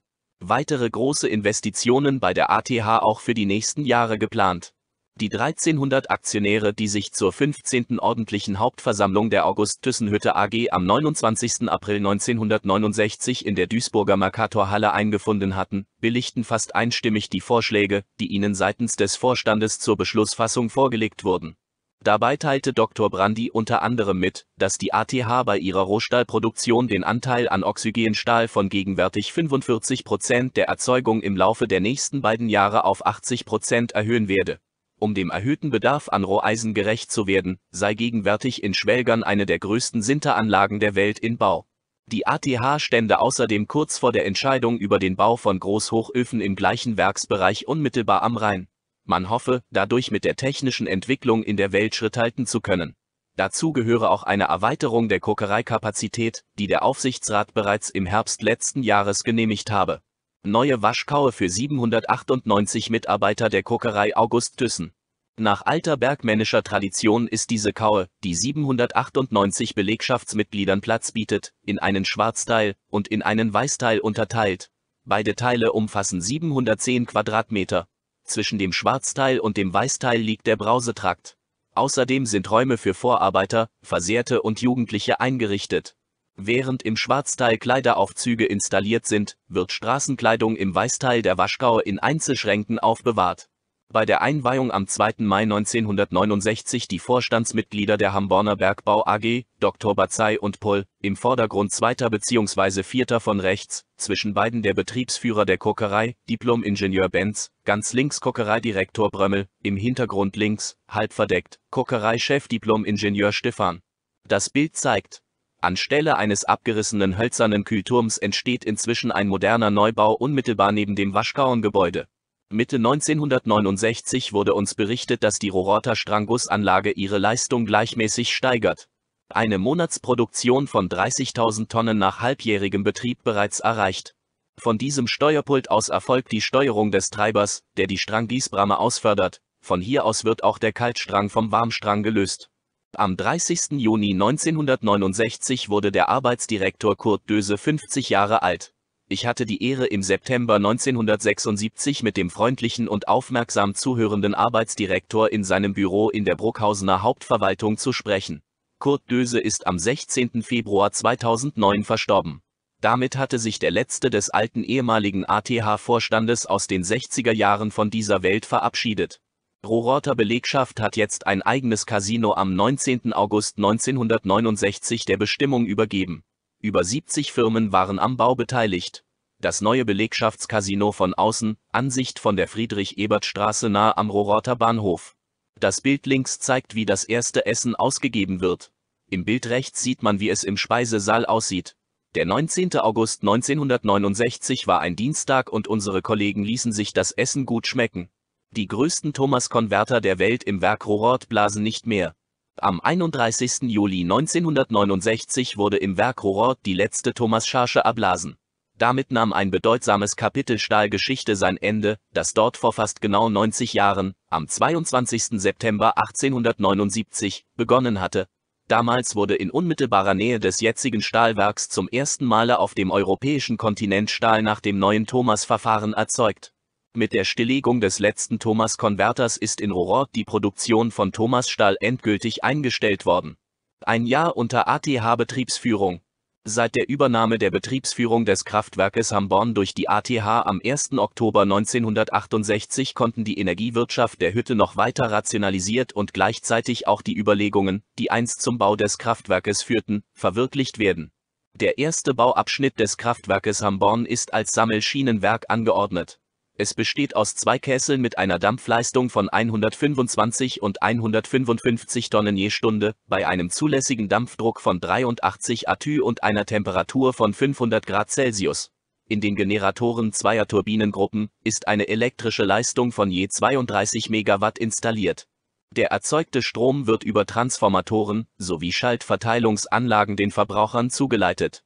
weitere große Investitionen bei der ATH auch für die nächsten Jahre geplant. Die 1300 Aktionäre, die sich zur 15. ordentlichen Hauptversammlung der August-Thyssen-Hütte AG am 29. April 1969 in der Duisburger Mercator-Halle eingefunden hatten, billigten fast einstimmig die Vorschläge, die ihnen seitens des Vorstandes zur Beschlussfassung vorgelegt wurden Dabei teilte Dr. Brandi unter anderem mit, dass die ATH bei ihrer Rohstahlproduktion den Anteil an Oxygenstahl von gegenwärtig 45 Prozent der Erzeugung im Laufe der nächsten beiden Jahre auf 80 Prozent erhöhen werde. Um dem erhöhten Bedarf an Roheisen gerecht zu werden, sei gegenwärtig in Schwelgern eine der größten Sinteranlagen der Welt in Bau. Die ATH stände außerdem kurz vor der Entscheidung über den Bau von Großhochöfen im gleichen Werksbereich unmittelbar am Rhein. Man hoffe, dadurch mit der technischen Entwicklung in der Welt Schritt halten zu können. Dazu gehöre auch eine Erweiterung der Kokereikapazität, die der Aufsichtsrat bereits im Herbst letzten Jahres genehmigt habe. Neue Waschkaue für 798 Mitarbeiter der Kokerei August Thyssen. Nach alter bergmännischer Tradition ist diese Kaue, die 798 Belegschaftsmitgliedern Platz bietet, in einen Schwarzteil und in einen Weißteil unterteilt. Beide Teile umfassen 710 Quadratmeter. Zwischen dem Schwarzteil und dem Weißteil liegt der Brausetrakt. Außerdem sind Räume für Vorarbeiter, Versehrte und Jugendliche eingerichtet. Während im Schwarzteil Kleideraufzüge installiert sind, wird Straßenkleidung im Weißteil der Waschgau in Einzelschränken aufbewahrt bei der Einweihung am 2. Mai 1969 die Vorstandsmitglieder der Hamborner Bergbau AG, Dr. Bazai und Poll, im Vordergrund zweiter bzw. vierter von rechts, zwischen beiden der Betriebsführer der Kokerei, Diplom-Ingenieur Benz, ganz links Kokereidirektor Brömmel, im Hintergrund links, halb verdeckt, Kokereichef Diplom-Ingenieur Stefan. Das Bild zeigt, Anstelle eines abgerissenen hölzernen Kühlturms entsteht inzwischen ein moderner Neubau unmittelbar neben dem Waschgauengebäude. Mitte 1969 wurde uns berichtet, dass die Rororter Strangussanlage ihre Leistung gleichmäßig steigert. Eine Monatsproduktion von 30.000 Tonnen nach halbjährigem Betrieb bereits erreicht. Von diesem Steuerpult aus erfolgt die Steuerung des Treibers, der die Stranggießbramme ausfördert. Von hier aus wird auch der Kaltstrang vom Warmstrang gelöst. Am 30. Juni 1969 wurde der Arbeitsdirektor Kurt Döse 50 Jahre alt. Ich hatte die Ehre im September 1976 mit dem freundlichen und aufmerksam zuhörenden Arbeitsdirektor in seinem Büro in der Bruckhausener Hauptverwaltung zu sprechen. Kurt Döse ist am 16. Februar 2009 verstorben. Damit hatte sich der letzte des alten ehemaligen ATH-Vorstandes aus den 60er Jahren von dieser Welt verabschiedet. Rohrorter Belegschaft hat jetzt ein eigenes Casino am 19. August 1969 der Bestimmung übergeben. Über 70 Firmen waren am Bau beteiligt. Das neue Belegschaftscasino von außen, Ansicht von der Friedrich-Ebert-Straße nahe am Rohrorter Bahnhof. Das Bild links zeigt, wie das erste Essen ausgegeben wird. Im Bild rechts sieht man, wie es im Speisesaal aussieht. Der 19. August 1969 war ein Dienstag und unsere Kollegen ließen sich das Essen gut schmecken. Die größten Thomas-Konverter der Welt im Werk Rohrort blasen nicht mehr. Am 31. Juli 1969 wurde im Werk Rohrort die letzte Thomas-Charge erblasen. Damit nahm ein bedeutsames Kapitel Stahlgeschichte sein Ende, das dort vor fast genau 90 Jahren, am 22. September 1879, begonnen hatte. Damals wurde in unmittelbarer Nähe des jetzigen Stahlwerks zum ersten Male auf dem europäischen Kontinent Stahl nach dem neuen Thomas-Verfahren erzeugt. Mit der Stilllegung des letzten Thomas-Konverters ist in Rohrort die Produktion von Thomas-Stahl endgültig eingestellt worden. Ein Jahr unter ATH-Betriebsführung. Seit der Übernahme der Betriebsführung des Kraftwerkes Hamborn durch die ATH am 1. Oktober 1968 konnten die Energiewirtschaft der Hütte noch weiter rationalisiert und gleichzeitig auch die Überlegungen, die einst zum Bau des Kraftwerkes führten, verwirklicht werden. Der erste Bauabschnitt des Kraftwerkes Hamborn ist als Sammelschienenwerk angeordnet. Es besteht aus zwei Kesseln mit einer Dampfleistung von 125 und 155 Tonnen je Stunde, bei einem zulässigen Dampfdruck von 83 Atü und einer Temperatur von 500 Grad Celsius. In den Generatoren zweier Turbinengruppen ist eine elektrische Leistung von je 32 Megawatt installiert. Der erzeugte Strom wird über Transformatoren sowie Schaltverteilungsanlagen den Verbrauchern zugeleitet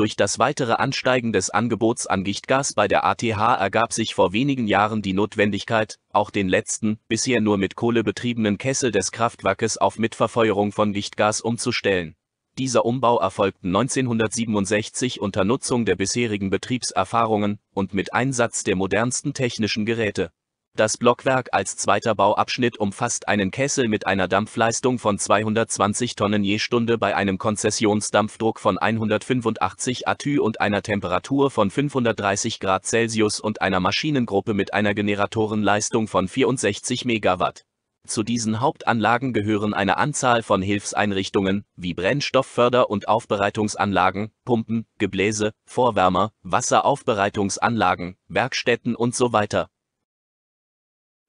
durch das weitere Ansteigen des Angebots an Gichtgas bei der ATH ergab sich vor wenigen Jahren die Notwendigkeit, auch den letzten, bisher nur mit Kohle betriebenen Kessel des Kraftwerkes auf Mitverfeuerung von Gichtgas umzustellen. Dieser Umbau erfolgte 1967 unter Nutzung der bisherigen Betriebserfahrungen und mit Einsatz der modernsten technischen Geräte das Blockwerk als zweiter Bauabschnitt umfasst einen Kessel mit einer Dampfleistung von 220 Tonnen je Stunde bei einem Konzessionsdampfdruck von 185 Atü und einer Temperatur von 530 Grad Celsius und einer Maschinengruppe mit einer Generatorenleistung von 64 Megawatt. Zu diesen Hauptanlagen gehören eine Anzahl von Hilfseinrichtungen, wie Brennstoffförder- und Aufbereitungsanlagen, Pumpen, Gebläse, Vorwärmer, Wasseraufbereitungsanlagen, Werkstätten und so weiter.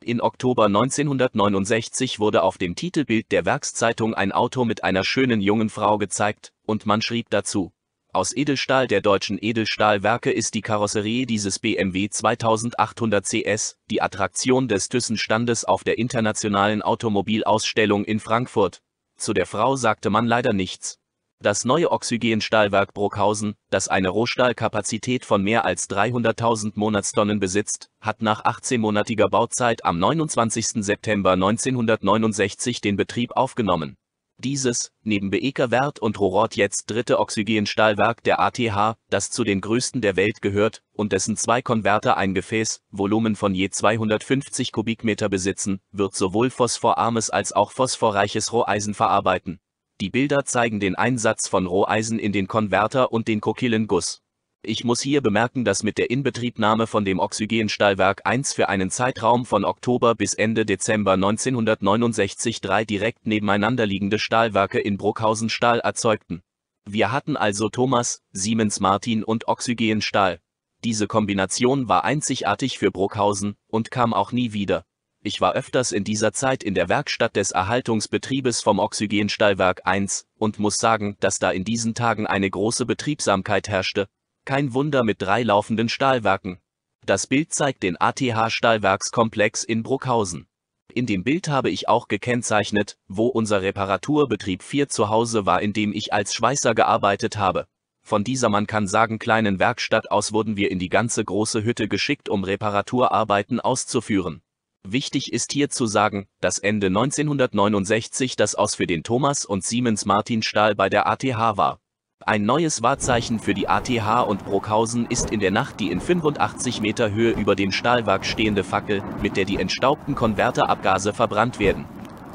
In Oktober 1969 wurde auf dem Titelbild der Werkszeitung ein Auto mit einer schönen jungen Frau gezeigt, und man schrieb dazu, aus Edelstahl der deutschen Edelstahlwerke ist die Karosserie dieses BMW 2800 CS, die Attraktion des Thyssen-Standes auf der internationalen Automobilausstellung in Frankfurt. Zu der Frau sagte man leider nichts. Das neue Oxygenstahlwerk Bruckhausen, das eine Rohstahlkapazität von mehr als 300.000 Monatstonnen besitzt, hat nach 18-monatiger Bauzeit am 29. September 1969 den Betrieb aufgenommen. Dieses, neben Beeker Wert und Rorort jetzt dritte Oxygenstahlwerk der ATH, das zu den größten der Welt gehört und dessen zwei Konverter ein Gefäß, Volumen von je 250 Kubikmeter besitzen, wird sowohl phosphorarmes als auch phosphorreiches Roheisen verarbeiten. Die Bilder zeigen den Einsatz von Roheisen in den Konverter und den Kokillenguss. Ich muss hier bemerken, dass mit der Inbetriebnahme von dem Oxygenstahlwerk 1 für einen Zeitraum von Oktober bis Ende Dezember 1969 drei direkt nebeneinander liegende Stahlwerke in Bruckhausen Stahl erzeugten. Wir hatten also Thomas, Siemens Martin und Oxygenstahl. Diese Kombination war einzigartig für Bruckhausen und kam auch nie wieder. Ich war öfters in dieser Zeit in der Werkstatt des Erhaltungsbetriebes vom Oxygenstahlwerk 1 und muss sagen, dass da in diesen Tagen eine große Betriebsamkeit herrschte. Kein Wunder mit drei laufenden Stahlwerken. Das Bild zeigt den ATH-Stahlwerkskomplex in Bruckhausen. In dem Bild habe ich auch gekennzeichnet, wo unser Reparaturbetrieb 4 zu Hause war, in dem ich als Schweißer gearbeitet habe. Von dieser man kann sagen kleinen Werkstatt aus wurden wir in die ganze große Hütte geschickt, um Reparaturarbeiten auszuführen. Wichtig ist hier zu sagen, dass Ende 1969 das Aus für den Thomas und Siemens Martin Stahl bei der ATH war. Ein neues Wahrzeichen für die ATH und Bruckhausen ist in der Nacht die in 85 Meter Höhe über dem Stahlwerk stehende Fackel, mit der die entstaubten Konverterabgase verbrannt werden.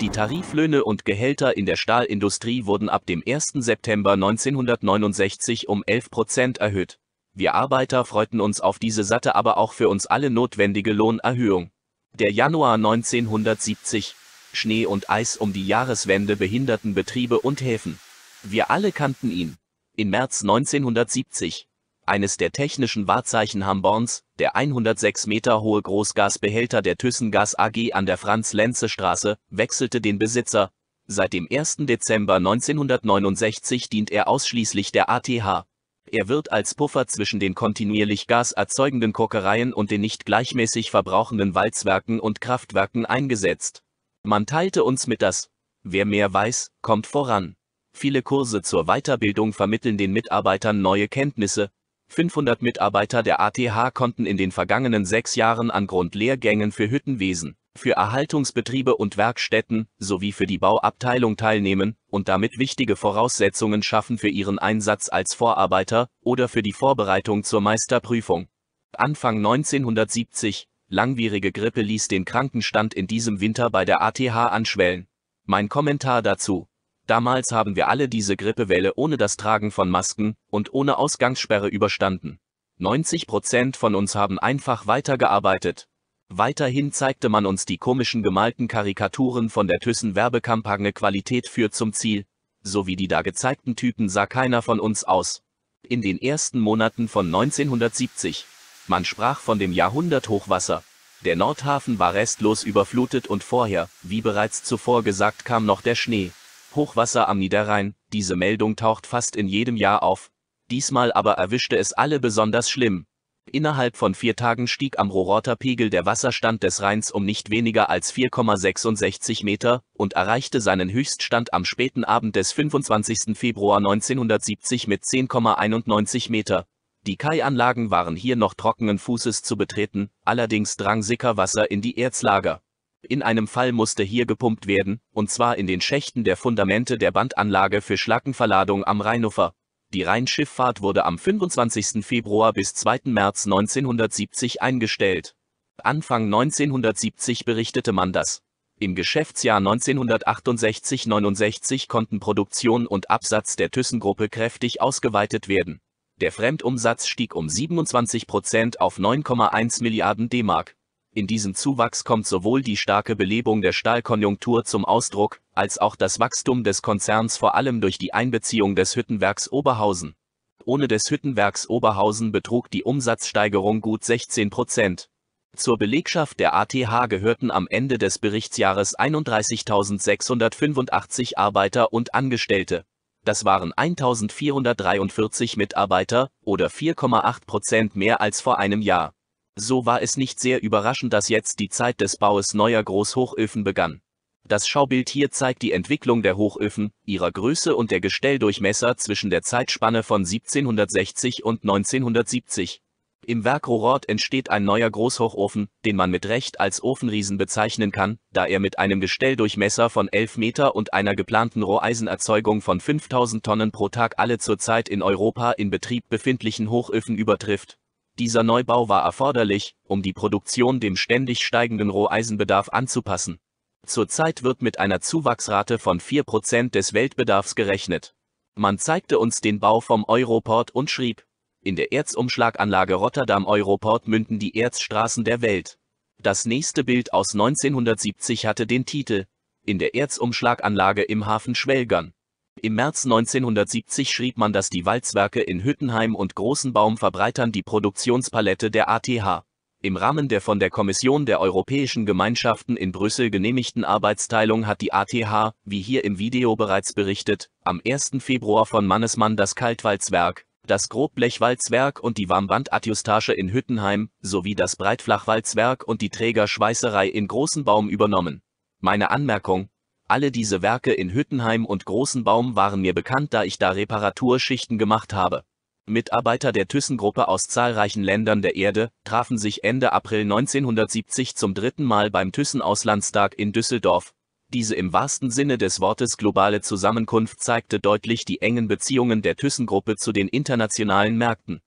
Die Tariflöhne und Gehälter in der Stahlindustrie wurden ab dem 1. September 1969 um 11 Prozent erhöht. Wir Arbeiter freuten uns auf diese satte aber auch für uns alle notwendige Lohnerhöhung. Der Januar 1970. Schnee und Eis um die Jahreswende behinderten Betriebe und Häfen. Wir alle kannten ihn. Im März 1970. Eines der technischen Wahrzeichen Hamborns, der 106 Meter hohe Großgasbehälter der Thyssengas AG an der Franz-Lenze-Straße, wechselte den Besitzer. Seit dem 1. Dezember 1969 dient er ausschließlich der ATH. Er wird als Puffer zwischen den kontinuierlich Gas erzeugenden Kokereien und den nicht gleichmäßig verbrauchenden Walzwerken und Kraftwerken eingesetzt. Man teilte uns mit, dass wer mehr weiß, kommt voran. Viele Kurse zur Weiterbildung vermitteln den Mitarbeitern neue Kenntnisse. 500 Mitarbeiter der ATH konnten in den vergangenen sechs Jahren an Grundlehrgängen für Hüttenwesen, für Erhaltungsbetriebe und Werkstätten sowie für die Bauabteilung teilnehmen und damit wichtige Voraussetzungen schaffen für ihren Einsatz als Vorarbeiter oder für die Vorbereitung zur Meisterprüfung. Anfang 1970, langwierige Grippe ließ den Krankenstand in diesem Winter bei der ATH anschwellen. Mein Kommentar dazu. Damals haben wir alle diese Grippewelle ohne das Tragen von Masken und ohne Ausgangssperre überstanden. 90 Prozent von uns haben einfach weitergearbeitet, Weiterhin zeigte man uns die komischen gemalten Karikaturen von der Thyssen Werbekampagne Qualität führt zum Ziel, so wie die da gezeigten Typen sah keiner von uns aus. In den ersten Monaten von 1970. Man sprach von dem Jahrhunderthochwasser. Der Nordhafen war restlos überflutet und vorher, wie bereits zuvor gesagt, kam noch der Schnee. Hochwasser am Niederrhein, diese Meldung taucht fast in jedem Jahr auf. Diesmal aber erwischte es alle besonders schlimm. Innerhalb von vier Tagen stieg am Rohrorter Pegel der Wasserstand des Rheins um nicht weniger als 4,66 Meter und erreichte seinen Höchststand am späten Abend des 25. Februar 1970 mit 10,91 Meter. Die Kai-Anlagen waren hier noch trockenen Fußes zu betreten, allerdings drang Sickerwasser in die Erzlager. In einem Fall musste hier gepumpt werden, und zwar in den Schächten der Fundamente der Bandanlage für Schlackenverladung am Rheinufer. Die Rheinschifffahrt wurde am 25. Februar bis 2. März 1970 eingestellt. Anfang 1970 berichtete man das. Im Geschäftsjahr 1968-69 konnten Produktion und Absatz der ThyssenGruppe kräftig ausgeweitet werden. Der Fremdumsatz stieg um 27 Prozent auf 9,1 Milliarden D-Mark. In diesem Zuwachs kommt sowohl die starke Belebung der Stahlkonjunktur zum Ausdruck, als auch das Wachstum des Konzerns vor allem durch die Einbeziehung des Hüttenwerks Oberhausen. Ohne des Hüttenwerks Oberhausen betrug die Umsatzsteigerung gut 16 Prozent. Zur Belegschaft der ATH gehörten am Ende des Berichtsjahres 31.685 Arbeiter und Angestellte. Das waren 1.443 Mitarbeiter oder 4,8 Prozent mehr als vor einem Jahr. So war es nicht sehr überraschend, dass jetzt die Zeit des Baues neuer Großhochöfen begann. Das Schaubild hier zeigt die Entwicklung der Hochöfen, ihrer Größe und der Gestelldurchmesser zwischen der Zeitspanne von 1760 und 1970. Im Werk Rohrort entsteht ein neuer Großhochofen, den man mit Recht als Ofenriesen bezeichnen kann, da er mit einem Gestelldurchmesser von 11 Meter und einer geplanten Roheisenerzeugung von 5000 Tonnen pro Tag alle zurzeit in Europa in Betrieb befindlichen Hochöfen übertrifft. Dieser Neubau war erforderlich, um die Produktion dem ständig steigenden Roheisenbedarf anzupassen. Zurzeit wird mit einer Zuwachsrate von 4% des Weltbedarfs gerechnet. Man zeigte uns den Bau vom Europort und schrieb, in der Erzumschlaganlage Rotterdam Europort münden die Erzstraßen der Welt. Das nächste Bild aus 1970 hatte den Titel In der Erzumschlaganlage im Hafen Schwelgern. Im März 1970 schrieb man, dass die Walzwerke in Hüttenheim und Großenbaum verbreitern die Produktionspalette der ATH. Im Rahmen der von der Kommission der Europäischen Gemeinschaften in Brüssel genehmigten Arbeitsteilung hat die ATH, wie hier im Video bereits berichtet, am 1. Februar von Mannesmann das Kaltwalzwerk, das Grobblechwalzwerk und die Warmbandatjustage in Hüttenheim, sowie das Breitflachwalzwerk und die Trägerschweißerei in Großenbaum übernommen. Meine Anmerkung, alle diese Werke in Hüttenheim und Großenbaum waren mir bekannt, da ich da Reparaturschichten gemacht habe. Mitarbeiter der ThyssenGruppe aus zahlreichen Ländern der Erde trafen sich Ende April 1970 zum dritten Mal beim Thyssen-Auslandstag in Düsseldorf, diese im wahrsten Sinne des Wortes globale Zusammenkunft zeigte deutlich die engen Beziehungen der ThyssenGruppe zu den internationalen Märkten.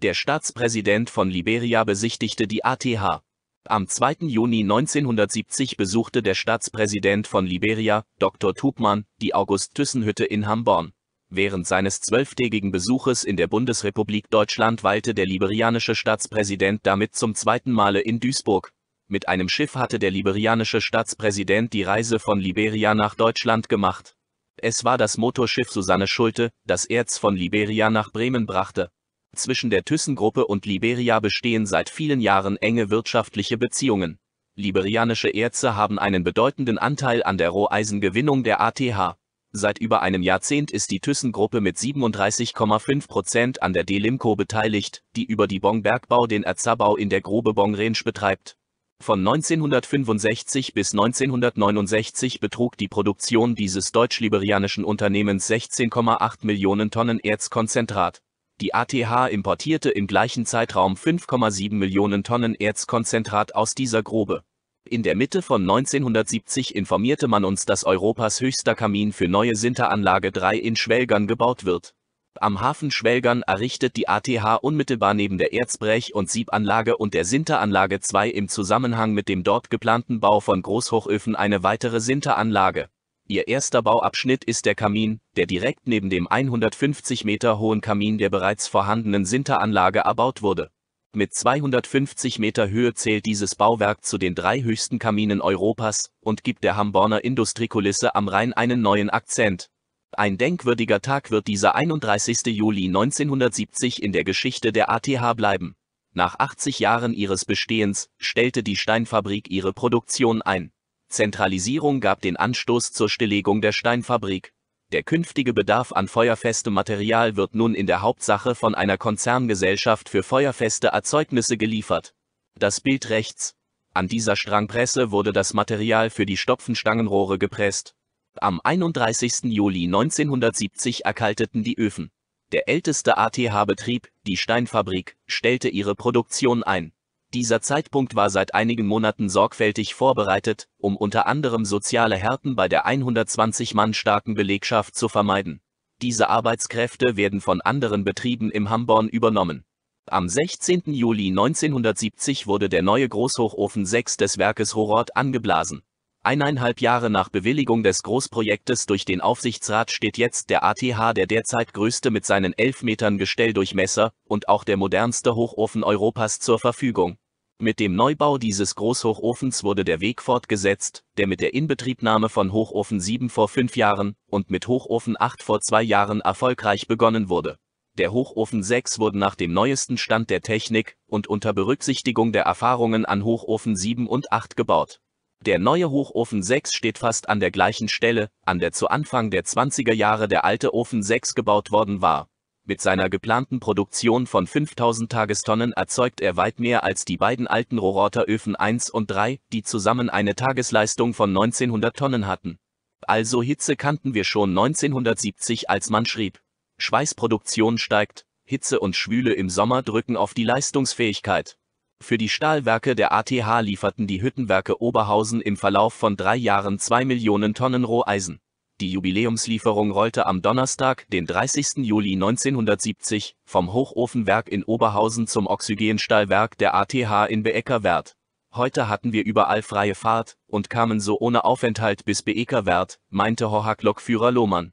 Der Staatspräsident von Liberia besichtigte die ATH. Am 2. Juni 1970 besuchte der Staatspräsident von Liberia, Dr. Tubman, die August-Thyssen-Hütte in Hamborn. Während seines zwölftägigen Besuches in der Bundesrepublik Deutschland weilte der liberianische Staatspräsident damit zum zweiten Male in Duisburg. Mit einem Schiff hatte der liberianische Staatspräsident die Reise von Liberia nach Deutschland gemacht. Es war das Motorschiff Susanne Schulte, das Erz von Liberia nach Bremen brachte. Zwischen der ThyssenGruppe und Liberia bestehen seit vielen Jahren enge wirtschaftliche Beziehungen. Liberianische Erze haben einen bedeutenden Anteil an der Roheisengewinnung der ATH. Seit über einem Jahrzehnt ist die ThyssenGruppe mit 37,5 Prozent an der Delimco beteiligt, die über die Bong-Bergbau den Erzabbau in der Grube Bong-Rensch betreibt. Von 1965 bis 1969 betrug die Produktion dieses deutsch-liberianischen Unternehmens 16,8 Millionen Tonnen Erzkonzentrat. Die ATH importierte im gleichen Zeitraum 5,7 Millionen Tonnen Erzkonzentrat aus dieser Grube. In der Mitte von 1970 informierte man uns, dass Europas höchster Kamin für neue Sinteranlage 3 in Schwelgern gebaut wird. Am Hafen Schwelgern errichtet die ATH unmittelbar neben der Erzbrech- und Siebanlage und der Sinteranlage 2 im Zusammenhang mit dem dort geplanten Bau von Großhochöfen eine weitere Sinteranlage. Ihr erster Bauabschnitt ist der Kamin, der direkt neben dem 150 Meter hohen Kamin der bereits vorhandenen Sinteranlage erbaut wurde. Mit 250 Meter Höhe zählt dieses Bauwerk zu den drei höchsten Kaminen Europas und gibt der Hamborner Industriekulisse am Rhein einen neuen Akzent. Ein denkwürdiger Tag wird dieser 31. Juli 1970 in der Geschichte der ATH bleiben. Nach 80 Jahren ihres Bestehens stellte die Steinfabrik ihre Produktion ein. Zentralisierung gab den Anstoß zur Stilllegung der Steinfabrik. Der künftige Bedarf an feuerfestem Material wird nun in der Hauptsache von einer Konzerngesellschaft für feuerfeste Erzeugnisse geliefert. Das Bild rechts. An dieser Strangpresse wurde das Material für die Stopfenstangenrohre gepresst. Am 31. Juli 1970 erkalteten die Öfen. Der älteste ATH-Betrieb, die Steinfabrik, stellte ihre Produktion ein. Dieser Zeitpunkt war seit einigen Monaten sorgfältig vorbereitet, um unter anderem soziale Härten bei der 120 Mann starken Belegschaft zu vermeiden. Diese Arbeitskräfte werden von anderen Betrieben im Hamborn übernommen. Am 16. Juli 1970 wurde der neue Großhochofen 6 des Werkes Horort angeblasen. Eineinhalb Jahre nach Bewilligung des Großprojektes durch den Aufsichtsrat steht jetzt der ATH der derzeit größte mit seinen 11 Metern Gestelldurchmesser und auch der modernste Hochofen Europas zur Verfügung. Mit dem Neubau dieses Großhochofens wurde der Weg fortgesetzt, der mit der Inbetriebnahme von Hochofen 7 vor fünf Jahren und mit Hochofen 8 vor zwei Jahren erfolgreich begonnen wurde. Der Hochofen 6 wurde nach dem neuesten Stand der Technik und unter Berücksichtigung der Erfahrungen an Hochofen 7 und 8 gebaut. Der neue Hochofen 6 steht fast an der gleichen Stelle, an der zu Anfang der 20er Jahre der alte Ofen 6 gebaut worden war. Mit seiner geplanten Produktion von 5000 Tagestonnen erzeugt er weit mehr als die beiden alten Rohrotteröfen 1 und 3, die zusammen eine Tagesleistung von 1900 Tonnen hatten. Also Hitze kannten wir schon 1970, als man schrieb. Schweißproduktion steigt, Hitze und Schwüle im Sommer drücken auf die Leistungsfähigkeit. Für die Stahlwerke der ATH lieferten die Hüttenwerke Oberhausen im Verlauf von drei Jahren zwei Millionen Tonnen Roheisen. Die Jubiläumslieferung rollte am Donnerstag, den 30. Juli 1970, vom Hochofenwerk in Oberhausen zum Oxygenstahlwerk der ATH in Beeckerwert. Heute hatten wir überall freie Fahrt und kamen so ohne Aufenthalt bis Beeckerwert, meinte Hohak-Lokführer Lohmann.